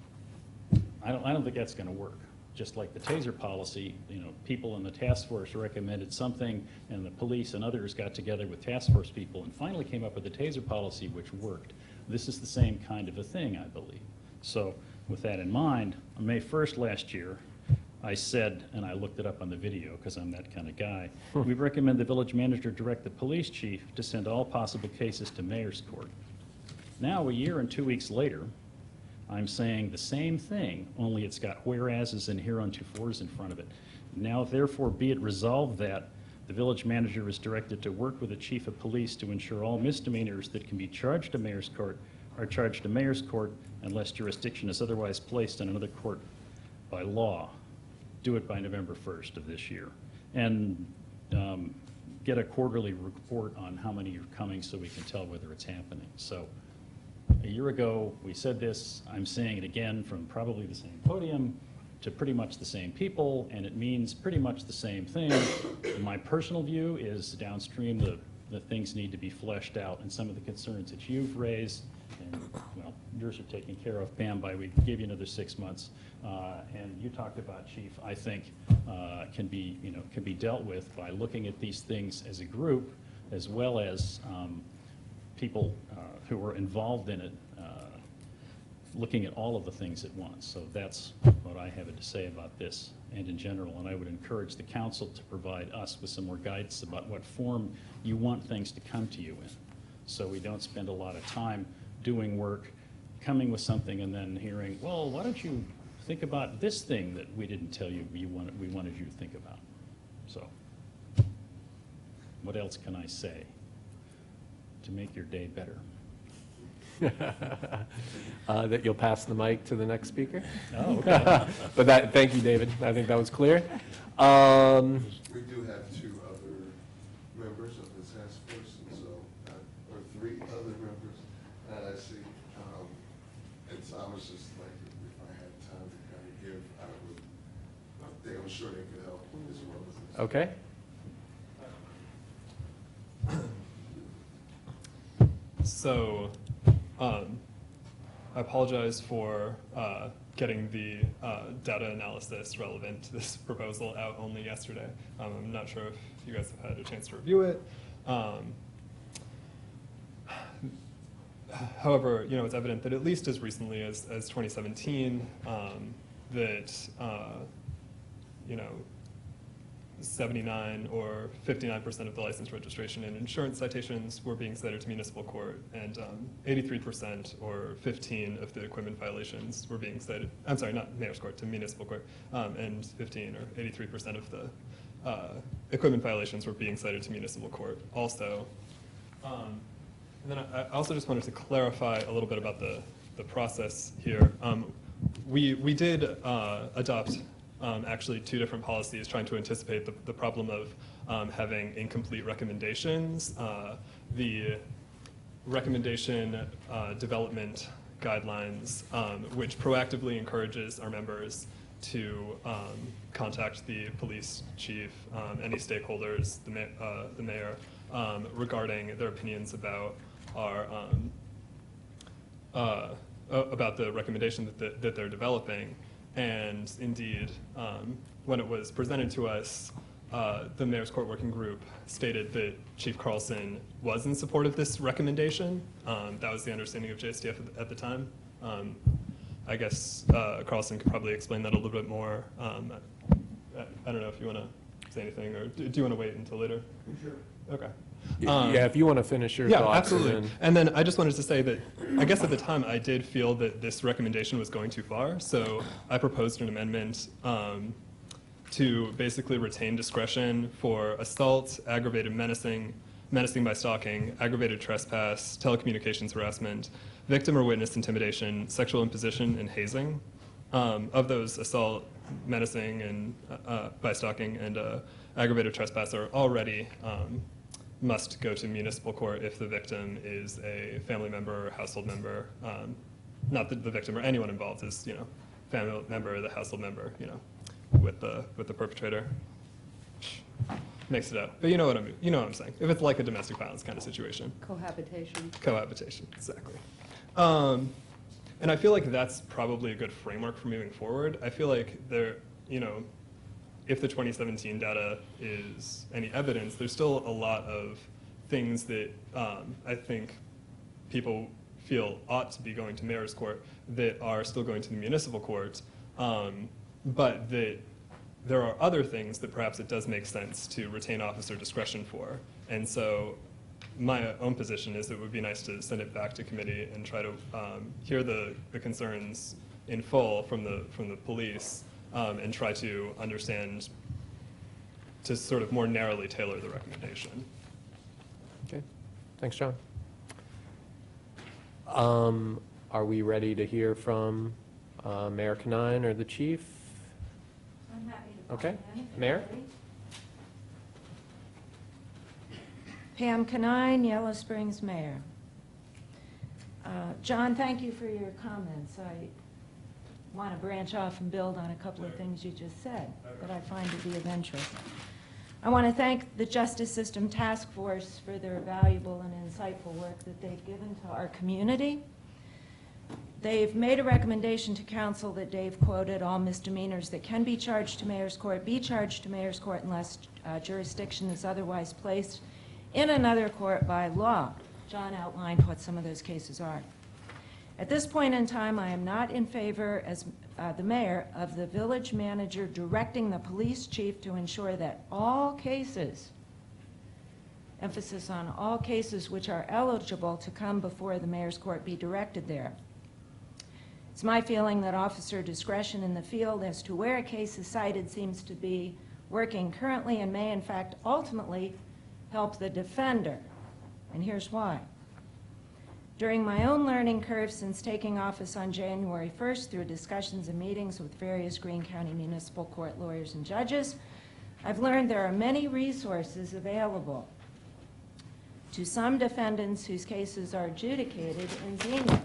Speaker 28: I don't, I don't think that's going to work. Just like the TASER policy, you know, people in the task force recommended something, and the police and others got together with task force people and finally came up with a TASER policy which worked. This is the same kind of a thing, I believe. So with that in mind, on May 1st last year, I said, and I looked it up on the video because I'm that kind of guy, we recommend the village manager direct the police chief to send all possible cases to mayor's court. Now, a year and two weeks later, I'm saying the same thing, only it's got whereases and hereuntofor's in front of it. Now therefore be it resolved that the village manager is directed to work with the chief of police to ensure all misdemeanors that can be charged to mayor's court are charged to mayor's court unless jurisdiction is otherwise placed in another court by law. Do it by November 1st of this year. And um, get a quarterly report on how many are coming so we can tell whether it's happening. So a year ago, we said this, I'm saying it again from probably the same podium to pretty much the same people, and it means pretty much the same thing. My personal view is downstream, the, the things need to be fleshed out, and some of the concerns that you've raised, and, well, yours are taken care of, Pam, by, we gave you another six months, uh, and you talked about, Chief, I think, uh, can be, you know, can be dealt with by looking at these things as a group, as well as um, people uh, who were involved in it, uh, looking at all of the things at once. So that's what I have to say about this and in general. And I would encourage the council to provide us with some more guidance about what form you want things to come to you in. So we don't spend a lot of time doing work, coming with something and then hearing, well, why don't you think about this thing that we didn't tell you you wanted, we wanted you to think about? So what else can I say to make your day better?
Speaker 1: Uh, That you'll pass the mic to the next speaker?
Speaker 28: Oh, okay.
Speaker 1: But that, thank you, David. I think that was clear. Um,
Speaker 27: We do have two other members of the task force, and so, uh, or three other members that I see. Um, And so I was just like, if I had time to kind of give, I would, I think I'm sure they could help as well as this.
Speaker 1: Okay.
Speaker 29: So, um, I apologize for uh, getting the uh, data analysis relevant to this proposal out only yesterday. Um, I'm not sure if you guys have had a chance to review it. Um, however, you know, it's evident that at least as recently as, as 2017, um, that, uh, you know, 79 or 59% of the license registration and insurance citations were being cited to municipal court, and um, 83% or 15 of the equipment violations were being cited, I'm sorry, not mayor's court, to municipal court, um, and 15 or 83% of the uh, equipment violations were being cited to municipal court also. Um, And then I I also just wanted to clarify a little bit about the, the process here. Um, We, we did uh, adopt um, actually two different policies trying to anticipate the, the problem of um, having incomplete recommendations. Uh, the recommendation uh, development guidelines, um, which proactively encourages our members to um, contact the police chief, um, any stakeholders, the, ma- uh, the mayor, um, regarding their opinions about our uh, about the recommendation that, the- that they're developing. And indeed, um, when it was presented to us, uh, the Mayor's Court Working Group stated that Chief Carlson was in support of this recommendation. Um, That was the understanding of JSTF at the- at the time. Um, I guess uh, Carlson could probably explain that a little bit more. Um, I I don't know if you want to say anything, or do do you want to wait until later? Sure. Okay. Um,
Speaker 1: Yeah, if you want to finish your
Speaker 29: yeah,
Speaker 1: thoughts.
Speaker 29: absolutely.
Speaker 1: then-
Speaker 29: And then I just wanted to say that, I guess at the time, I did feel that this recommendation was going too far, so I proposed an amendment um, to basically retain discretion for assault, aggravated menacing, menacing by stalking, aggravated trespass, telecommunications harassment, victim or witness intimidation, sexual imposition, and hazing. Um, Of those, assault, menacing, and uh, uh, by stalking, and uh, aggravated trespass are already um, must go to municipal court if the victim is a family member or household member. Um, not that the victim or anyone involved is, you know, family member or the household member, you know, with the with the perpetrator. makes it up. But you know what I'm, you know what I'm saying. If it's like a domestic violence kind of situation.
Speaker 9: Cohabitation.
Speaker 29: Cohabitation, exactly. Um, and I feel like that's probably a good framework for moving forward. I feel like there, you know, if the 2017 data is any evidence, there's still a lot of things that um, I think people feel ought to be going to mayor's court that are still going to the municipal court, um, but that there are other things that perhaps it does make sense to retain officer discretion for. And so my own position is it would be nice to send it back to committee and try to um, hear the, the concerns in full from the, from the police um, and try to understand, to sort of more narrowly tailor the recommendation.
Speaker 1: Okay, thanks, John. Um, Are we ready to hear from uh, Mayor Conine or the chief?
Speaker 3: I'm happy to.
Speaker 1: Okay, Mayor?
Speaker 30: Pam Conine, Yellow Springs Mayor. Uh, John, thank you for your comments. I want to branch off and build on a couple of things you just said that I find to be of interest. I want to thank the Justice System Task Force for their valuable and insightful work that they've given to our community. They've made a recommendation to council that Dave quoted, all misdemeanors that can be charged to mayor's court be charged to mayor's court unless uh, jurisdiction is otherwise placed in another court by law. John outlined what some of those cases are. At this point in time, I am not in favor, as uh, the mayor, of the village manager directing the police chief to ensure that all cases, emphasis on all cases which are eligible to come before the mayor's court be directed there. It's my feeling that officer discretion in the field as to where a case is cited seems to be working currently and may in fact ultimately help the defender. And here's why. During my own learning curve since taking office on January 1st through discussions and meetings with various Greene County Municipal Court lawyers and judges, I've learned there are many resources available to some defendants whose cases are adjudicated in Xenia,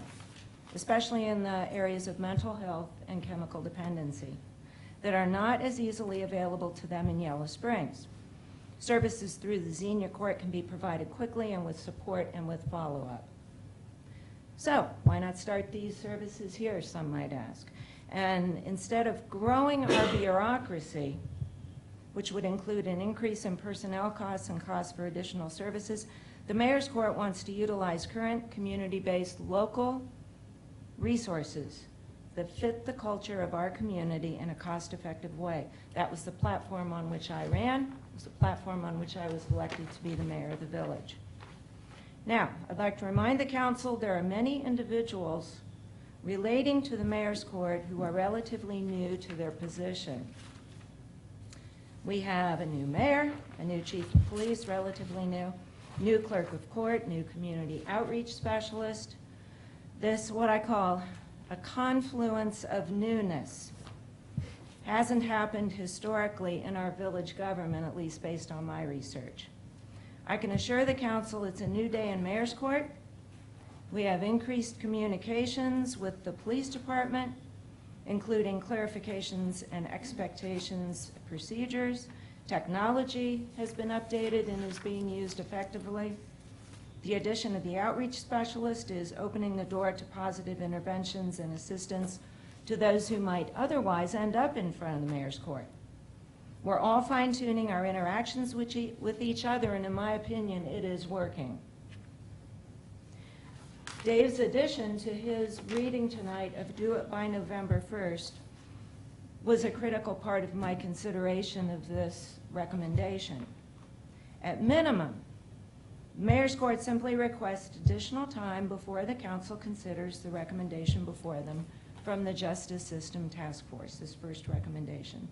Speaker 30: especially in the areas of mental health and chemical dependency, that are not as easily available to them in Yellow Springs. Services through the Xenia Court can be provided quickly and with support and with follow-up. So why not start these services here, some might ask? And instead of growing our bureaucracy, which would include an increase in personnel costs and costs for additional services, the mayor's court wants to utilize current community-based local resources that fit the culture of our community in a cost-effective way. That was the platform on which I ran, it was the platform on which I was elected to be the mayor of the village. Now, I'd like to remind the council there are many individuals relating to the mayor's court who are relatively new to their position. We have a new mayor, a new chief of police, relatively new, new clerk of court, new community outreach specialist. This, what I call a confluence of newness, hasn't happened historically in our village government, at least based on my research. I can assure the council it's a new day in mayor's court. We have increased communications with the police department, including clarifications and expectations procedures. Technology has been updated and is being used effectively. The addition of the outreach specialist is opening the door to positive interventions and assistance to those who might otherwise end up in front of the mayor's court. We're all fine-tuning our interactions with each, with each other, and in my opinion, it is working. Dave's addition to his reading tonight of Do It by November 1st was a critical part of my consideration of this recommendation. At minimum, Mayor's Court simply requests additional time before the council considers the recommendation before them from the Justice System Task Force, this first recommendation.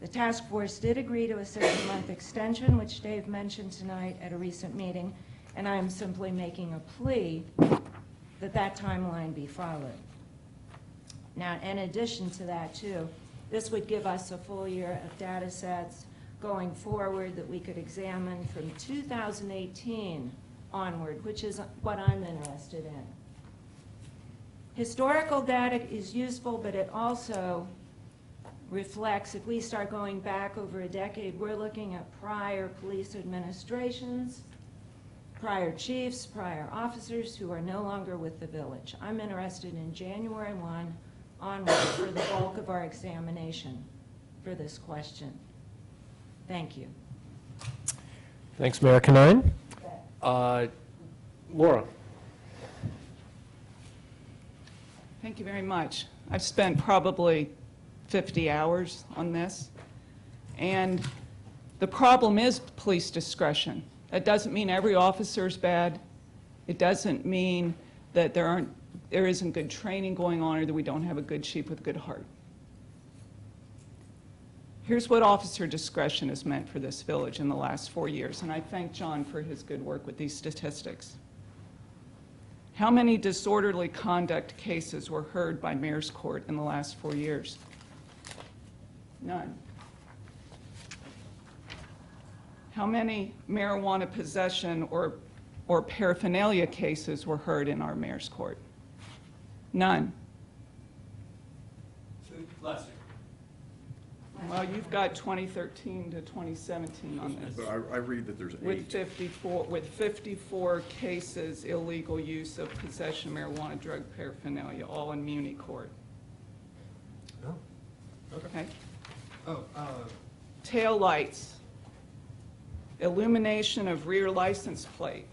Speaker 30: The task force did agree to a six-month extension, which Dave mentioned tonight at a recent meeting, and I am simply making a plea that that timeline be followed. Now, in addition to that, too, this would give us a full year of data sets going forward that we could examine from 2018 onward, which is what I'm interested in. Historical data is useful, but it also reflects, if we start going back over a decade, we're looking at prior police administrations, prior chiefs, prior officers who are no longer with the village. I'm interested in January 1 onward for the bulk of our examination for this question. Thank you.
Speaker 1: Thanks, Mayor Conine. Uh, Laura?
Speaker 31: Thank you very much. I've spent probably 50 hours on this, and the problem is police discretion. That doesn't mean every officer is bad. It doesn't mean that there aren't, there isn't good training going on or that we don't have a good chief with a good heart. Here's what officer discretion has meant for this village in the last four years, and I thank John for his good work with these statistics. How many disorderly conduct cases were heard by mayor's court in the last four years? None. How many marijuana possession or, or paraphernalia cases were heard in our mayor's court? None. Well, you've got 2013 to 2017 on this.
Speaker 32: But I, I read that there's
Speaker 31: With
Speaker 32: eight.
Speaker 31: 54, with 54 cases, illegal use of possession of marijuana, drug paraphernalia, all in Muni Court.
Speaker 29: Oh,
Speaker 31: Okay?
Speaker 29: Oh, uh,
Speaker 31: Tail lights, illumination of rear license plate,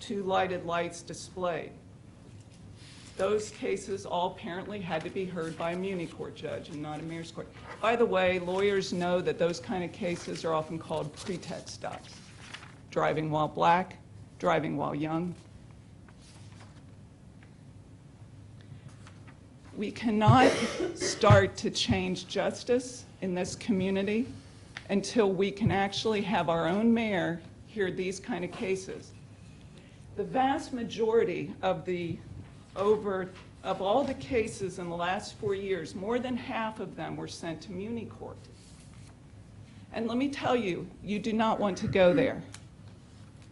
Speaker 31: two lighted lights displayed. Those cases all apparently had to be heard by a Muni Court judge and not a mayor's court. By the way, lawyers know that those kind of cases are often called pretext stops. Driving while black, driving while young. We cannot start to change justice in this community until we can actually have our own mayor hear these kind of cases. The vast majority of the over, of all the cases in the last four years, more than half of them were sent to Muni Court. And let me tell you, you do not want to go there.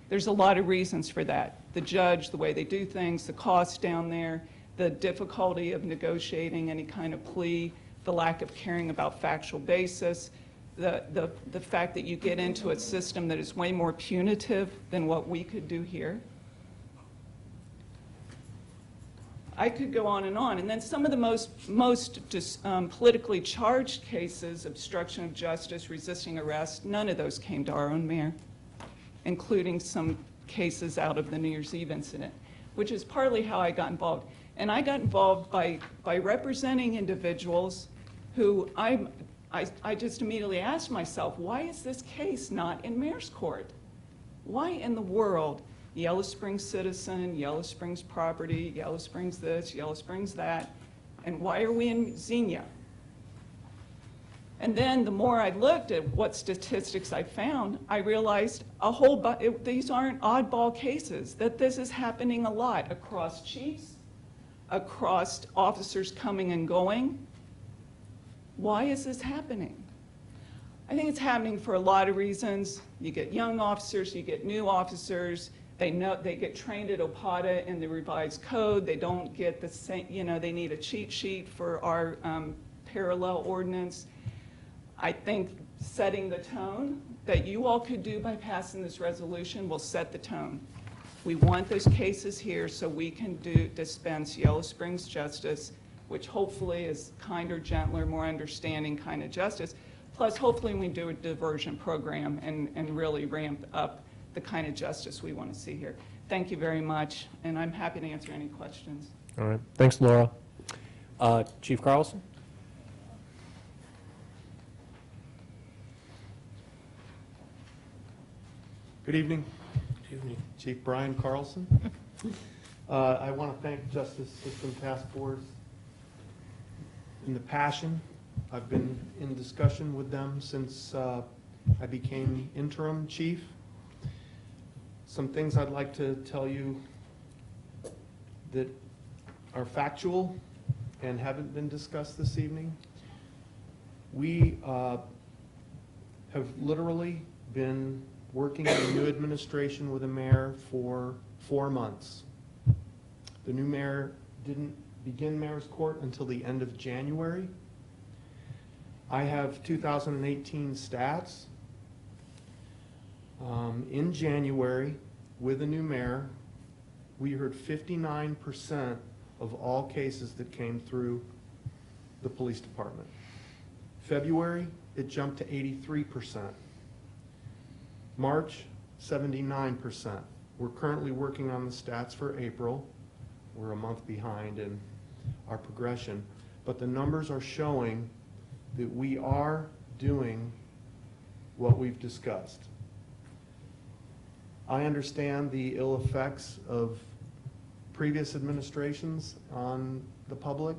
Speaker 31: There's a lot of reasons for that. The judge, the way they do things, the cost down there, the difficulty of negotiating any kind of plea, the lack of caring about factual basis, the, the, the fact that you get into a system that is way more punitive than what we could do here. I could go on and on. And then some of the most, most dis- um, politically charged cases, obstruction of justice, resisting arrest, none of those came to our own mayor, including some cases out of the New Year's Eve incident, which is partly how I got involved. And I got involved by, by representing individuals who I'm, I, I just immediately asked myself, why is this case not in mayor's court? Why in the world Yellow Springs citizen, Yellow Springs property, Yellow Springs this, Yellow Springs that, and why are we in Xenia? And then the more I looked at what statistics I found, I realized a whole bu- it, these aren't oddball cases, that this is happening a lot across chiefs, across officers coming and going. Why is this happening? I think it's happening for a lot of reasons. You get young officers, you get new officers, they know, they get trained at OPOTA in the revised code, they don't get the same, you know, they need a cheat sheet for our um, parallel ordinance. I think setting the tone that you all could do by passing this resolution will set the tone. We want those cases here so we can do, dispense Yellow Springs justice, which hopefully is kinder, gentler, more understanding kind of justice. Plus, hopefully, we do a diversion program and, and really ramp up the kind of justice we want to see here. Thank you very much, and I'm happy to answer any questions.
Speaker 1: All right, thanks, Laura. Uh, Chief Carlson?
Speaker 33: Good evening. Good evening. Chief Brian Carlson. Uh, I want to thank Justice System Task Force in the passion. I've been in discussion with them since uh, I became interim chief. Some things I'd like to tell you that are factual and haven't been discussed this evening. We uh, have literally been working in the new administration with the mayor for four months. The new mayor didn't begin mayor's court until the end of January. I have 2018 stats. Um, In January, with a new mayor, we heard 59% of all cases that came through the police department. February, it jumped to 83%. March, 79%. We're currently working on the stats for April. We're a month behind in our progression, but the numbers are showing that we are doing what we've discussed. I understand the ill effects of previous administrations on the public.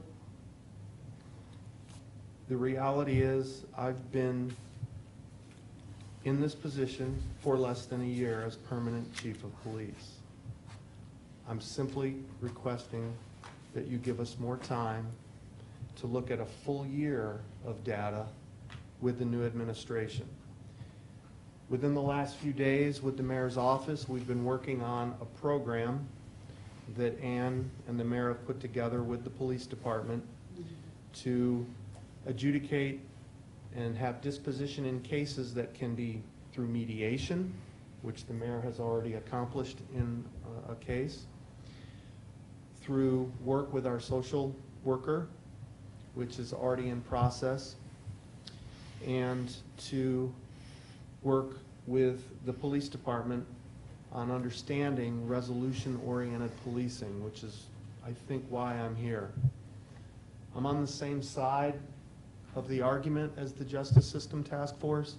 Speaker 33: The reality is, I've been in this position for less than a year as permanent chief of police. I'm simply requesting that you give us more time to look at a full year of data with the new administration. Within the last few days with the mayor's office, we've been working on a program that Ann and the mayor have put together with the police department to adjudicate and have disposition in cases that can be through mediation, which the mayor has already accomplished in a case, through work with our social worker, which is already in process, and to work with the police department on understanding resolution-oriented policing, which is, I think, why I'm here. I'm on the same side of the argument as the Justice System Task Force,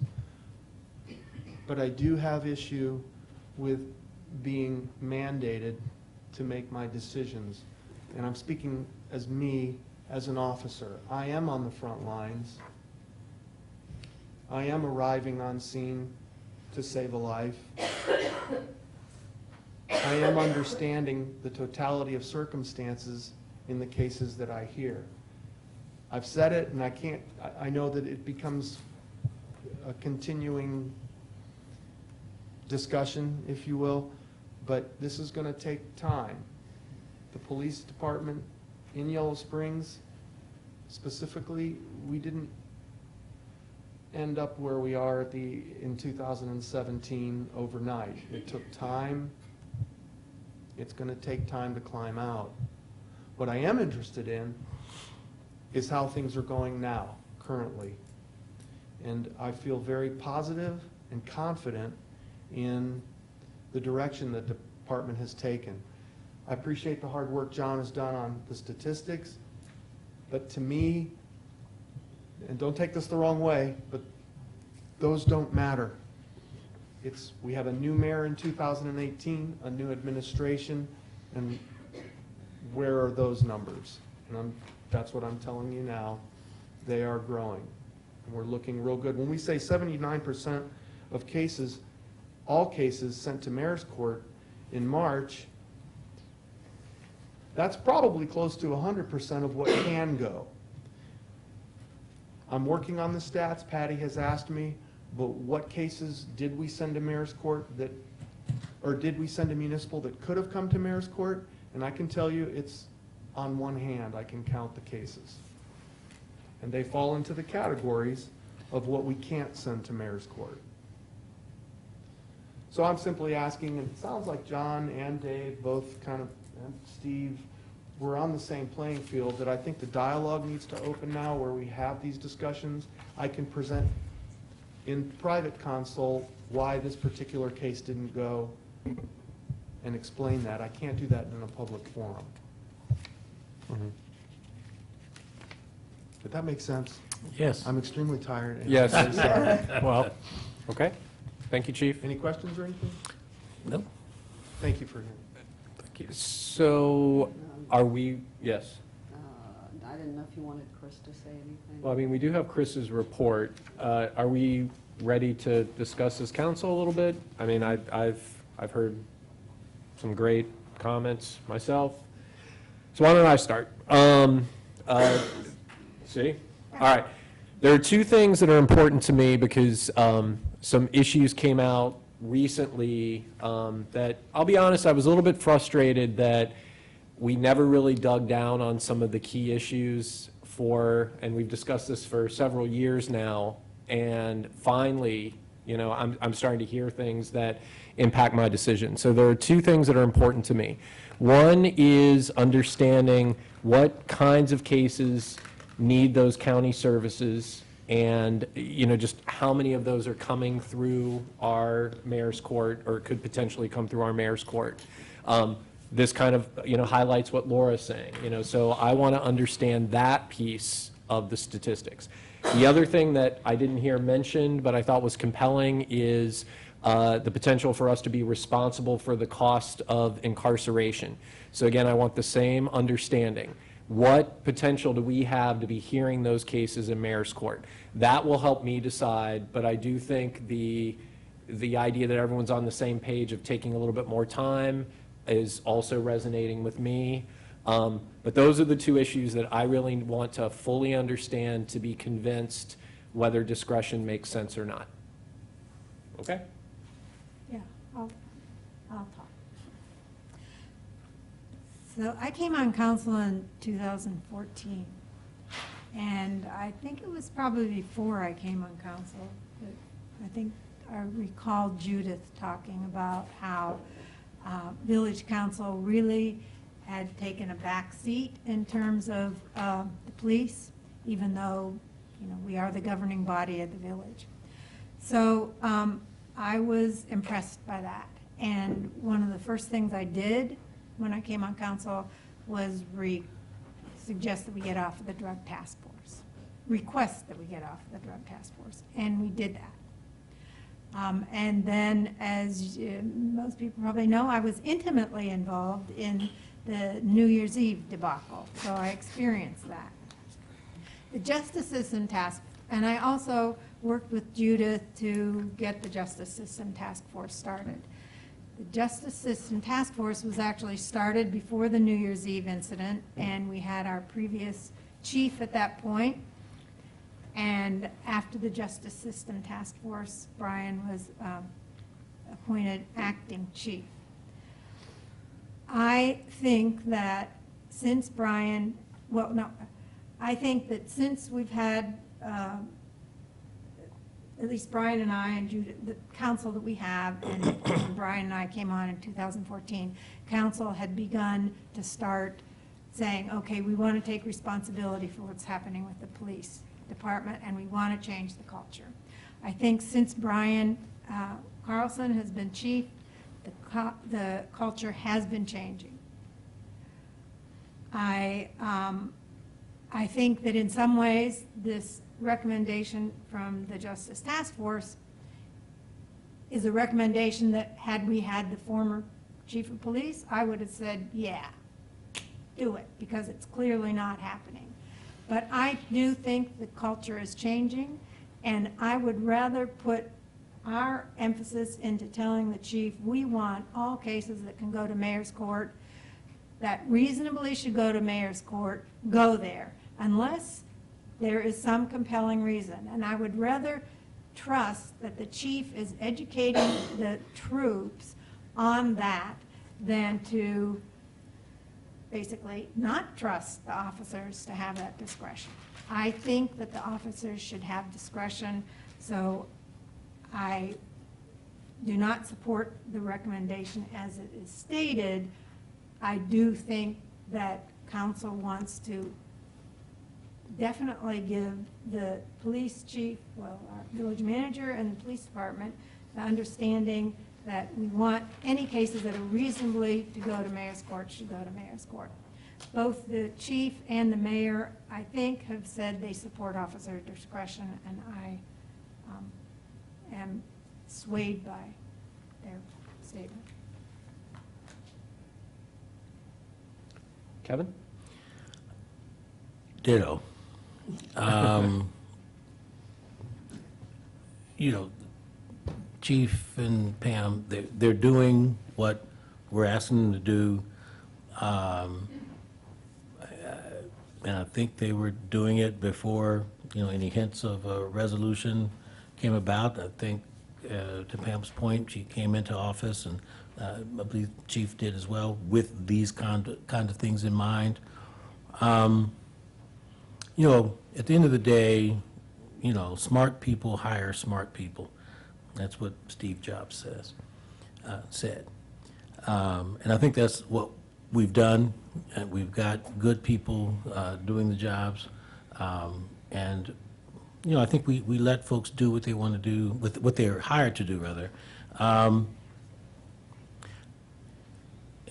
Speaker 33: but I do have issue with being mandated to make my decisions. And I'm speaking as me, as an officer. I am on the front lines. I am arriving on scene to save a life. I am understanding the totality of circumstances in the cases that I hear. I've said it, and I can't, I, know that it becomes a continuing discussion, if you will, but this is gonna take time. The police department in Yellow Springs, specifically, we didn't end up where we are at the, in 2017 overnight. It took time. It's going to take time to climb out. What I am interested in is how things are going now, currently. And I feel very positive and confident in the direction that the department has taken. I appreciate the hard work John has done on the statistics, but to me, and don't take this the wrong way, but those don't matter. It's, we have a new mayor in 2018, a new administration, and where are those numbers? And I'm, that's what I'm telling you now. They are growing, and we're looking real good. When we say 79% of cases, all cases sent to mayor's court in March, that's probably close to 100% of what can go. I'm working on the stats. Patty has asked me, but what cases did we send to mayor's court that, or did we send to municipal that could have come to mayor's court? And I can tell you, it's on one hand, I can count the cases. And they fall into the categories of what we can't send to mayor's court. So I'm simply asking, and it sounds like John and Dave both kind of, and Steve, we're on the same playing field, that I think the dialogue needs to open now where we have these discussions. I can present in private consult why this particular case didn't go and explain that. I can't do that in a public forum. Mm-hmm. Did that make sense?
Speaker 15: Yes.
Speaker 33: I'm extremely tired. and
Speaker 1: Yes.
Speaker 33: very sorry.
Speaker 1: Well, okay. Thank you, Chief.
Speaker 33: Any questions or anything?
Speaker 15: No.
Speaker 33: Thank you for hearing.
Speaker 1: Thank you. So, are we, yes?
Speaker 9: Uh, I didn't know if you wanted Chris to say anything.
Speaker 1: Well, I mean, we do have Chris's report. Uh, Are we ready to discuss as council a little bit? I mean, I- I've, I've heard some great comments myself. So why don't I start? Um, uh, See? All right. There are two things that are important to me because um, some issues came out recently um, that, I'll be honest, I was a little bit frustrated that we never really dug down on some of the key issues for, and we've discussed this for several years now, and finally, you know, I'm, I'm starting to hear things that impact my decision. So there are two things that are important to me. One is understanding what kinds of cases need those county services, and, you know, just how many of those are coming through our mayor's court, or could potentially come through our mayor's court. Um, This kind of, you know, highlights what Laura's saying, you know, so I want to understand that piece of the statistics. The other thing that I didn't hear mentioned, but I thought was compelling, is uh, the potential for us to be responsible for the cost of incarceration. So again, I want the same understanding. What potential do we have to be hearing those cases in mayor's court? That will help me decide, but I do think the, the idea that everyone's on the same page of taking a little bit more time is also resonating with me. Um, But those are the two issues that I really want to fully understand to be convinced whether discretion makes sense or not. Okay?
Speaker 3: Yeah, I'll, I'll talk. So I came on council in 2014, and I think it was probably before I came on council. I think I recall Judith talking about how uh, village council really had taken a back seat in terms of uh, the police, even though, you know, we are the governing body of the village. So um, I was impressed by that. And one of the first things I did when I came on council was re, suggest that we get off of the drug task force, request that we get off of the drug task force, and we did that. Um, And then, as uh, most people probably know, I was intimately involved in the New Year's Eve debacle, so I experienced that. The Justice System Task, and I also worked with Judith to get the Justice System Task Force started. The Justice System Task Force was actually started before the New Year's Eve incident, and we had our previous chief at that point. And after the Justice System Task Force, Brian was um, appointed acting chief. I think that since Brian, well, no, I think that since we've had, um, at least Brian and I and Judith, the council that we have, and Brian and I came on in 2014, council had begun to start saying, okay, we want to take responsibility for what's happening with the police department, and we want to change the culture. I think since Brian uh, Carlson has been chief, the, the culture has been changing. I, um, I think that in some ways, this recommendation from the Justice Task Force is a recommendation that had we had the former chief of police, I would have said, yeah, do it, because it's clearly not happening. But I do think the culture is changing, and I would rather put our emphasis into telling the chief, we want all cases that can go to mayor's court, that reasonably should go to mayor's court, go there, unless there is some compelling reason. And I would rather trust that the chief is educating the troops on that than to basically not trust the officers to have that discretion. I think that the officers should have discretion, so I do not support the recommendation as it is stated. I do think that council wants to definitely give the police chief, well, our village manager and the police department, the understanding that we want any cases that are reasonably to go to mayor's court should go to mayor's court. Both the chief and the mayor, I think, have said they support officer discretion, and I um, am swayed by their statement.
Speaker 1: Kevin?
Speaker 15: Ditto. Um, You know, Chief and Pam, they're, they're doing what we're asking them to do. Um, uh, And I think they were doing it before, you know, any hints of a resolution came about. I think, uh, to Pam's point, she came into office, and uh, I believe Chief did as well, with these kind, kind of things in mind. Um, you know, at the end of the day, you know, smart people hire smart people. That's what Steve Jobs says, uh, said. Um, And I think that's what we've done. And we've got good people uh, doing the jobs. Um, And, you know, I think we, we let folks do what they want to do, with what they're hired to do, rather. Um,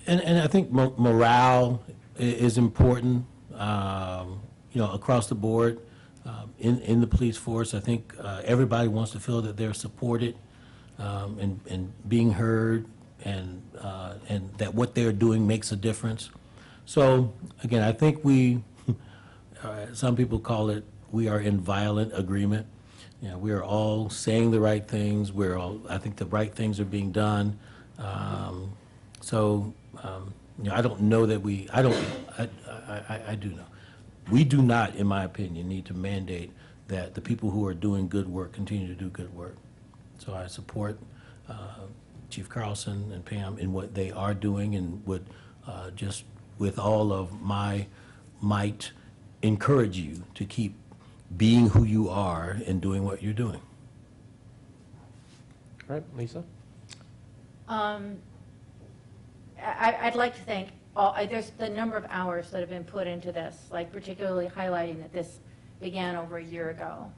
Speaker 15: And, and I think mo- morale is important, um, you know, across the board. Um, In, in the police force, I think uh, everybody wants to feel that they're supported um, and, and being heard and, uh, and that what they're doing makes a difference. So, again, I think we, uh, some people call it, we are in violent agreement. We are all saying the right things, we're all, I think the right things are being done. Um, So, um, you know, I don't know that we, I don't, I, I, I- I do know. We do not, in my opinion, need to mandate that the people who are doing good work continue to do good work. So I support uh, Chief Carlson and Pam in what they are doing and would uh, just, with all of my might, encourage you to keep being who you are and doing what you're doing.
Speaker 1: All right, Lisa?
Speaker 14: Um, I, I'd like to thank all, I- there's the number of hours that have been put into this, like particularly highlighting that this began over a year ago.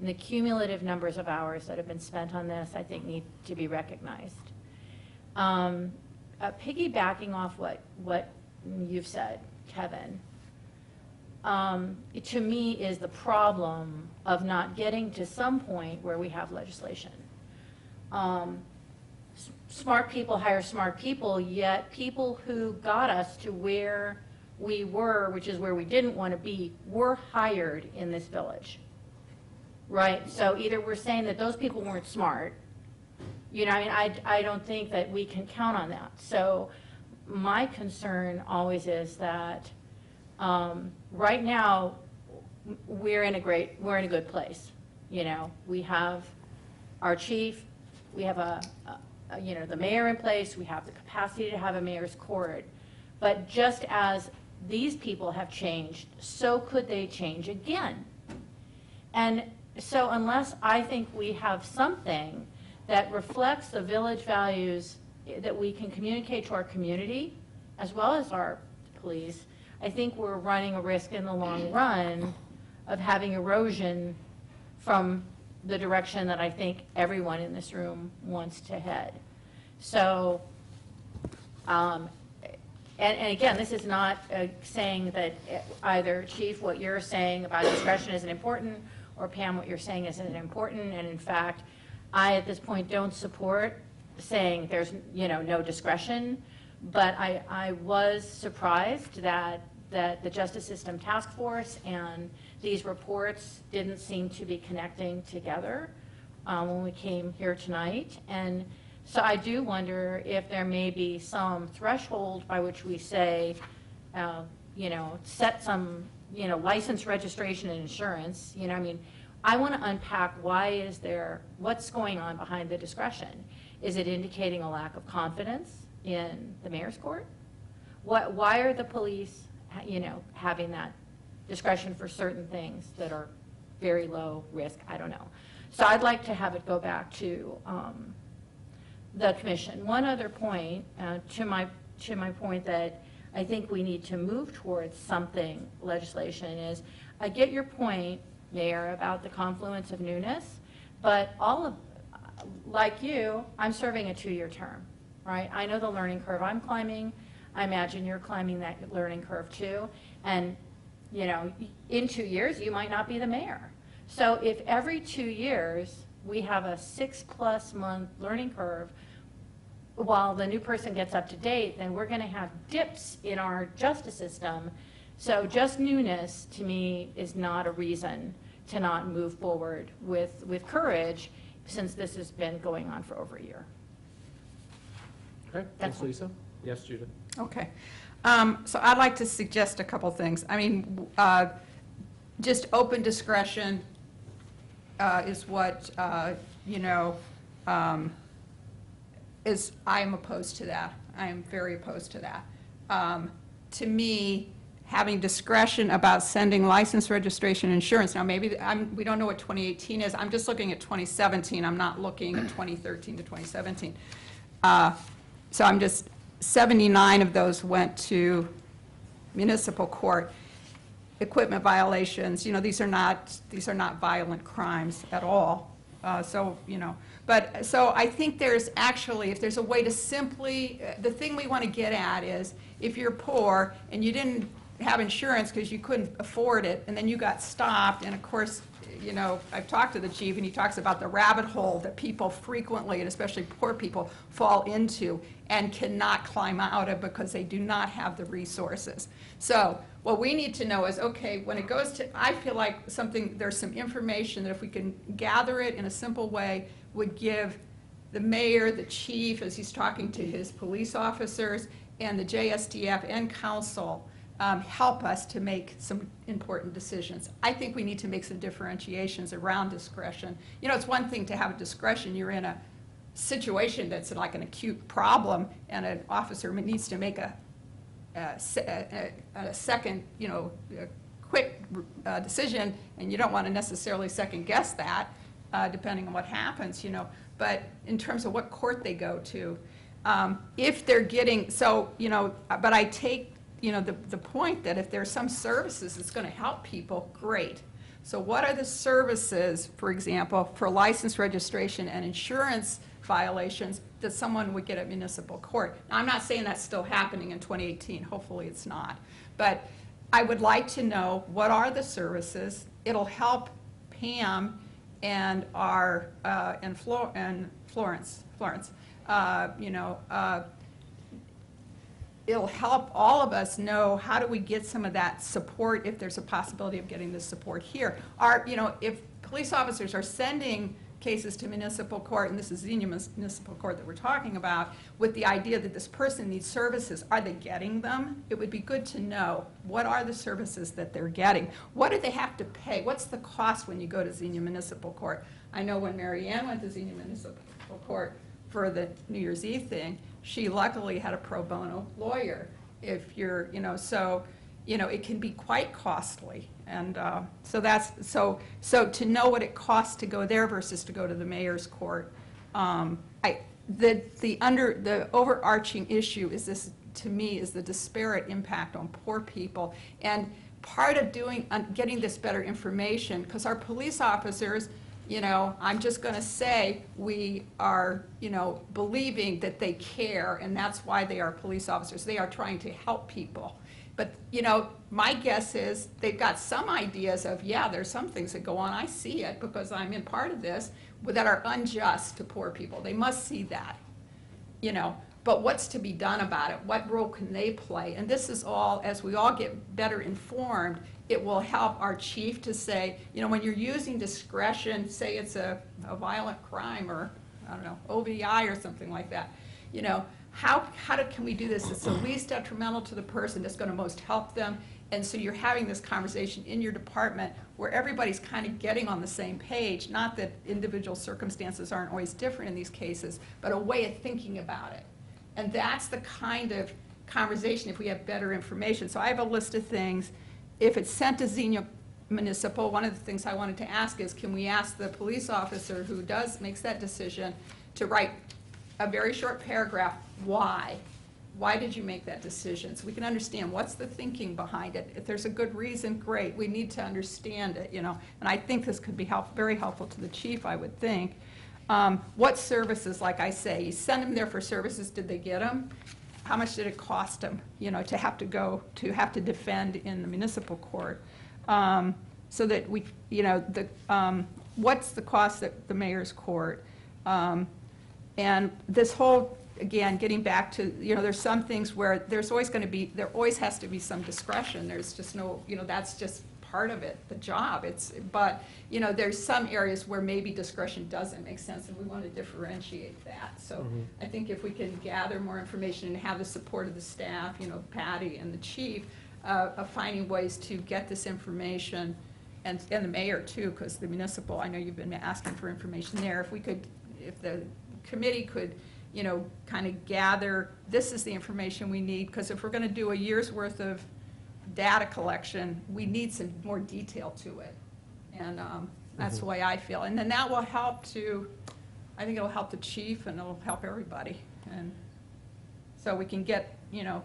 Speaker 14: And the cumulative numbers of hours that have been spent on this, I think, need to be recognized. Um, uh, Piggybacking off what, what you've said, Kevin, um, it- to me is the problem of not getting to some point where we have legislation. Um, Smart people hire smart people, yet people who got us to where we were, which is where we didn't want to be, were hired in this village. Right? So either we're saying that those people weren't smart, you know, I mean, I, I don't think that we can count on that. So my concern always is that, um, right now, we're in a great, we're in a good place. You know, we have our chief, we have a, a- a, you know, the mayor in place, we have the capacity to have a mayor's court. But just as these people have changed, so could they change again. And so unless I think we have something that reflects the village values that we can communicate to our community, as well as our police, I think we're running a risk in the long run of having erosion from the direction that I think everyone in this room wants to head. So, um, and, and again, this is not uh, saying that either, Chief, what you're saying about discretion isn't important, or Pam, what you're saying isn't important, and in fact, I, at this point, don't support saying there's, you know, no discretion, but I, I was surprised that, that the Justice System Task Force and these reports didn't seem to be connecting together um, when we came here tonight. And so I do wonder if there may be some threshold by which we say, uh, you know, set some, you know, license, registration, and insurance, you know, I mean, I want to unpack why is there, what's going on behind the discretion? Is it indicating a lack of confidence in the mayor's court? What, why are the police, you know, having that discretion for certain things that are very low risk? I don't know. So I'd like to have it go back to um, the commission. One other point, uh, to my, to my point that I think we need to move towards something legislation is, I get your point, Mayor, about the confluence of newness, but all of, like you, I'm serving a two-year term, right? I know the learning curve I'm climbing. I imagine you're climbing that learning curve too. And, you know, in two years, you might not be the mayor. So if every two years, we have a six-plus month learning curve, while the new person gets up to date, then we're going to have dips in our justice system. So just newness, to me, is not a reason to not move forward with, with courage, since this has been going on for over a year.
Speaker 1: Okay, thanks, Lisa. Yes, Judith?
Speaker 4: Okay. Um, So I'd like to suggest a couple things. I mean, uh, just open discretion uh, is what, uh, you know, um, is, I am opposed to that. I am very opposed to that. Um, To me, having discretion about sending license, registration, insurance. Now, maybe, I'm, we don't know what 2018 is, I'm just looking at 2017, I'm not looking at 2013 to 2017. Uh, So I'm just, 79 of those went to municipal court. Equipment violations, you know, these are not, these are not violent crimes at all. Uh, So, you know, but, so I think there's actually, if there's a way to simply, uh, the thing we want to get at is, if you're poor and you didn't have insurance because you couldn't afford it, and then you got stopped, and of course, you know, I've talked to the chief, and he talks about the rabbit hole that people frequently, and especially poor people, fall into and cannot climb out of because they do not have the resources. So what we need to know is, okay, when it goes to, I feel like something, there's some information that if we can gather it in a simple way, would give the mayor, the chief, as he's talking to his police officers, and the JSTF and council, um, help us to make some important decisions. I think we need to make some differentiations around discretion. You know, it's one thing to have a discretion, you're in a situation that's like an acute problem, and an officer needs to make a, a a- a second, you know, a quick uh, decision, and you don't want to necessarily second-guess that, uh, depending on what happens, you know. But in terms of what court they go to, um, if they're getting, so, you know, but I take, you know, the, the point that if there's some services that's going to help people, great. So what are the services, for example, for license registration and insurance violations that someone would get at municipal court? Now, I'm not saying that's still happening in 2018, hopefully it's not. But I would like to know, what are the services? It'll help Pam and our, uh, and Flo, and Florence, Florence, uh, you know, uh, it'll help all of us know how do we get some of that support if there's a possibility of getting this support here. Our, you know, if police officers are sending cases to municipal court, and this is Xenia Municipal Court that we're talking about, with the idea that this person needs services, are they getting them? It would be good to know, what are the services that they're getting? What do they have to pay? What's the cost when you go to Xenia Municipal Court? I know when Marianne went to Xenia Municipal Court for the New Year's Eve thing, she luckily had a pro bono lawyer. If you're, you know, so, you know, it can be quite costly. And uh, so that's, so, so to know what it costs to go there versus to go to the mayor's court, um, I, the, the under, the overarching issue is this, to me, is the disparate impact on poor people. And part of doing, uh, getting this better information, because our police officers, you know, I'm just going to say, we are, you know, believing that they care, and that's why they are police officers. They are trying to help people. But, you know, my guess is they've got some ideas of, yeah, there's some things that go on. I see it because I'm in part of this that are unjust to poor people. They must see that, you know. But what's to be done about it? What role can they play? And this is all, as we all get better informed, it will help our chief to say, you know, when you're using discretion, say it's a, a violent crime or, I don't know, OVI or something like that, you know, how, how do, can we do this that's the least detrimental to the person, that's going to most help them? And so you're having this conversation in your department where everybody's kind of getting on the same page, not that individual circumstances aren't always different in these cases, but a way of thinking about it. And that's the kind of conversation if we have better information. So I have a list of things. If it's sent to Xenia Municipal, one of the things I wanted to ask is, can we ask the police officer who does, makes that decision, to write a very short paragraph, why? Why did you make that decision? So we can understand what's the thinking behind it. If there's a good reason, great. We need to understand it, you know. And I think this could be help, very helpful to the chief, I would think. Um, what services, like I say, you send them there for services, did they get them? How much did it cost them, you know, to have to go, to have to defend in the municipal court? Um, so that we, you know, the, um, what's the cost at the mayor's court? Um, and this whole, again, getting back to, you know, there's some things where there's always going to be, there always has to be some discretion. There's just no, you know, that's just part of it, the job. It's, but, you know, there's some areas where maybe discretion doesn't make sense, and we want to differentiate that. So
Speaker 1: Mhm.
Speaker 23: I think if we can gather more information and have the support of the staff, you know, Patty and the chief, uh, of finding ways to get this information, and, and the mayor too, because the municipal, I know you've been asking for information there. If we could, if the committee could, you know, kind of gather, this is the information we need, because if we're going to do a year's worth of
Speaker 4: data collection, we need some more detail to it. And um, that's the way I feel. And then that will help to, I think it'll help the chief and it'll help everybody. And so we can get, you know,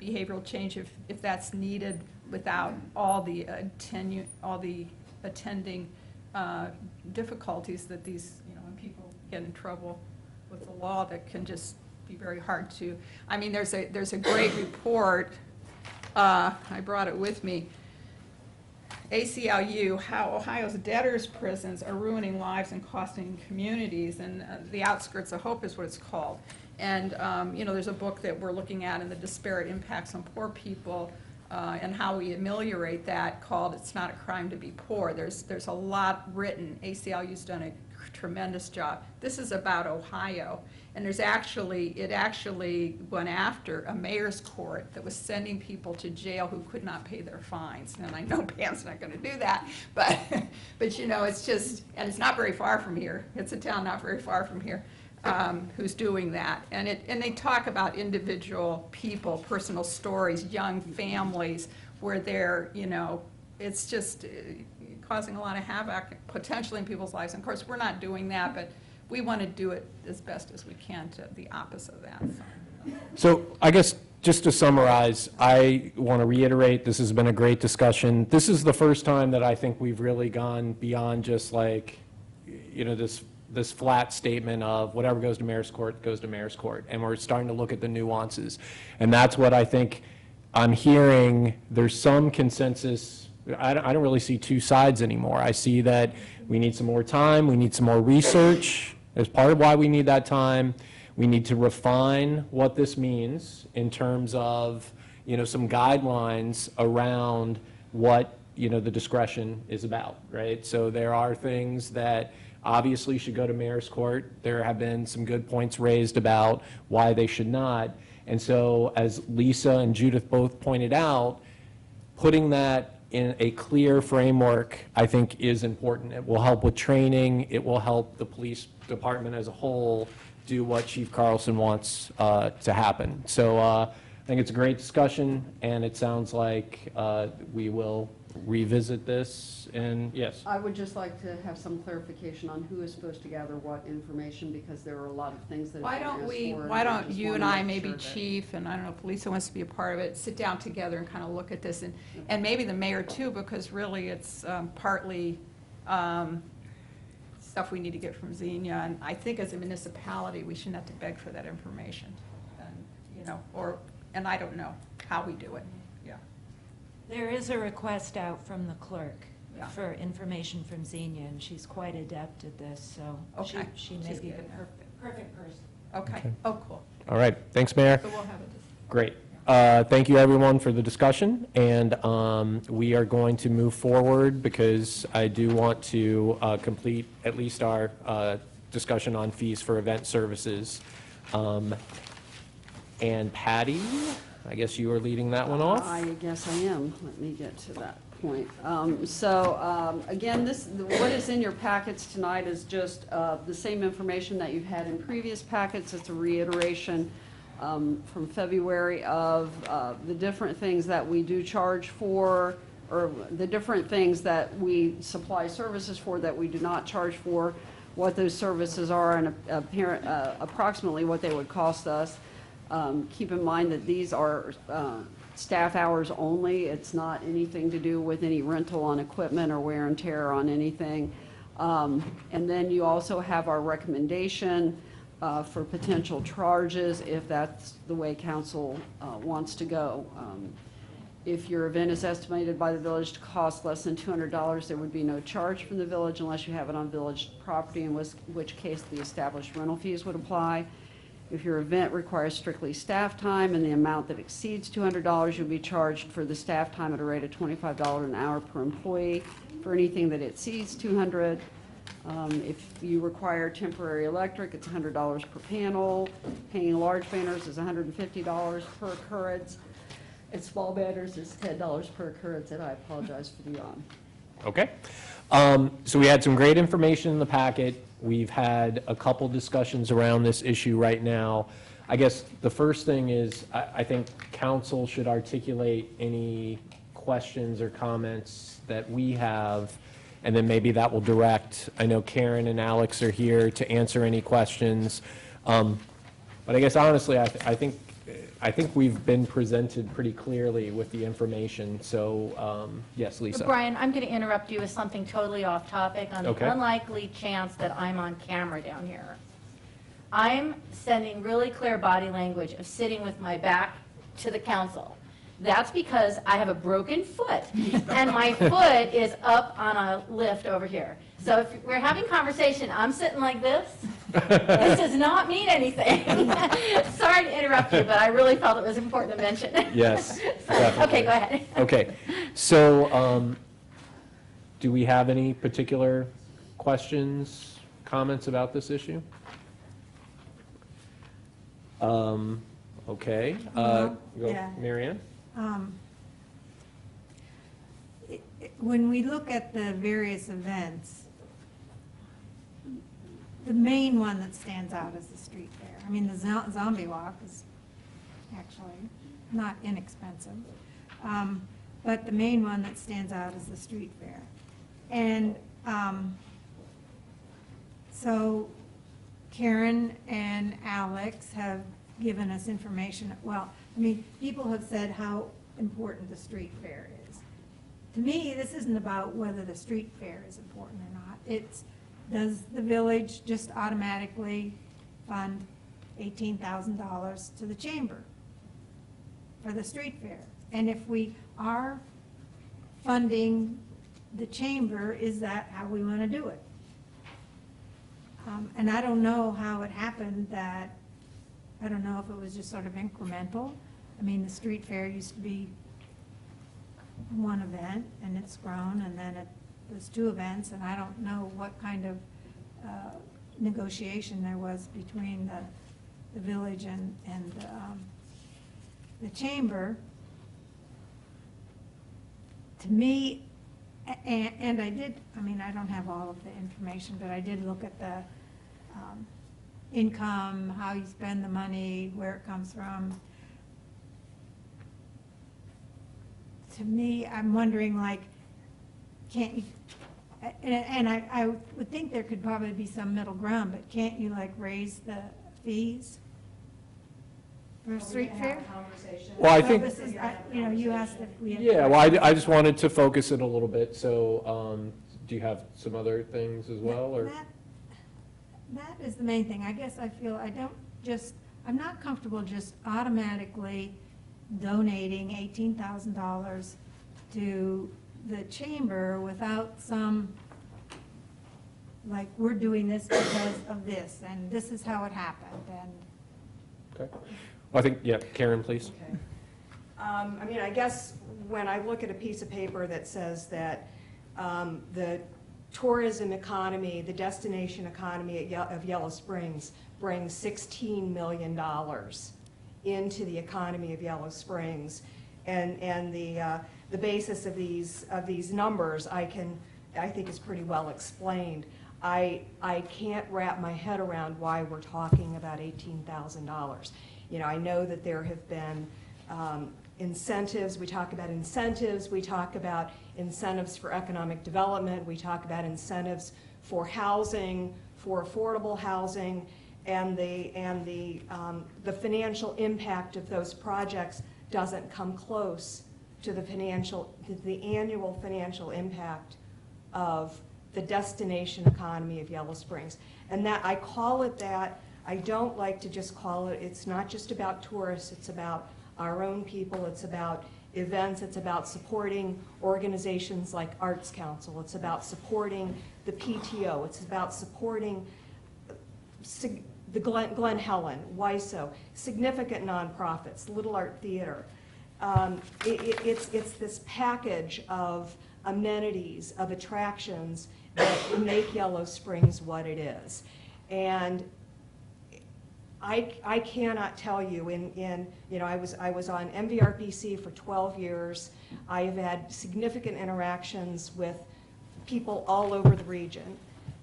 Speaker 4: behavioral change if, if that's needed without all the attenu, all the attending uh, difficulties that these, you know, when people get in trouble with the law that can just be very hard to, I mean, there's a, there's a great report, uh, I brought it with me, ACLU, how Ohio's debtors' prisons are ruining lives and costing communities, and uh, the outskirts of hope is what it's called. And, um, you know, there's a book that we're looking at and the disparate impacts on poor people uh, and how we ameliorate that called It's Not a Crime to Be Poor. There's, there's a lot written. ACLU's done a tremendous job. This is about Ohio. And there's actually, it actually went after a mayor's court that was sending people to jail who could not pay their fines. And I know Pam's not going to do that, but, but you know, it's just, and it's not very far from here. It's a town not very far from here um, who's doing that. And it, and they talk about individual people, personal stories, young families, where they're, you know, it's just uh, causing a lot of havoc potentially in people's lives. And of course, we're not doing that, but we want to do it as best as we can to the opposite of that. so.
Speaker 1: So I guess, just to summarize, I want to reiterate, this has been a great discussion. This is the first time that I think we've really gone beyond just like, you know, this, this flat statement of whatever goes to mayor's court, goes to mayor's court. And we're starting to look at the nuances. And that's what I think I'm hearing, there's some consensus. I don't, I don't really see two sides anymore. I see that we need some more time, we need some more research. As part of why we need that time, we need to refine what this means in terms of, you know, some guidelines around what, you know, the discretion is about, right? So there are things that obviously should go to mayor's court. There have been some good points raised about why they should not. And so, as Lisa and Judith both pointed out, putting that in a clear framework, I think, is important. It will help with training. It will help the police department as a whole do what Chief Carlson wants uh, to happen. So uh, I think it's a great discussion, and it sounds like uh, we will revisit this, and yes.
Speaker 9: I would just like to have some clarification on who is supposed to gather what information, because there are a lot of things that.
Speaker 4: Why
Speaker 9: have
Speaker 4: don't
Speaker 9: asked
Speaker 4: we,
Speaker 9: for,
Speaker 4: why don't
Speaker 9: just
Speaker 4: you
Speaker 9: wanna
Speaker 4: and I,
Speaker 9: make
Speaker 4: maybe
Speaker 9: sure that-
Speaker 4: Chief, and I don't know if Lisa wants to be a part of it, sit down together and kind of look at this, and, and maybe the mayor too, because really it's um, partly um, stuff we need to get from Xenia, and I think as a municipality, we shouldn't have to beg for that information, and, you know, or, and I don't know how we do it, yeah.
Speaker 30: There is a request out from the clerk
Speaker 4: Yeah.
Speaker 30: for information from Xenia, and she's quite adept at this, so she,
Speaker 4: Okay.
Speaker 30: she may
Speaker 4: She's
Speaker 30: be the
Speaker 4: good.
Speaker 30: perfect, perfect person.
Speaker 4: Okay,
Speaker 1: Okay.
Speaker 4: oh, cool.
Speaker 1: All right, thanks, Mayor.
Speaker 4: So we'll have it.
Speaker 1: Great. Uh, Thank you, everyone, for the discussion, and um, we are going to move forward because I do want to uh, complete at least our uh, discussion on fees for event services. Um, And Patty, I guess you are leading that one off?
Speaker 9: I guess I am. Let me get to that point. Um, So, um, again, this, what is in your packets tonight is just uh, the same information that you've had in previous packets. It's a reiteration um, from February of uh, the different things that we do charge for, or the different things that we supply services for that we do not charge for, what those services are, and apparent- uh, approximately what they would cost us. Um, Keep in mind that these are uh, staff hours only. It's not anything to do with any rental on equipment or wear and tear on anything. Um, And then you also have our recommendation uh, for potential charges if that's the way council uh, wants to go. Um, If your event is estimated by the village to cost less than $200, there would be no charge from the village unless you have it on village property, in which which case the established rental fees would apply. If your event requires strictly staff time and the amount that exceeds $200, you'll be charged for the staff time at a rate of $25 an hour per employee. For anything that exceeds 200, um, if you require temporary electric, it's $100 per panel. Hanging large banners is $150 per occurrence. And small banners is $10 per occurrence, and I apologize for the yawn.
Speaker 1: Okay. Um, So we had some great information in the packet. We've had a couple discussions around this issue right now. I guess the first thing is, I, I think council should articulate any questions or comments that we have, and then maybe that will direct, I know Karen and Alex are here to answer any questions. Um, But I guess honestly, I, th- I think, I think we've been presented pretty clearly with the information, so, um, yes, Lisa?
Speaker 14: Brian, I'm going to interrupt you with something totally off topic on
Speaker 1: Okay.
Speaker 14: the unlikely chance that I'm on camera down here. I'm sending really clear body language of sitting with my back to the council. That's because I have a broken foot, and my foot is up on a lift over here. So if we're having conversation, I'm sitting like this. This does not mean anything. Sorry to interrupt you, but I really felt it was important to mention. It.
Speaker 1: Yes,
Speaker 14: Okay,
Speaker 1: definitely.
Speaker 14: go ahead.
Speaker 1: Okay, so, um, do we have any particular questions, comments about this issue? Um, okay, uh,
Speaker 3: Well,
Speaker 1: go,
Speaker 3: yeah.
Speaker 1: Marianne?
Speaker 3: Um, it- it- When we look at the various events, the main one that stands out is the street fair. I mean, the zo- zombie walk is actually not inexpensive. Um, But the main one that stands out is the street fair. And um, so Karen and Alex have given us information, well, I mean, people have said how important the street fair is. To me, this isn't about whether the street fair is important or not. It's, does the village just automatically fund eighteen thousand dollars to the chamber for the street fair? And if we are funding the chamber, is that how we want to do it? Um, And I don't know how it happened that, I don't know if it was just sort of incremental. I mean, the street fair used to be one event, and it's grown, and then it was two events, and I don't know what kind of uh, negotiation there was between the, the village and, and um, the chamber. To me, and, and I did, I mean, I don't have all of the information, but I did look at the um, income, how you spend the money, where it comes from. To me, I'm wondering, like, can't you, and, and I, I would think there could probably be some middle ground, but can't you like raise the fees for street fair?
Speaker 1: Well, I think-
Speaker 3: this is, I- You know, you asked if we had.
Speaker 1: Yeah, well, I, I just wanted to focus it a little bit, so, um, do you have some other things as well, or?
Speaker 3: That, that is the main thing. I guess I feel, I don't just, I'm not comfortable just automatically donating eighteen thousand dollars to the chamber without some, like, we're doing this because of this, and this is how it happened, and
Speaker 1: Okay. Well, I think, yeah, Karen, please.
Speaker 17: Um, I mean, I guess when I look at a piece of paper that says that um, the tourism economy, the destination economy at Ye- of Yellow Springs brings $16 million into the economy of Yellow Springs, and, and the, uh, the basis of these, of these numbers, I can, I think is pretty well explained. I, I can't wrap my head around why we're talking about $18,000. You know, I know that there have been um, incentives, we talk about incentives, we talk about incentives for economic development, we talk about incentives for housing, for affordable housing, and the, and the, um, the financial impact of those projects doesn't come close to the financial, to the annual financial impact of the destination economy of Yellow Springs. And that, I call it that, I don't like to just call it, it's not just about tourists, it's about our own people, it's about events, it's about supporting organizations like Arts Council, it's about supporting the PTO, it's about supporting the Glen, Glen Helen, WYSO, significant nonprofits, Little Art Theater. Um, it, it, it's, it's this package of amenities, of attractions that make Yellow Springs what it is. And I, I cannot tell you in, in, you know, I was, I was on MVRPC for 12 years. I have had significant interactions with people all over the region.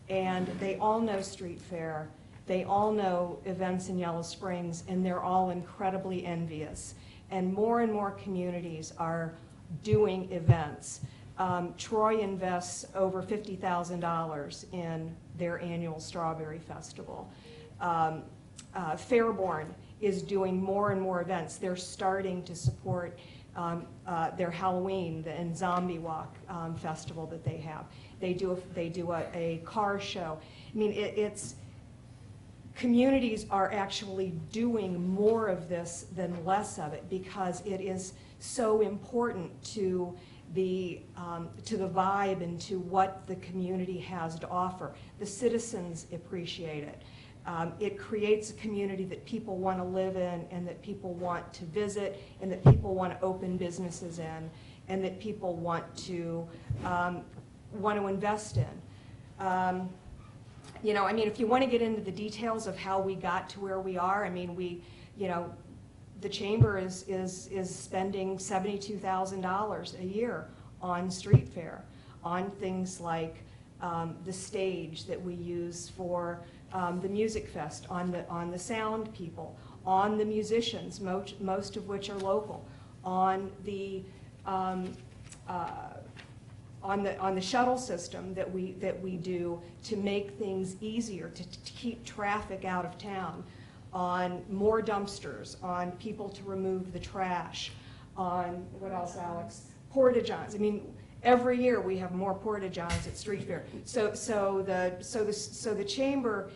Speaker 17: And they all know Street Fair. They all know events in Yellow Springs, and they're all incredibly envious. And more and more communities are, doing events. Um, Troy invests over $50,000 in their annual Strawberry Festival. Um, uh, Fairborn is doing more and more events. They're starting to support um, uh, their Halloween and Zombie Walk um, festival that they have. They do, a- they do a, a car show. I mean, it, it's, communities are actually doing more of this than less of it because it is so important to the, um, to the vibe and to what the community has to offer. The citizens appreciate it. Um, It creates a community that people want to live in and that people want to visit and that people want to open businesses in and that people want to, um, want to invest in. You know, I mean, if you want to get into the details of how we got to where we are, I mean, we, you know, the chamber is, is, is spending seventy-two thousand dollars a year on street fair, on things like, um, the stage that we use for, um, the music fest, on the, on the sound people, on the musicians, most, most of which are local, on the, um, uh, on the, on the shuttle system that we, that we do to make things easier, to, to keep traffic out of town, on more dumpsters, on people to remove the trash, on, what else, Alex? Porta-johns. I mean, every year we have more porta-johns at street fair. So, so the, so the, so the chamber,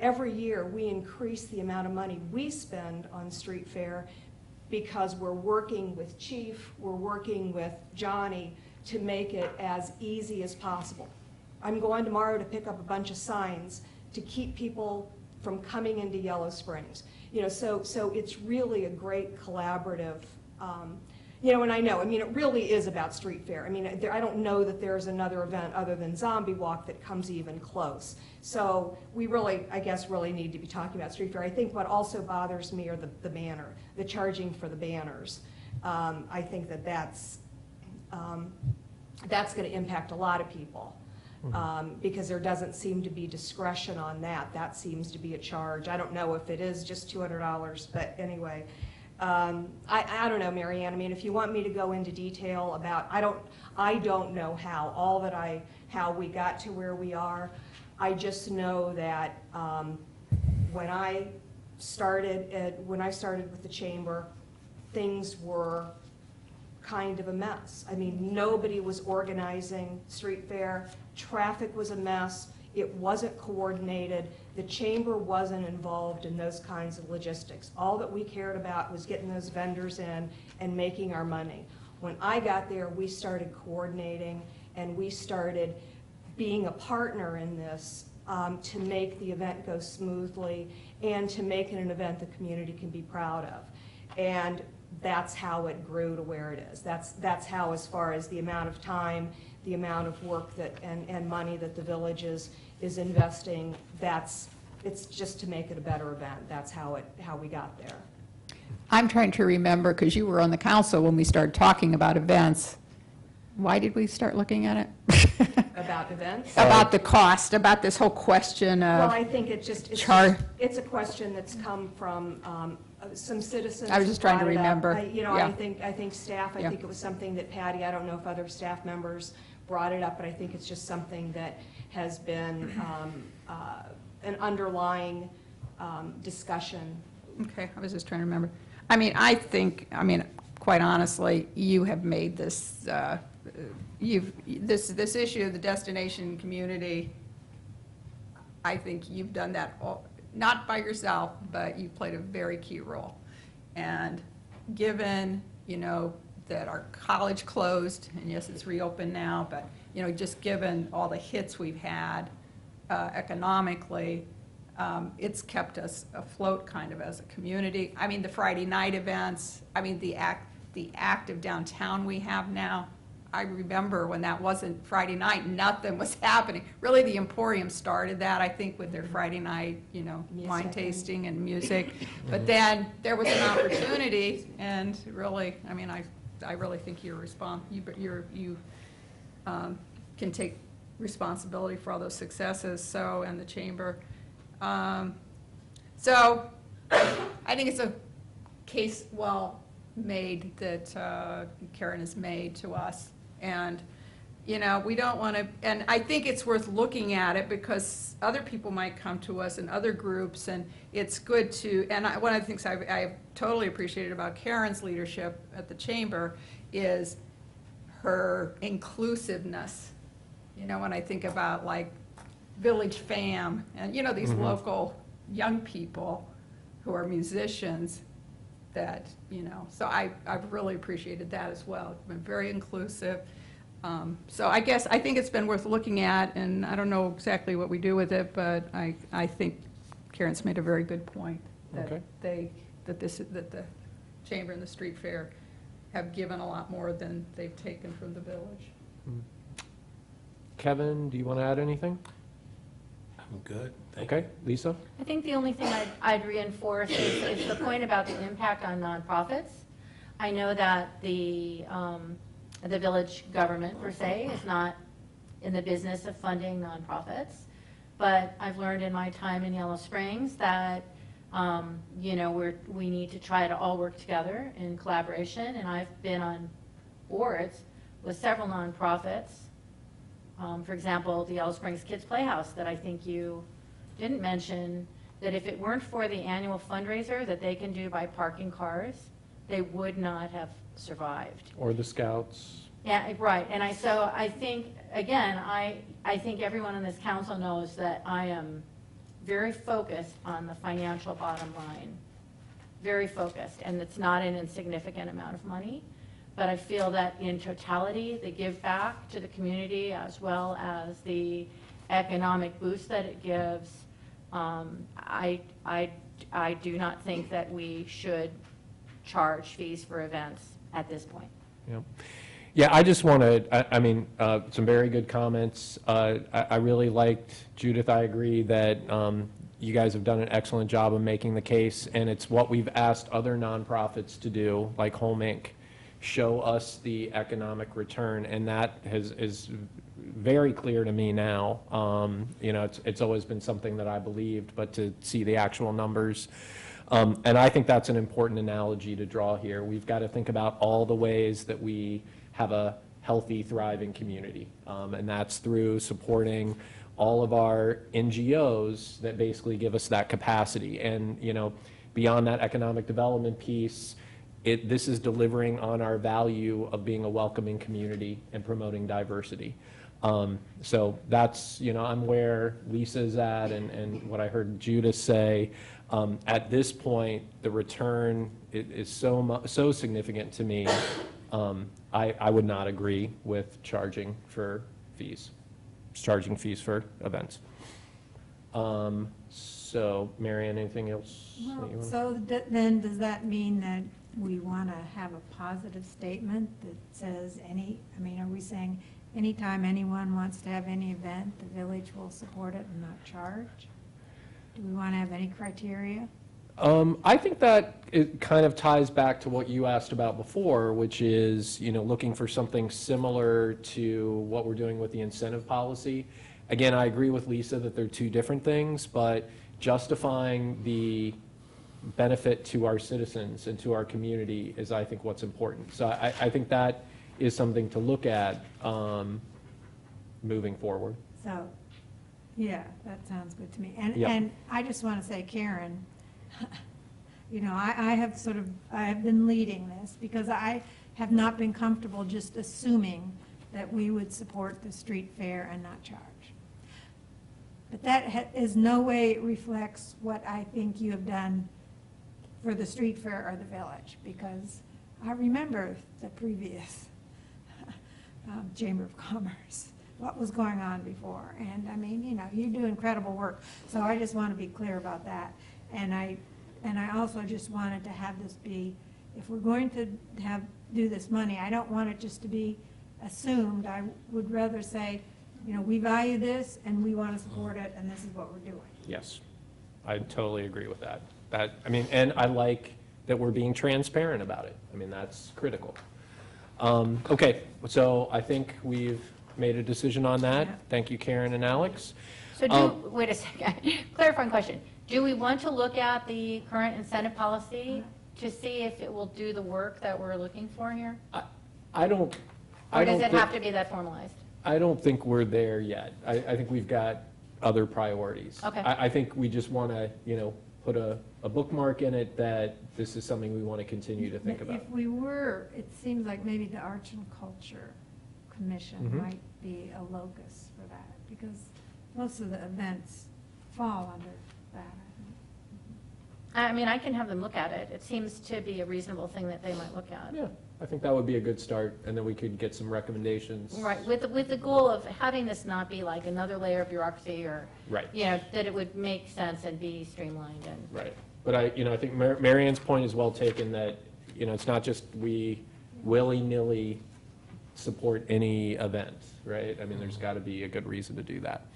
Speaker 17: every year, we increase the amount of money we spend on street fair because we're working with Chief, we're working with Johnny to make it as easy as possible. I'm going tomorrow to pick up a bunch of signs to keep people from coming into Yellow Springs. You know, so, so it's really a great collaborative, um, you know, and I know, I mean, it really is about street fair. I mean, there, I don't know that there's another event other than Zombie Walk that comes even close. So we really, I guess, really need to be talking about street fair. I think what also bothers me are the, the banner, the charging for the banners. Um, I think that that's, um, that's going to impact a lot of people. Um, because there doesn't seem to be discretion on that. That seems to be a charge. I don't know if it is just two hundred dollars, but anyway. Um, I, I don't know, Marianne. I mean, if you want me to go into detail about, I don't, I don't know how, all that I, how we got to where we are. I just know that, um, when I started, at- when I started with the chamber, things were kind of a mess. I mean, nobody was organizing street fair, traffic was a mess, it wasn't coordinated, the chamber wasn't involved in those kinds of logistics. All that we cared about was getting those vendors in and making our money. When I got there, we started coordinating and we started being a partner in this um, to make the event go smoothly and to make it an event the community can be proud of. And that's how it grew to where it is. That's, that's how, as far as the amount of time, the amount of work that, and, and money that the village is, is investing, that's, it's just to make it a better event. That's how it, how we got there.
Speaker 4: I'm trying to remember, because you were on the council when we started talking about events. Why did we start looking at it?
Speaker 17: About events?
Speaker 4: About the cost, about this whole question of.
Speaker 17: Well,
Speaker 4: of,
Speaker 17: I think it just, it's,
Speaker 4: char-
Speaker 17: just- it's a question that's come from um, uh, some citizens.
Speaker 4: I was just trying to
Speaker 17: brought it up.
Speaker 4: remember.
Speaker 17: I- You know,
Speaker 4: Yeah.
Speaker 17: I think, I think staff, I
Speaker 4: Yeah.
Speaker 17: think it was something that Patty, I don't know if other staff members brought it up, but I think it's just something that has been um, uh, an underlying um, discussion.
Speaker 4: okay, I was just trying to remember. I mean, I think, I mean, quite honestly, you have made this, uh, you've, this, this issue of the destination community, I think you've done that, all not by yourself, but you played a very key role. And given, you know, that our college closed, and yes, it's reopened now, but, you know, just given all the hits we've had uh, economically, um, it's kept us afloat kind of as a community. I mean, the Friday night events, I mean, the act, the active downtown we have now, I remember when that wasn't Friday night, nothing was happening. Really, the Emporium started that, I think, with their Friday night, you know, wine
Speaker 17: Music
Speaker 4: tasting and music. But then there was an opportunity, and really, I mean, I, I really think you're respon you, you're, you, um, can take responsibility for all those successes, so, and the chamber. Um, So, I think it's a case, well, made, that uh, Karen has made to us. And, you know, we don't want to, and I think it's worth looking at it because other people might come to us and other groups, and it's good to, and I- one of the things I've, I've totally appreciated about Karen's leadership at the chamber is her inclusiveness. You know, when I think about like Village Fam, and, you know, these
Speaker 1: Mhm.
Speaker 4: local young people who are musicians that, you know, so I, I've really appreciated that as well. It's been very inclusive. Um, So I guess, I think it's been worth looking at, and I don't know exactly what we do with it, but I, I think Karen's made a very good point. That
Speaker 1: Okay.
Speaker 4: they, that this, that the Chamber and the Street Fair have given a lot more than they've taken from the village.
Speaker 1: Kevin, do you want to add anything?
Speaker 15: I'm good.
Speaker 1: Okay, Lisa?
Speaker 14: I think the only thing I'd, I'd reinforce is, is the point about the impact on nonprofits. I know that the, um, the village government per se. Is not in the business of funding nonprofits, but I've learned in my time in Yellow Springs that, um, you know, we're, we need to try to all work together in collaboration, and I've been on boards with several nonprofits. Um, for example, the Yellow Springs Kids Playhouse that I think you didn't mention, that if it weren't for the annual fundraiser that they can do by parking cars, they would not have survived.
Speaker 1: Or the Scouts?
Speaker 14: Yeah, right, and I, so I think, again, I, I think everyone on this council knows that I am very focused on the financial bottom line. Very focused, and it's not an insignificant amount of money. But I feel that in totality, the give back to the community as well as the economic boost that it gives, um, I, I, I do not think that we should charge fees for events at this point.
Speaker 1: Yeah. Yeah, I just want to, I, I mean, uh, some very good comments. Uh, I, I really liked, Judith, I agree that, um, you guys have done an excellent job of making the case, and it's what we've asked other nonprofits to do, like Home Inc., show us the economic return, and that has, is very clear to me now. Um, you know, it's, it's always been something that I believed, but to see the actual numbers, um, And I think that's an important analogy to draw here. We've got to think about all the ways that we have a healthy, thriving community. Um, And that's through supporting all of our NGOs that basically give us that capacity. And, you know, beyond that economic development piece, it, this is delivering on our value of being a welcoming community and promoting diversity. Um, So that's, you know, I'm where Lisa's at and, and what I heard Judith say. Um, At this point, the return is so so significant to me. um, I, I would not agree with charging for fees, charging fees for events. Um, So, Marianne, anything else?
Speaker 3: Well, so th- then, does that mean that we want to have a positive statement that says any, I mean, are we saying anytime anyone wants to have any event, the village will support it and not charge? Do we want to have any criteria?
Speaker 1: Um, I think that it kind of ties back to what you asked about before, which is, you know, looking for something similar to what we're doing with the incentive policy. Again, I agree with Lisa that they're two different things, but justifying the benefit to our citizens and to our community is, I think, what's important. So I, I think that is something to look at, um, moving forward.
Speaker 3: So, yeah, that sounds good to me. And, and I just want to say, Karen, you know, I, I have sort of, I have been leading this because I have not been comfortable just assuming that we would support the street fair and not charge. But that ha- is no way reflects what I think you have done for the street fair or the village, because I remember the previous um, Chamber of Commerce, what was going on before. And I mean, you know, you do incredible work. So I just want to be clear about that. And I, and I also just wanted to have this be, if we're going to have, do this money, I don't want it just to be assumed. I would rather say, you know, we value this and we want to support it and this is what we're doing.
Speaker 1: Yes, I totally agree with that. That, I mean, and I like that we're being transparent about it. I mean, that's critical. Um, Okay, so I think we've made a decision on that. Thank you, Karen and Alex.
Speaker 14: So
Speaker 1: Um,
Speaker 14: do, wait a second, clarifying question. Do we want to look at the current incentive policy to see if it will do the work that we're looking for here?
Speaker 1: I don't, I
Speaker 14: Or
Speaker 1: don't
Speaker 14: does it have to be that formalized?
Speaker 1: I don't think we're there yet. I, I think we've got other priorities.
Speaker 14: Okay.
Speaker 1: I, I think we just want to, you know, put a, a bookmark in it that this is something we want to continue to think about.
Speaker 3: If we were, it seems like maybe the Arts and Culture Commission
Speaker 1: Mhm.
Speaker 3: might be a locus for that, because most of the events fall under that. I.
Speaker 14: I mean, I can have them look at it. It seems to be a reasonable thing that they might look at.
Speaker 1: Yeah, I think that would be a good start, and then we could get some recommendations.
Speaker 14: Right, with, the- with the goal of having this not be like another layer of bureaucracy or,
Speaker 1: Right.
Speaker 14: you know, that it would make sense and be streamlined and.
Speaker 1: Right. But I, you know, I think Mar- Marianne's point is well taken, that, you know, it's not just we willy-nilly support any event, right? I mean, there's got to be a good reason to do that.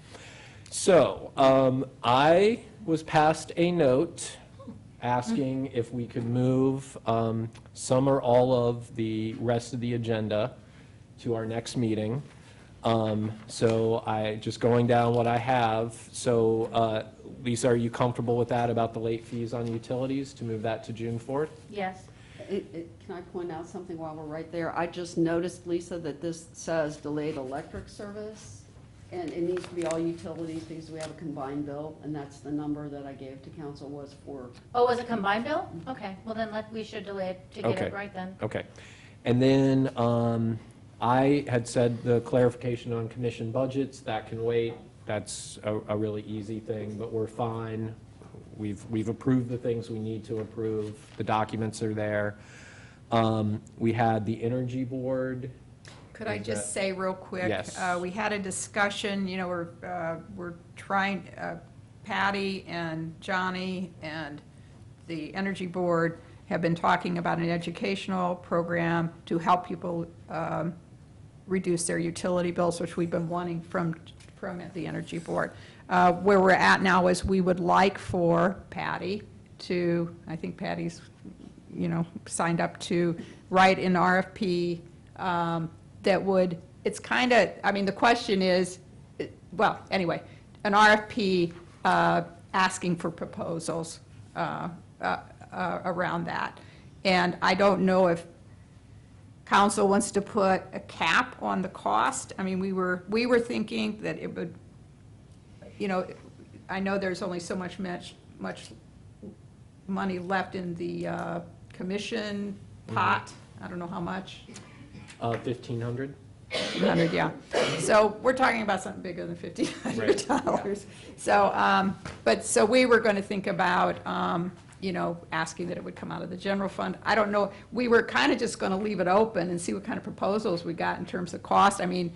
Speaker 1: So, um, I was passed a note asking if we could move um, some or all of the rest of the agenda to our next meeting. Um, So I, just going down what I have, so uh, Lisa, are you comfortable with that about the late fees on utilities, to move that to June 4th?
Speaker 14: Yes.
Speaker 9: It- it- Can I point out something while we're right there? I just noticed, Lisa, that this says delayed electric service, and it needs to be all utilities because we have a combined bill, and that's the number that I gave to council was for,
Speaker 14: Oh, was it combined bill? Okay, well then let, we should delay it to get
Speaker 1: Okay.
Speaker 14: it right then.
Speaker 1: Okay. And then um, I had said the clarification on commission budgets, that can wait. That's a, a really easy thing, but we're fine. We've, we've approved the things we need to approve. The documents are there. Um, We had the Energy Board.
Speaker 4: Could I
Speaker 1: Is
Speaker 4: just
Speaker 1: that-
Speaker 4: say real quick?
Speaker 1: Yes.
Speaker 4: uh, We had a discussion, you know, we're, uh, we're trying, uh, Patty and Johnny and the Energy Board have been talking about an educational program to help people um, reduce their utility bills, which we've been wanting from, from the Energy Board. Uh, Where we're at now is we would like for Patty to, I think Patty's, you know, signed up to write an RFP um, that would, it's kind of, I mean, the question is, well, anyway, an RFP uh, asking for proposals uh, uh, uh, around that. And I don't know if council wants to put a cap on the cost. I mean, we were, we were thinking that it would, you know, I know there's only so much, much, much money left in the uh, commission pot. I don't know how much.
Speaker 1: Uh, 1,500?
Speaker 4: 100, yeah. So we're talking about something bigger than $1,500. So, um, but, so we were going to think about, um, you know, asking that it would come out of the general fund. I don't know, we were kind of just going to leave it open and see what kind of proposals we got in terms of cost. I mean,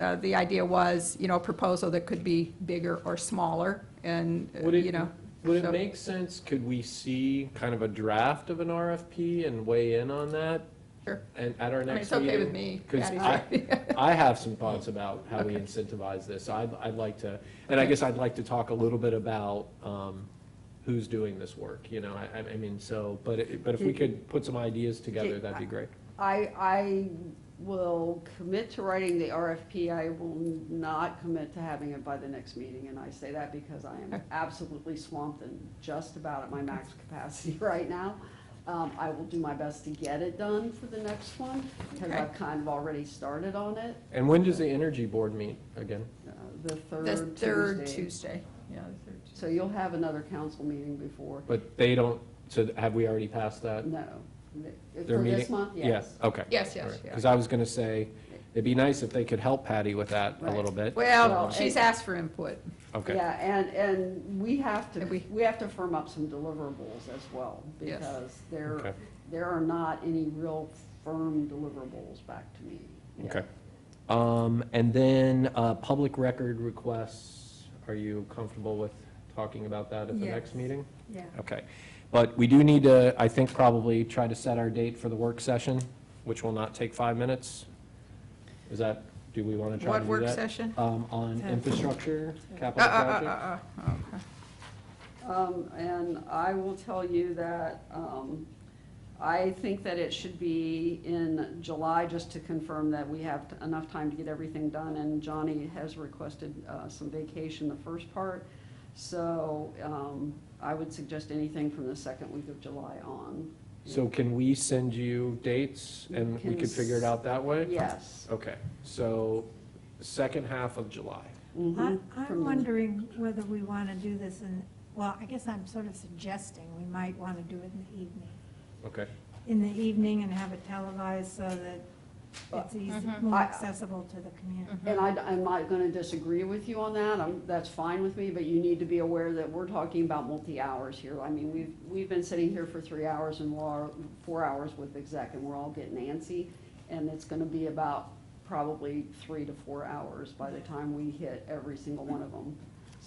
Speaker 4: uh, the idea was, you know, a proposal that could be bigger or smaller, and, uh,
Speaker 1: Would it-
Speaker 4: you know.
Speaker 1: Would
Speaker 4: so-
Speaker 1: it make sense, could we see kind of a draft of an RFP and weigh in on that?
Speaker 4: Sure.
Speaker 1: And at our
Speaker 4: I mean,
Speaker 1: next
Speaker 4: it's
Speaker 1: meeting?
Speaker 4: okay with me.
Speaker 1: Because
Speaker 4: Patty's
Speaker 1: I,
Speaker 4: happy.
Speaker 1: I have some thoughts about how we incentivize this. I'd, I'd like to, and I guess I'd like to talk a little bit about um, who's doing this work, you know, I, I mean, so, but, it- but if we could put some ideas together, that'd be great.
Speaker 9: I, I will commit to writing the RFP. I will not commit to having it by the next meeting, and I say that because I am absolutely swamped and just about at my max capacity right now. Um, I will do my best to get it done for the next one, because
Speaker 4: Okay.
Speaker 9: I've kind of already started on it.
Speaker 1: And when does the Energy Board meet again?
Speaker 9: Uh, The
Speaker 4: The
Speaker 9: third
Speaker 4: third
Speaker 9: Tuesday.
Speaker 4: Tuesday, yeah, the third Tuesday.
Speaker 9: So you'll have another council meeting before.
Speaker 1: But they don't, so have we already passed that?
Speaker 9: No.
Speaker 1: Their
Speaker 9: For this
Speaker 1: meeting?
Speaker 9: month,
Speaker 1: Yeah,
Speaker 9: yes.
Speaker 1: okay.
Speaker 4: Yes, yes, yeah.
Speaker 1: Because I was going to say, it'd be nice if they could help Patty with that a
Speaker 9: Right.
Speaker 1: little bit.
Speaker 4: Well,
Speaker 9: Well,
Speaker 4: she's asked for input.
Speaker 1: Okay.
Speaker 9: Yeah, and, and we have to,
Speaker 4: And we-
Speaker 9: we have to firm up some deliverables as well,
Speaker 4: Yes.
Speaker 9: because there, there are not any real firm deliverables back to me. yet.
Speaker 1: Okay. Um, And then, uh, public record requests, are you comfortable with talking about that at the next
Speaker 3: Yes.
Speaker 1: meeting?
Speaker 3: Yeah.
Speaker 1: Okay. But we do need to, I think, probably try to set our date for the work session, which will not take five minutes. Is that, do we want to try
Speaker 4: What
Speaker 1: to do
Speaker 4: work session?
Speaker 1: Um, On infrastructure,
Speaker 4: Uh,
Speaker 1: capital
Speaker 4: uh, uh, uh, uh, okay.
Speaker 9: Um, and I will tell you that, um, I think that it should be in July, just to confirm that we have enough time to get everything done, and Johnny has requested, uh, some vacation the first part. So, um, I would suggest anything from the second week of July on.
Speaker 1: So can we send you dates and we
Speaker 9: Can
Speaker 1: could figure it out that way?
Speaker 9: Yes.
Speaker 1: Okay, so second half of July.
Speaker 9: Mm-hmm.
Speaker 3: I- I'm wondering whether we want to do this in, well, I guess I'm sort of suggesting we might want to do it in the evening.
Speaker 1: Okay.
Speaker 3: In the evening and have it televised so that it's easy,
Speaker 9: Mhm.
Speaker 3: more
Speaker 9: I-
Speaker 3: accessible to the community.
Speaker 9: And I, am not going to disagree with you on that, I'm, that's fine with me, but you need to be aware that we're talking about multi-hours here. I mean, we've, we've been sitting here for three hours and we're, four hours with exec, and we're all getting antsy, and it's gonna be about probably three to four hours by the time we hit every single one of them.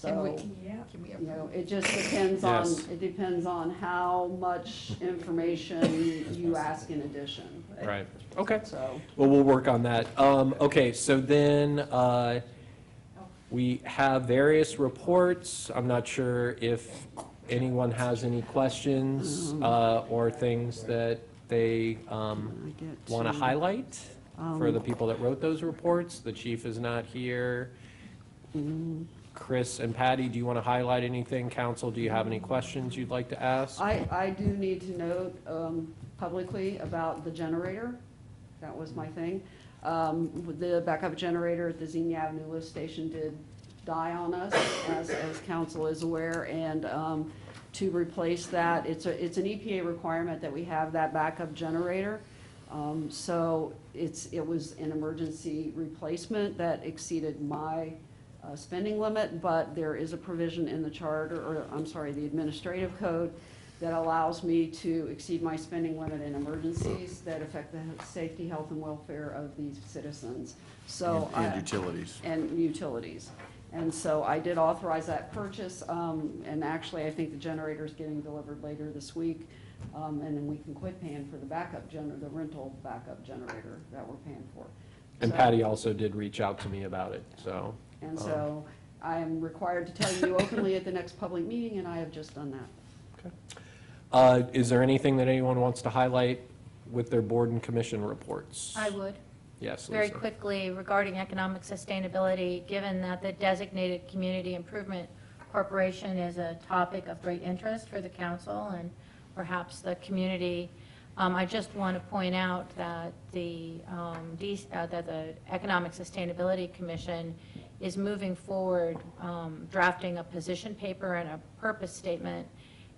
Speaker 3: Can we-
Speaker 9: So,
Speaker 3: yeah.
Speaker 9: you know, it just depends on,
Speaker 1: Yes.
Speaker 9: it depends on how much information you ask in addition.
Speaker 1: Right, okay.
Speaker 9: So.
Speaker 1: Well, we'll work on that. Um, okay, so then, uh, we have various reports. I'm not sure if anyone has any questions, uh, or things that they, um, want to
Speaker 9: to-
Speaker 1: highlight for the
Speaker 9: Um,
Speaker 1: people that wrote those reports. The chief is not here. Chris and Patty, do you want to highlight anything? Council, do you have any questions you'd like to ask?
Speaker 9: I, I do need to note um, publicly about the generator. That was my thing. Um, The backup generator at the Xenia Avenue lift station did die on us, as, as council is aware. And um, to replace that, it's a, it's an EPA requirement that we have that backup generator. Um, So it's, it was an emergency replacement that exceeded my uh, spending limit, but there is a provision in the charter, or, I'm sorry, the administrative code that allows me to exceed my spending limit in emergencies that affect the safety, health, and welfare of these citizens. So.
Speaker 32: And- and
Speaker 9: I-
Speaker 32: utilities.
Speaker 9: And utilities. And so I did authorize that purchase, um, and actually, I think the generator's getting delivered later this week. Um, and then we can quit paying for the backup gener, the rental backup generator that we're paying for.
Speaker 1: And
Speaker 9: So-
Speaker 1: Patty also did reach out to me about it, so.
Speaker 9: And
Speaker 1: um,
Speaker 9: so I am required to tell you openly at the next public meeting, and I have just done that.
Speaker 1: Uh, Is there anything that anyone wants to highlight with their board and commission reports?
Speaker 14: I would.
Speaker 1: Yes,
Speaker 14: Very
Speaker 1: Lisa.
Speaker 14: quickly, regarding economic sustainability, given that the designated Community Improvement Corporation is a topic of great interest for the council and perhaps the community, um, I just want to point out that the, um, D- uh, that the Economic Sustainability Commission is moving forward, um, drafting a position paper and a purpose statement.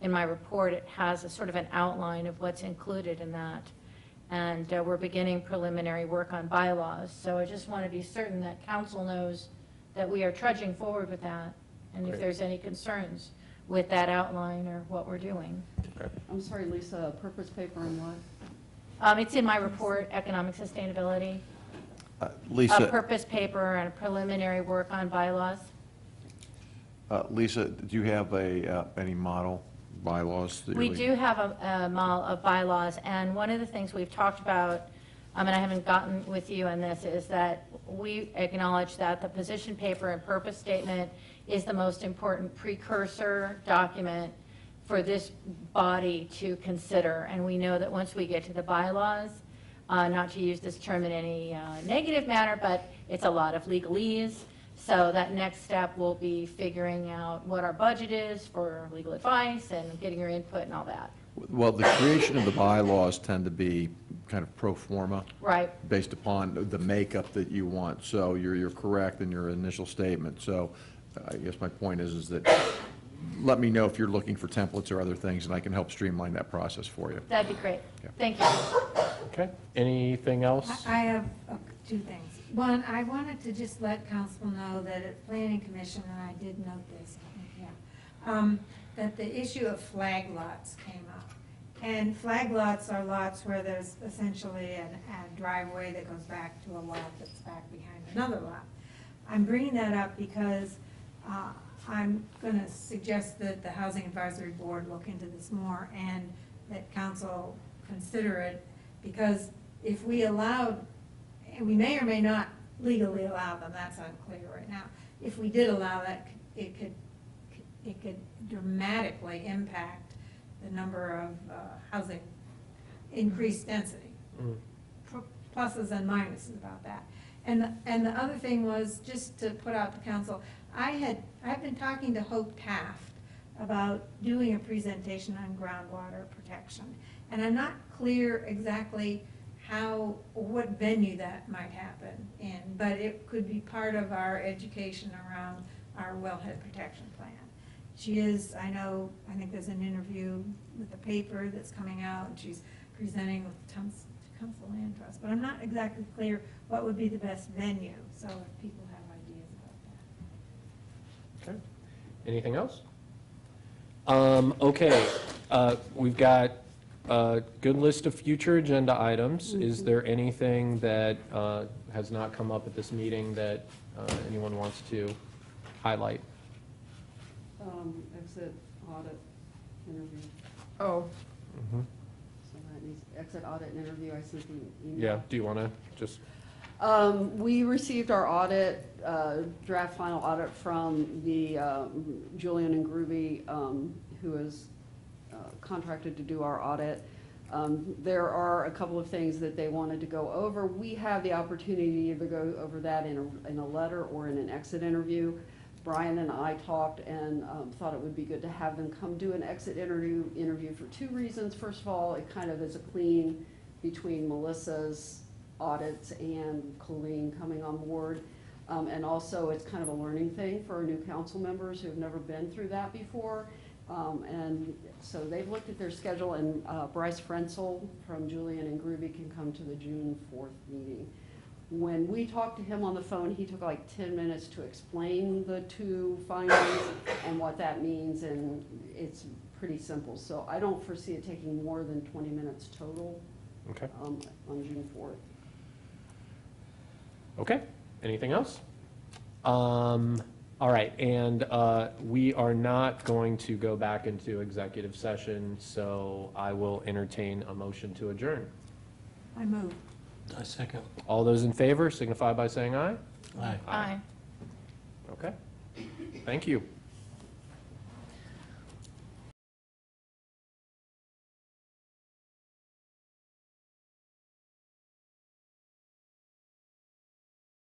Speaker 14: In my report, it has a sort of an outline of what's included in that and uh, we're beginning preliminary work on bylaws. So I just want to be certain that council knows that we are trudging forward with that, and if
Speaker 9: Great.
Speaker 14: there's any concerns with that outline or what we're doing.
Speaker 9: I'm sorry, Lisa, a purpose paper and what?
Speaker 14: Um, It's in my report, Economic Sustainability.
Speaker 32: Uh,
Speaker 14: A
Speaker 32: Lisa,
Speaker 14: purpose paper and a preliminary work on bylaws.
Speaker 32: uh, Lisa, do you have a, uh, any model bylaws? that
Speaker 14: We do have a, a model of bylaws, and one of the things we've talked about, um, and I haven't gotten with you on this, is that we acknowledge that the position paper and purpose statement is the most important precursor document for this body to consider. And we know that once we get to the bylaws, uh, not to use this term in any uh, negative manner, but it's a lot of legalese. So that next step will be figuring out what our budget is for legal advice and getting your input and all that.
Speaker 32: Well, the creation of the bylaws tend to be kind of pro forma.
Speaker 14: Right.
Speaker 32: Based upon the makeup that you want. So you're, you're correct in your initial statement. So I guess my point is, is that let me know if you're looking for templates or other things, and I can help streamline that process for you.
Speaker 14: That'd be great. Thank you.
Speaker 1: Okay, anything else?
Speaker 3: I I have uh, two things. One, I wanted to just let council know that at planning commission, and I did note this, yeah, um, that the issue of flag lots came up. And flag lots are lots where there's essentially an- a driveway that goes back to a lot that's back behind another lot. I'm bringing that up because uh, I'm going to suggest that the Housing Advisory Board look into this more and that council consider it, because if we allowed, and we may or may not legally allow them, that's unclear right now. If we did allow that, it could, it could dramatically impact the number of uh, housing, increased density
Speaker 1: Mm.
Speaker 3: pluses and minuses about that. And, the- and the other thing was, just to put out to council, I had, I've been talking to Hope Taft about doing a presentation on groundwater protection. And I'm not clear exactly how, what venue that might happen in, but it could be part of our education around our wellhead protection plan. She is, I know, I think there's an interview with the paper that's coming out, and she's presenting with Tums- Tecumseh Land Trust, but I'm not exactly clear what would be the best venue, so if people have ideas about that.
Speaker 1: Okay. Anything else? Um, okay, uh, we've got a good list of future agenda items. Is there anything that, uh, has not come up at this meeting that, uh, anyone wants to highlight?
Speaker 9: Um, exit audit interview.
Speaker 4: Oh,
Speaker 1: Mhm.
Speaker 9: So that needs, exit audit and interview, I sent an email.
Speaker 1: Yeah, do you want to just,
Speaker 9: Um, we received our audit, uh, draft final audit from the, um, Julian and Grube, um, who is contracted to do our audit. Um, there are a couple of things that they wanted to go over. We have the opportunity to either go over that in a, in a letter or in an exit interview. Brian and I talked and, um, thought it would be good to have them come do an exit interview, interview for two reasons. First of all, it kind of is a clean between Melissa's audits and Colleen coming on board. Um, and also, it's kind of a learning thing for new council members who have never been through that before. Um, and so they've looked at their schedule, and uh, Bryce Frenzel from Julian and Grube can come to the June fourth meeting. When we talked to him on the phone, he took like ten minutes to explain the two findings and what that means, and it's pretty simple. So I don't foresee it taking more than twenty minutes total
Speaker 1: okay,
Speaker 9: um, on June fourth.
Speaker 1: okay, anything else? Um, all right, and, uh, we are not going to go back into executive session, so I will entertain a motion to adjourn.
Speaker 3: I move.
Speaker 15: I second.
Speaker 1: All those in favor signify by saying aye.
Speaker 15: Aye.
Speaker 14: Aye.
Speaker 1: Okay. Thank you.